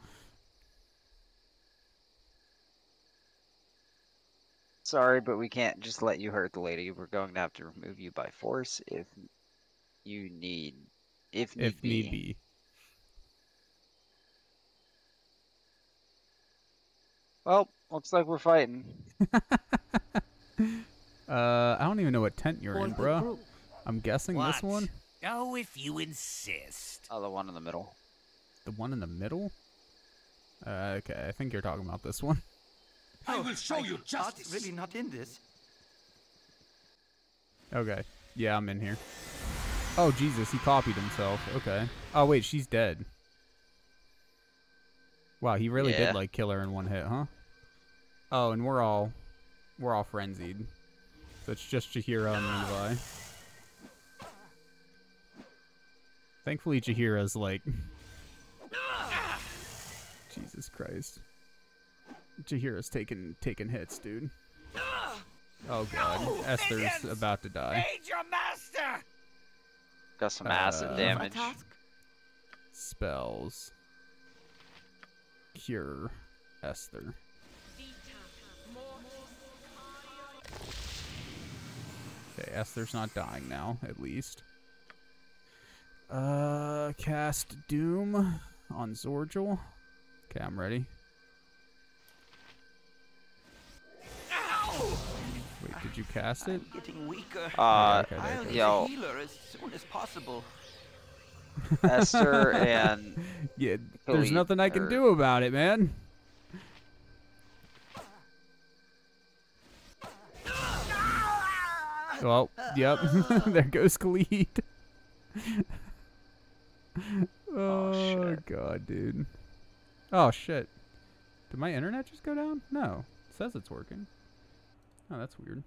Sorry, but we can't just let you hurt the lady. We're going to have to remove you by force if you need, if need if be. need be. Well, looks like we're fighting. Uh, I don't even know what tent you're in, bro. I'm guessing this What? one? Oh, if you insist. Oh, the one in the middle. The one in the middle? Uh, okay, I think you're talking about this one. I will show you justice. really not in this. Okay. Yeah, I'm in here. Oh, Jesus, he copied himself. Okay. Oh, wait, she's dead. Wow, he really Yeah. did, like, kill her in one hit, huh? Oh, and we're all... We're all frenzied. So it's just Jaheira and Levi. Thankfully, Jaheira's, like... Jesus Christ. Jaheira's taking, taking hits, dude. Oh, God. Esther's about to die. Aid your master! Got some acid Uh, damage. Spells. Cure Esther. Okay, Esther's not dying now, at least. Uh, cast Doom on Zorgel. Okay, I'm ready. Wait, did you cast it? Getting weaker. Uh, Okay, okay, I'll okay. need yo. a healer as soon as possible. Esther and Yeah, there's Khalid nothing I can are- do about it, man. Well, yep. there goes Khalid. oh, oh god, dude. Oh shit. Did my internet just go down? No. It says it's working. Oh, that's weird.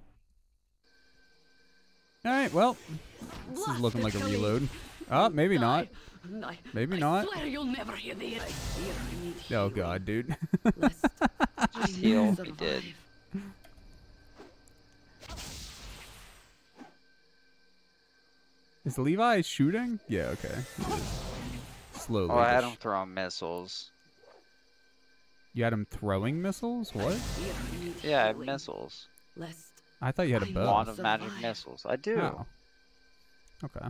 Alright, well. This is looking like a reload. Oh, maybe not. I, Maybe I not. swear you'll never hear the end. I fear I need Oh god, dude. Just heal. He did. Is Levi shooting? Yeah, okay. Slowly. Oh, I had him throwing missiles. You had him throwing missiles? What? Yeah, I had missiles. Lest I thought you had a bow. Wand of magic missiles. I do. Oh. Okay.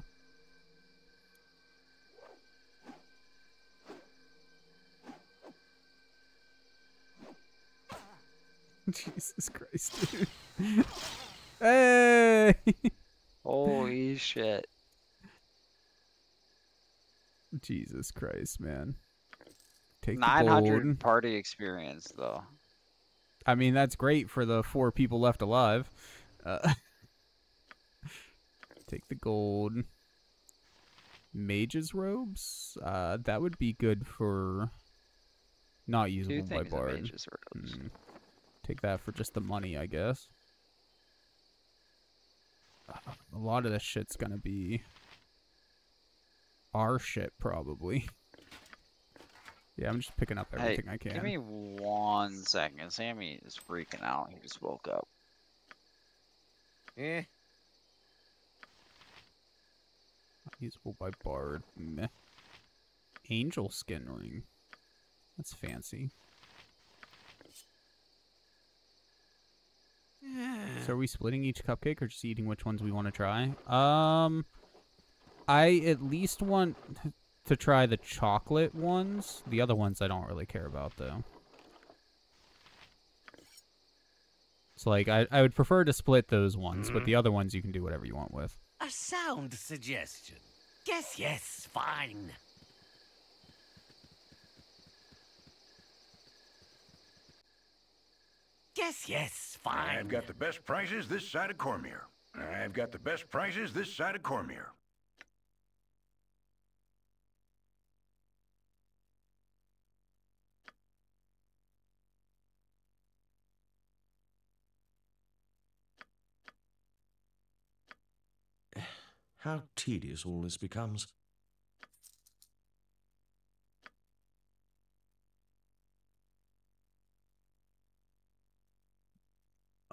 Jesus Christ, dude. hey! Holy shit. Jesus Christ, man. Take the 900 gold. party experience, though. I mean, that's great for the four people left alive. Uh, take the gold. Mage's robes? Uh, that would be good for not usable by Bard. Mage's robes. Take that for just the money, I guess. A lot of this shit's gonna be our shit, probably. Yeah, I'm just picking up Hey, everything I can. give me one second. Sammy is freaking out. He just woke up. Eh. Usable by Bard. Meh. Angel skin ring. That's fancy. So are we splitting each cupcake or just eating which ones we want to try? Um, I at least want to try the chocolate ones. The other ones I don't really care about though. So like I, I would prefer to split those ones, but the other ones you can do whatever you want with. A sound suggestion. Yes, yes, fine. Yes, yes, fine. I've got the best prices this side of Cormyr. I've got the best prices this side of Cormyr. How tedious all this becomes.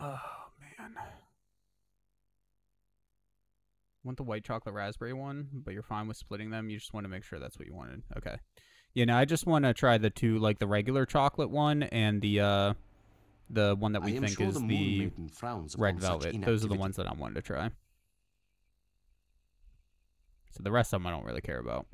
Oh man. Want the white chocolate raspberry one, but you're fine with splitting them. You just want to make sure that's what you wanted. Okay. Yeah, no, I just want to try the two, like the regular chocolate one and the uh, the one that we think sure is the the red velvet. Those are the ones that I wanted to try. So the rest of them I don't really care about.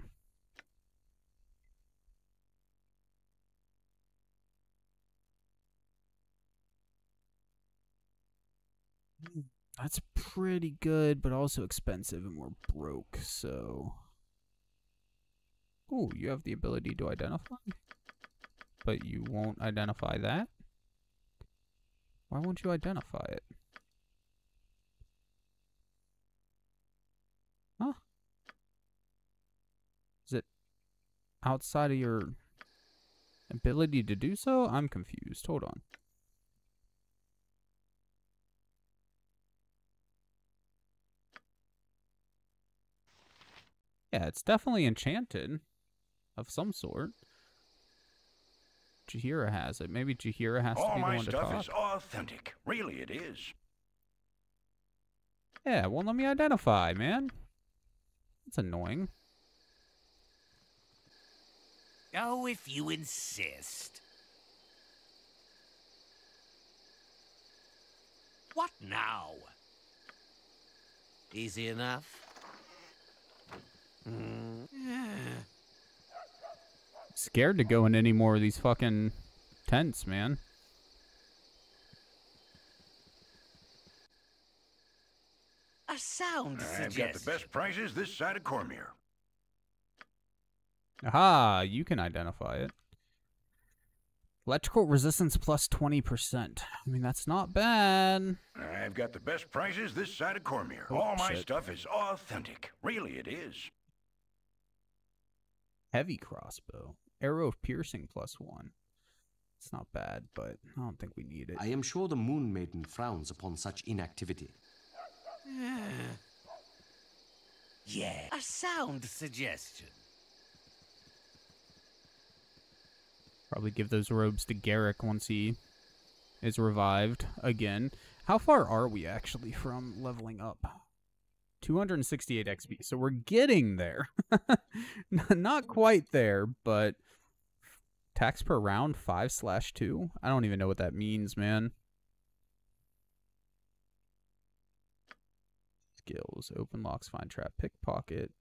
That's pretty good, but also expensive, and we're broke, so. Oh, you have the ability to identify? But you won't identify that? Why won't you identify it? Huh? Is it outside of your ability to do so? I'm confused. Hold on. Yeah, it's definitely enchanted of some sort. Jaheira has it. Maybe Jaheira has to be the one to talk. All my stuff talk. is authentic. Really, it is. Yeah, well, let me identify, man. That's annoying. Oh, if you insist. What now? Easy enough? Scared to go in any more of these fucking tents, man. A sound I've got the best prices this side of Cormyr. Aha, you can identify it. Electrical resistance plus 20%. I mean, that's not bad. I've got the best prices this side of Cormyr. Oh, All my shit. stuff is authentic. Really, it is. Heavy crossbow. Arrow of piercing plus one. It's not bad, but I don't think we need it. I am sure the Moon Maiden frowns upon such inactivity. Yeah. A sound suggestion. Probably give those robes to Garrick once he is revived again. How far are we actually from leveling up? 268 XP. So we're getting there. Not quite there, but tax per round 5 slash 2. I don't even know what that means, man. Skills. Open locks, find trap, pickpocket,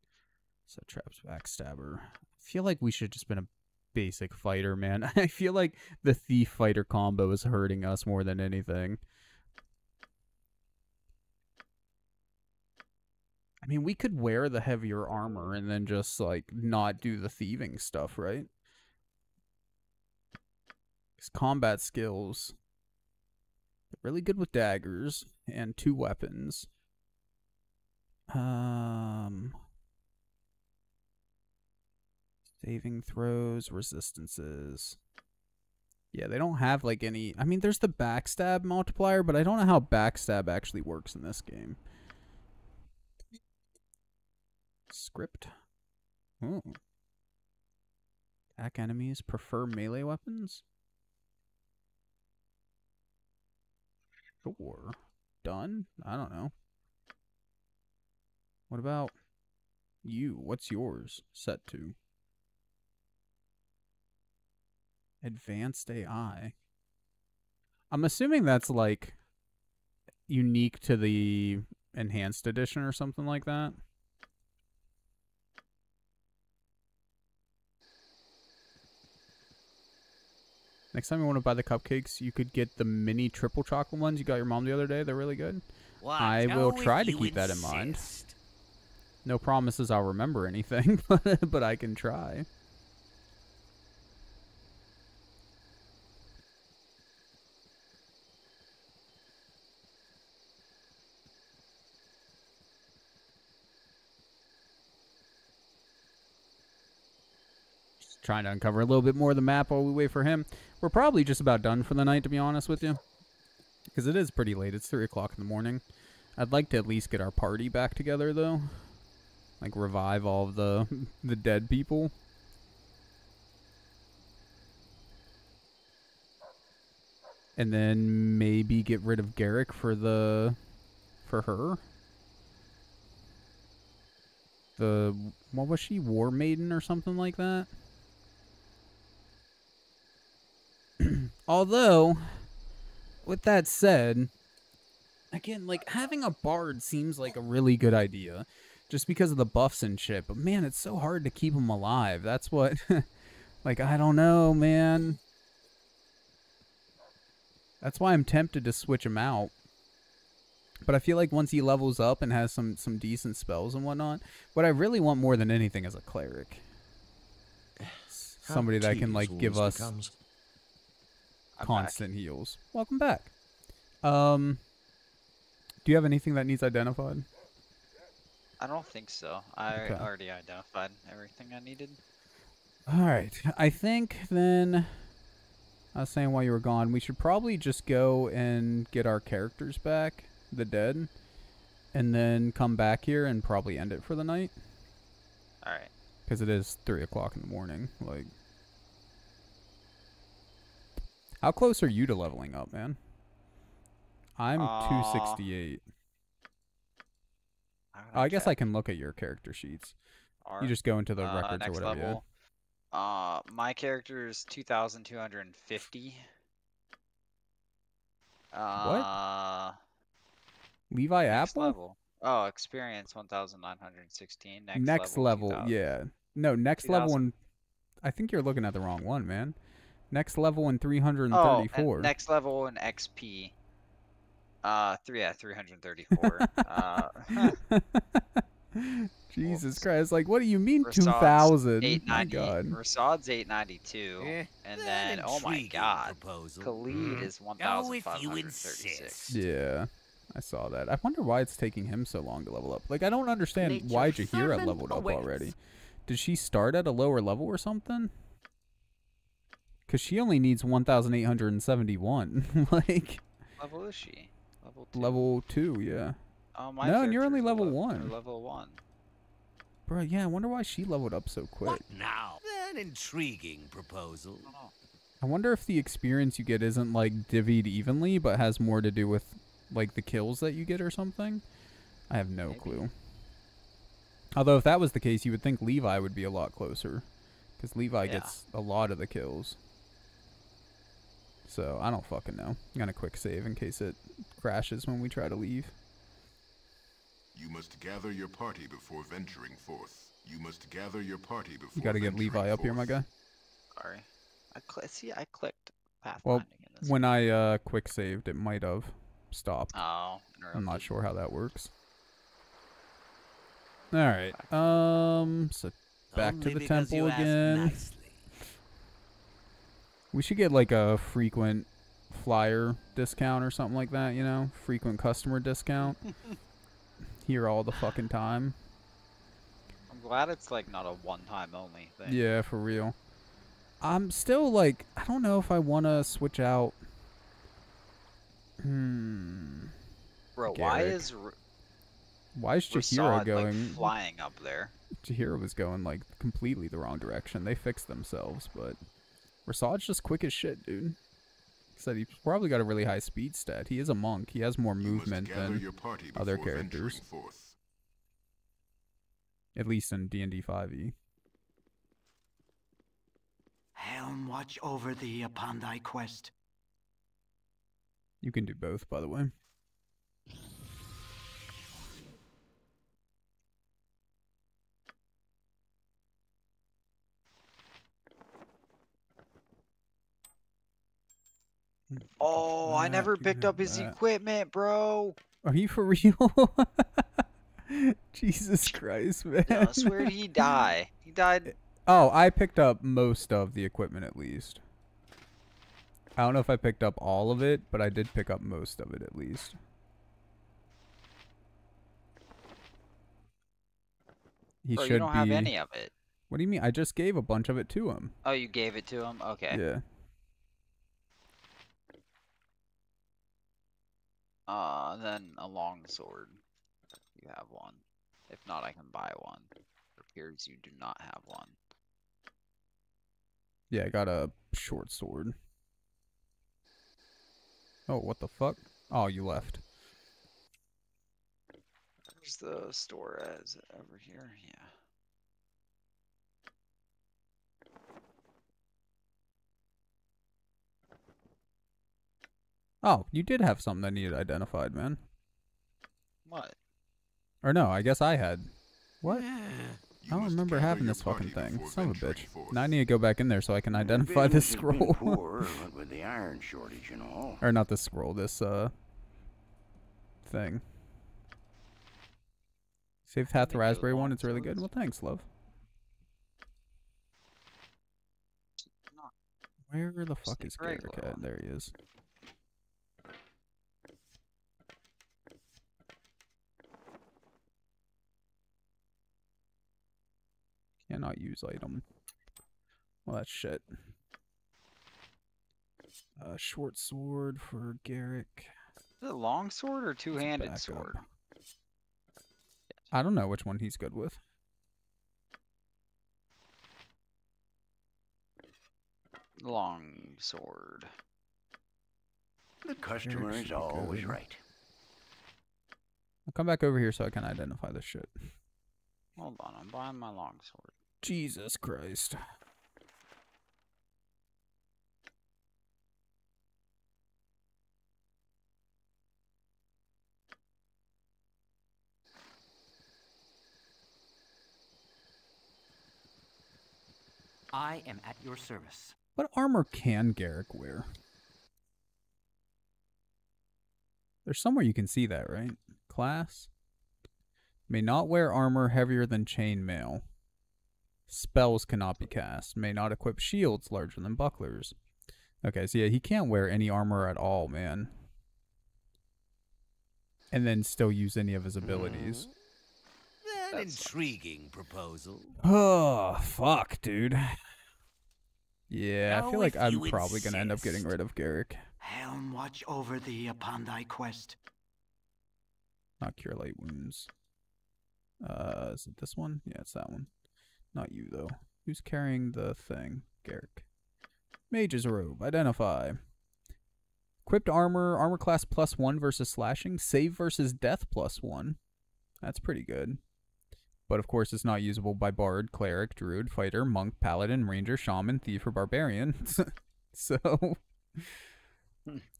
set traps, backstabber. I feel like we should just been a basic fighter, man. I feel like the thief fighter combo is hurting us more than anything. I mean, we could wear the heavier armor and then just like not do the thieving stuff, right? His combat skills. Really good with daggers and two weapons. Um saving throws, resistances. Yeah, they don't have like any I mean there's the backstab multiplier, but I don't know how backstab actually works in this game. Script. Oh. Attack enemies prefer melee weapons? Sure. Done? I don't know. What about you? What's yours set to? Advanced AI. I'm assuming that's like unique to the enhanced edition or something like that. Next time you want to buy the cupcakes, you could get the mini triple chocolate ones you got your mom the other day. They're really good. What? I will Oh, try to keep that in mind. No promises I'll remember anything, but, but I can try. Just trying to uncover a little bit more of the map while we wait for him. We're probably just about done for the night, to be honest with you. Because it is pretty late. It's 3 o'clock in the morning. I'd like to at least get our party back together, though. Like, revive all of the, the dead people. And then maybe get rid of Garrick for the... for her. The... what was she? War Maiden or something like that? Although, with that said, again, like having a bard seems like a really good idea, just because of the buffs and shit. But man, it's so hard to keep them alive. That's what, like I don't know, man. That's why I'm tempted to switch him out. But I feel like once he levels up and has some some decent spells and whatnot, what I really want more than anything is a cleric. Somebody that can like give us becomes. constant heals. Welcome back. Um, do you have anything that needs identified? I don't think so. I Okay. already identified everything I needed. All right. I think then I was saying while you were gone, we should probably just go and get our characters back, the dead, and then come back here and probably end it for the night Alright. because it is three o'clock in the morning. Like, how close are you to leveling up, man? I'm Uh, 268. Oh, I guess I can look at your character sheets. Are- You just go into the uh, records or whatever. yeah. level. Uh, my character is 2,250. Uh, Levi next Apple? level. Oh, experience 1,916. Next, Next, level, 2,000. yeah. No, next level one. I think you're looking at the wrong one, man. Next level in Oh, 334. and next level in XP. Uh, three yeah, 334. uh, Jesus Christ! Like, what do you mean Rasaad's 2,000? My God. Rasaad's 892. Eh, and then, oh my god. proposal. Khalid Mm-hmm. is Oh, 1,536. Yeah, I saw that. I wonder why it's taking him so long to level up. Like, I don't understand Nature's why Jaheira leveled up awaits. already. Did she start at a lower level or something? Because she only needs 1,871. like, level is she? Level two. level 2, yeah. Oh, my no, and you're only a level 1. Level 1. Bro, yeah, I wonder why she leveled up so quick. What Now, an intriguing proposal. I wonder if the experience you get isn't like divvied evenly, but has more to do with like the kills that you get or something. I have no clue. Although if that was the case, you would think Levi would be a lot closer, because Levi Yeah. gets a lot of the kills. So I don't fucking know. I'm gonna quick save in case it crashes when we try to leave. You must gather your party before venturing forth. You must gather your party before You gotta get venturing Levi up here, my guy. Sorry. I cl- see, I clicked pathfinding Well, this. when I uh quick saved, it might have stopped. Oh, I'm not sure how that works. All right. Um. So back to the temple again. nicely. We should get like a frequent flyer discount or something like that. You know, frequent customer discount. Here all the fucking time. I'm glad it's like not a one-time only thing. Yeah, for real. I'm still like, I don't know if I want to switch out. Hmm. Bro, why is R- Why is Jaheira Rasaad, going? like flying up there? Jaheira was going like completely the wrong direction. They fixed themselves, but Rasaad's just quick as shit, dude. Said he probably got a really high speed stat. He is a monk. He has more movement gather than your party other characters. forth. At least in D and D five E. Helm watch over thee upon thy quest. You can do both, by the way. Oh, I never picked up his that. equipment, bro. Are you for real? Jesus Christ, man. Yeah, I swear he die? He died. Oh, I picked up most of the equipment at least. I don't know if I picked up all of it, but I did pick up most of it at least. He Bro, should you don't be. have any of it. What do you mean? I just gave a bunch of it to him. Oh, you gave it to him? Okay. Yeah. Uh, then a long sword. You have one. If not, I can buy one. It appears you do not have one. Yeah, I got a short sword. Oh, what the fuck? Oh, you left. Where's the store it over here? Yeah. Oh, you did have something that needed identified, man. What? Or no, I guess I had. What? I don't remember having this fucking thing. Son of a bitch. Now I need to go back in there so I can identify this Business has been scroll. poor, with the iron shortage and all. or not this scroll, this, uh... Thing. Saved half the raspberry one, it's really good. Well, thanks, love. Where the fuck is Garrick at? There he is. Cannot use item. Well, that's shit. Uh, short sword for Garrick. Is it a long sword or two-handed backup. sword? I don't know which one he's good with. Long sword. The customer is always good. right. I'll come back over here so I can identify this shit. Hold on, I'm buying my long sword. Jesus Christ. I am at your service. What armor can Garrick wear? There's somewhere you can see that, right? Class? May not wear armor heavier than chainmail. Spells cannot be cast. May not equip shields larger than bucklers. Okay, so yeah, he can't wear any armor at all, man. And then still use any of his abilities. An intriguing proposal. Oh, fuck, dude. Yeah, I feel like I'm you probably gonna end up getting rid of Garrick. Helm watch over thee upon thy quest. Not cure light wounds. Uh, is it this one? Yeah, it's that one. Not you though. Who's carrying the thing? Garrick. Mage's robe. Identify. Equipped armor. Armor class plus one versus slashing. Save versus death plus one. That's pretty good. But of course, it's not usable by bard, cleric, druid, fighter, monk, paladin, ranger, shaman, thief, or barbarian. so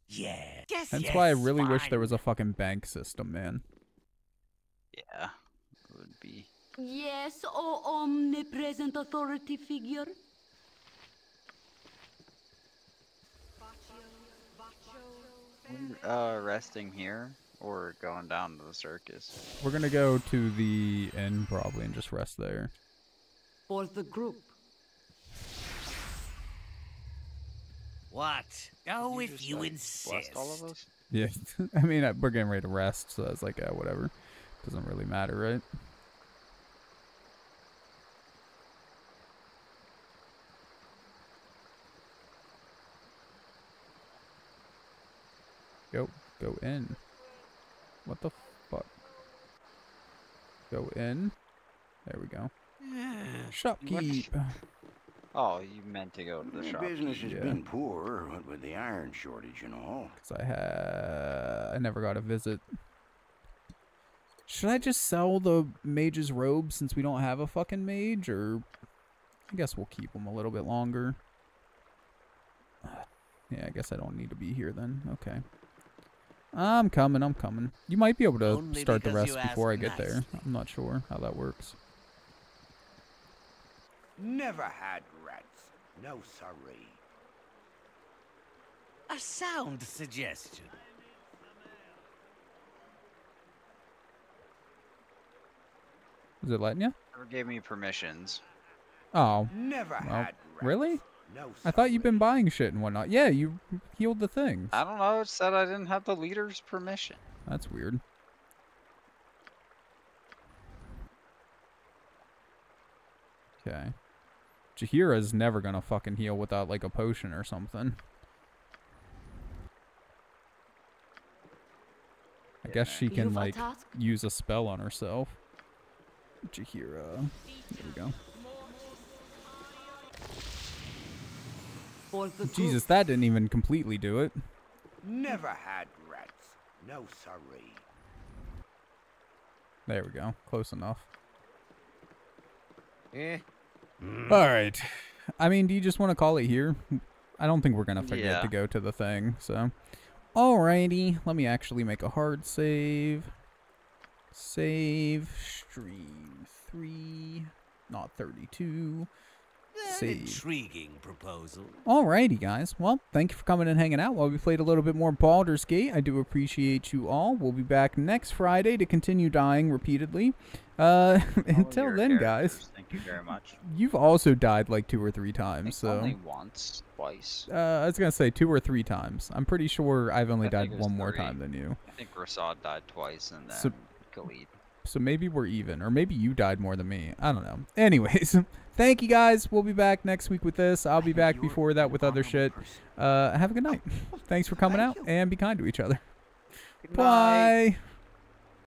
Yeah. Guess that's yes, why I really wish there was a fucking bank system, man. Yeah, it would be. Yes, O omnipresent authority figure. Uh, resting here or going down to the circus. We're gonna go to the inn probably and just rest there. For the group. What? Oh, if just, you like, insist. all of us? Yeah, I mean uh, we're getting ready to rest, so that's like uh, whatever. Doesn't really matter, right? Go, go in. What the fuck? Go in. There we go. Shopkeep. Oh, you meant to go to the The shop. business has Yeah. been poor, what with the iron shortage and all. Cause I had I never got a visit. Should I just sell the mage's robe since we don't have a fucking mage, or I guess we'll keep them a little bit longer. Yeah, I guess I don't need to be here then. Okay. I'm coming, I'm coming. You might be able to Only start the rest before I asked get there. I'm not sure how that works. Never had rats. No sorry. A sound suggestion. Is it letting you? Never gave me permissions. Oh. Never well, had Really? No I thought you've been buying shit and whatnot. Yeah, you healed the things. I don't know. It said I didn't have the leader's permission. That's weird. Okay. Jaheira's never gonna fucking heal without like a potion or something. I guess she can like use a spell on herself. Jaheira. There we go. Jesus, that didn't even completely do it. Never had rats. No, sorry. There we go. Close enough. Eh. Mm. All right. I mean, do you just want to call it here? I don't think we're going to forget yeah. to go to the thing, so. Alrighty. Let me actually make a hard save. Save stream 3, not 32 see. Intriguing proposal. Alrighty, guys. Well, thank you for coming and hanging out while we played a little bit more Baldur's Gate. I do appreciate you all. We'll be back next Friday to continue dying repeatedly. Uh, until then, guys. Thank you very much. You've also died like two or three times. so only once, twice. Uh, I was gonna say two or three times. I'm pretty sure I've only I died one more time than you. I think Rasaad died twice, and then so, Khalid. So maybe we're even, or maybe you died more than me. I don't know. Anyways, thank you guys. We'll be back next week with this. I'll be back before that with other shit. Uh, have a good night. Thanks for coming out and be kind to each other. Bye.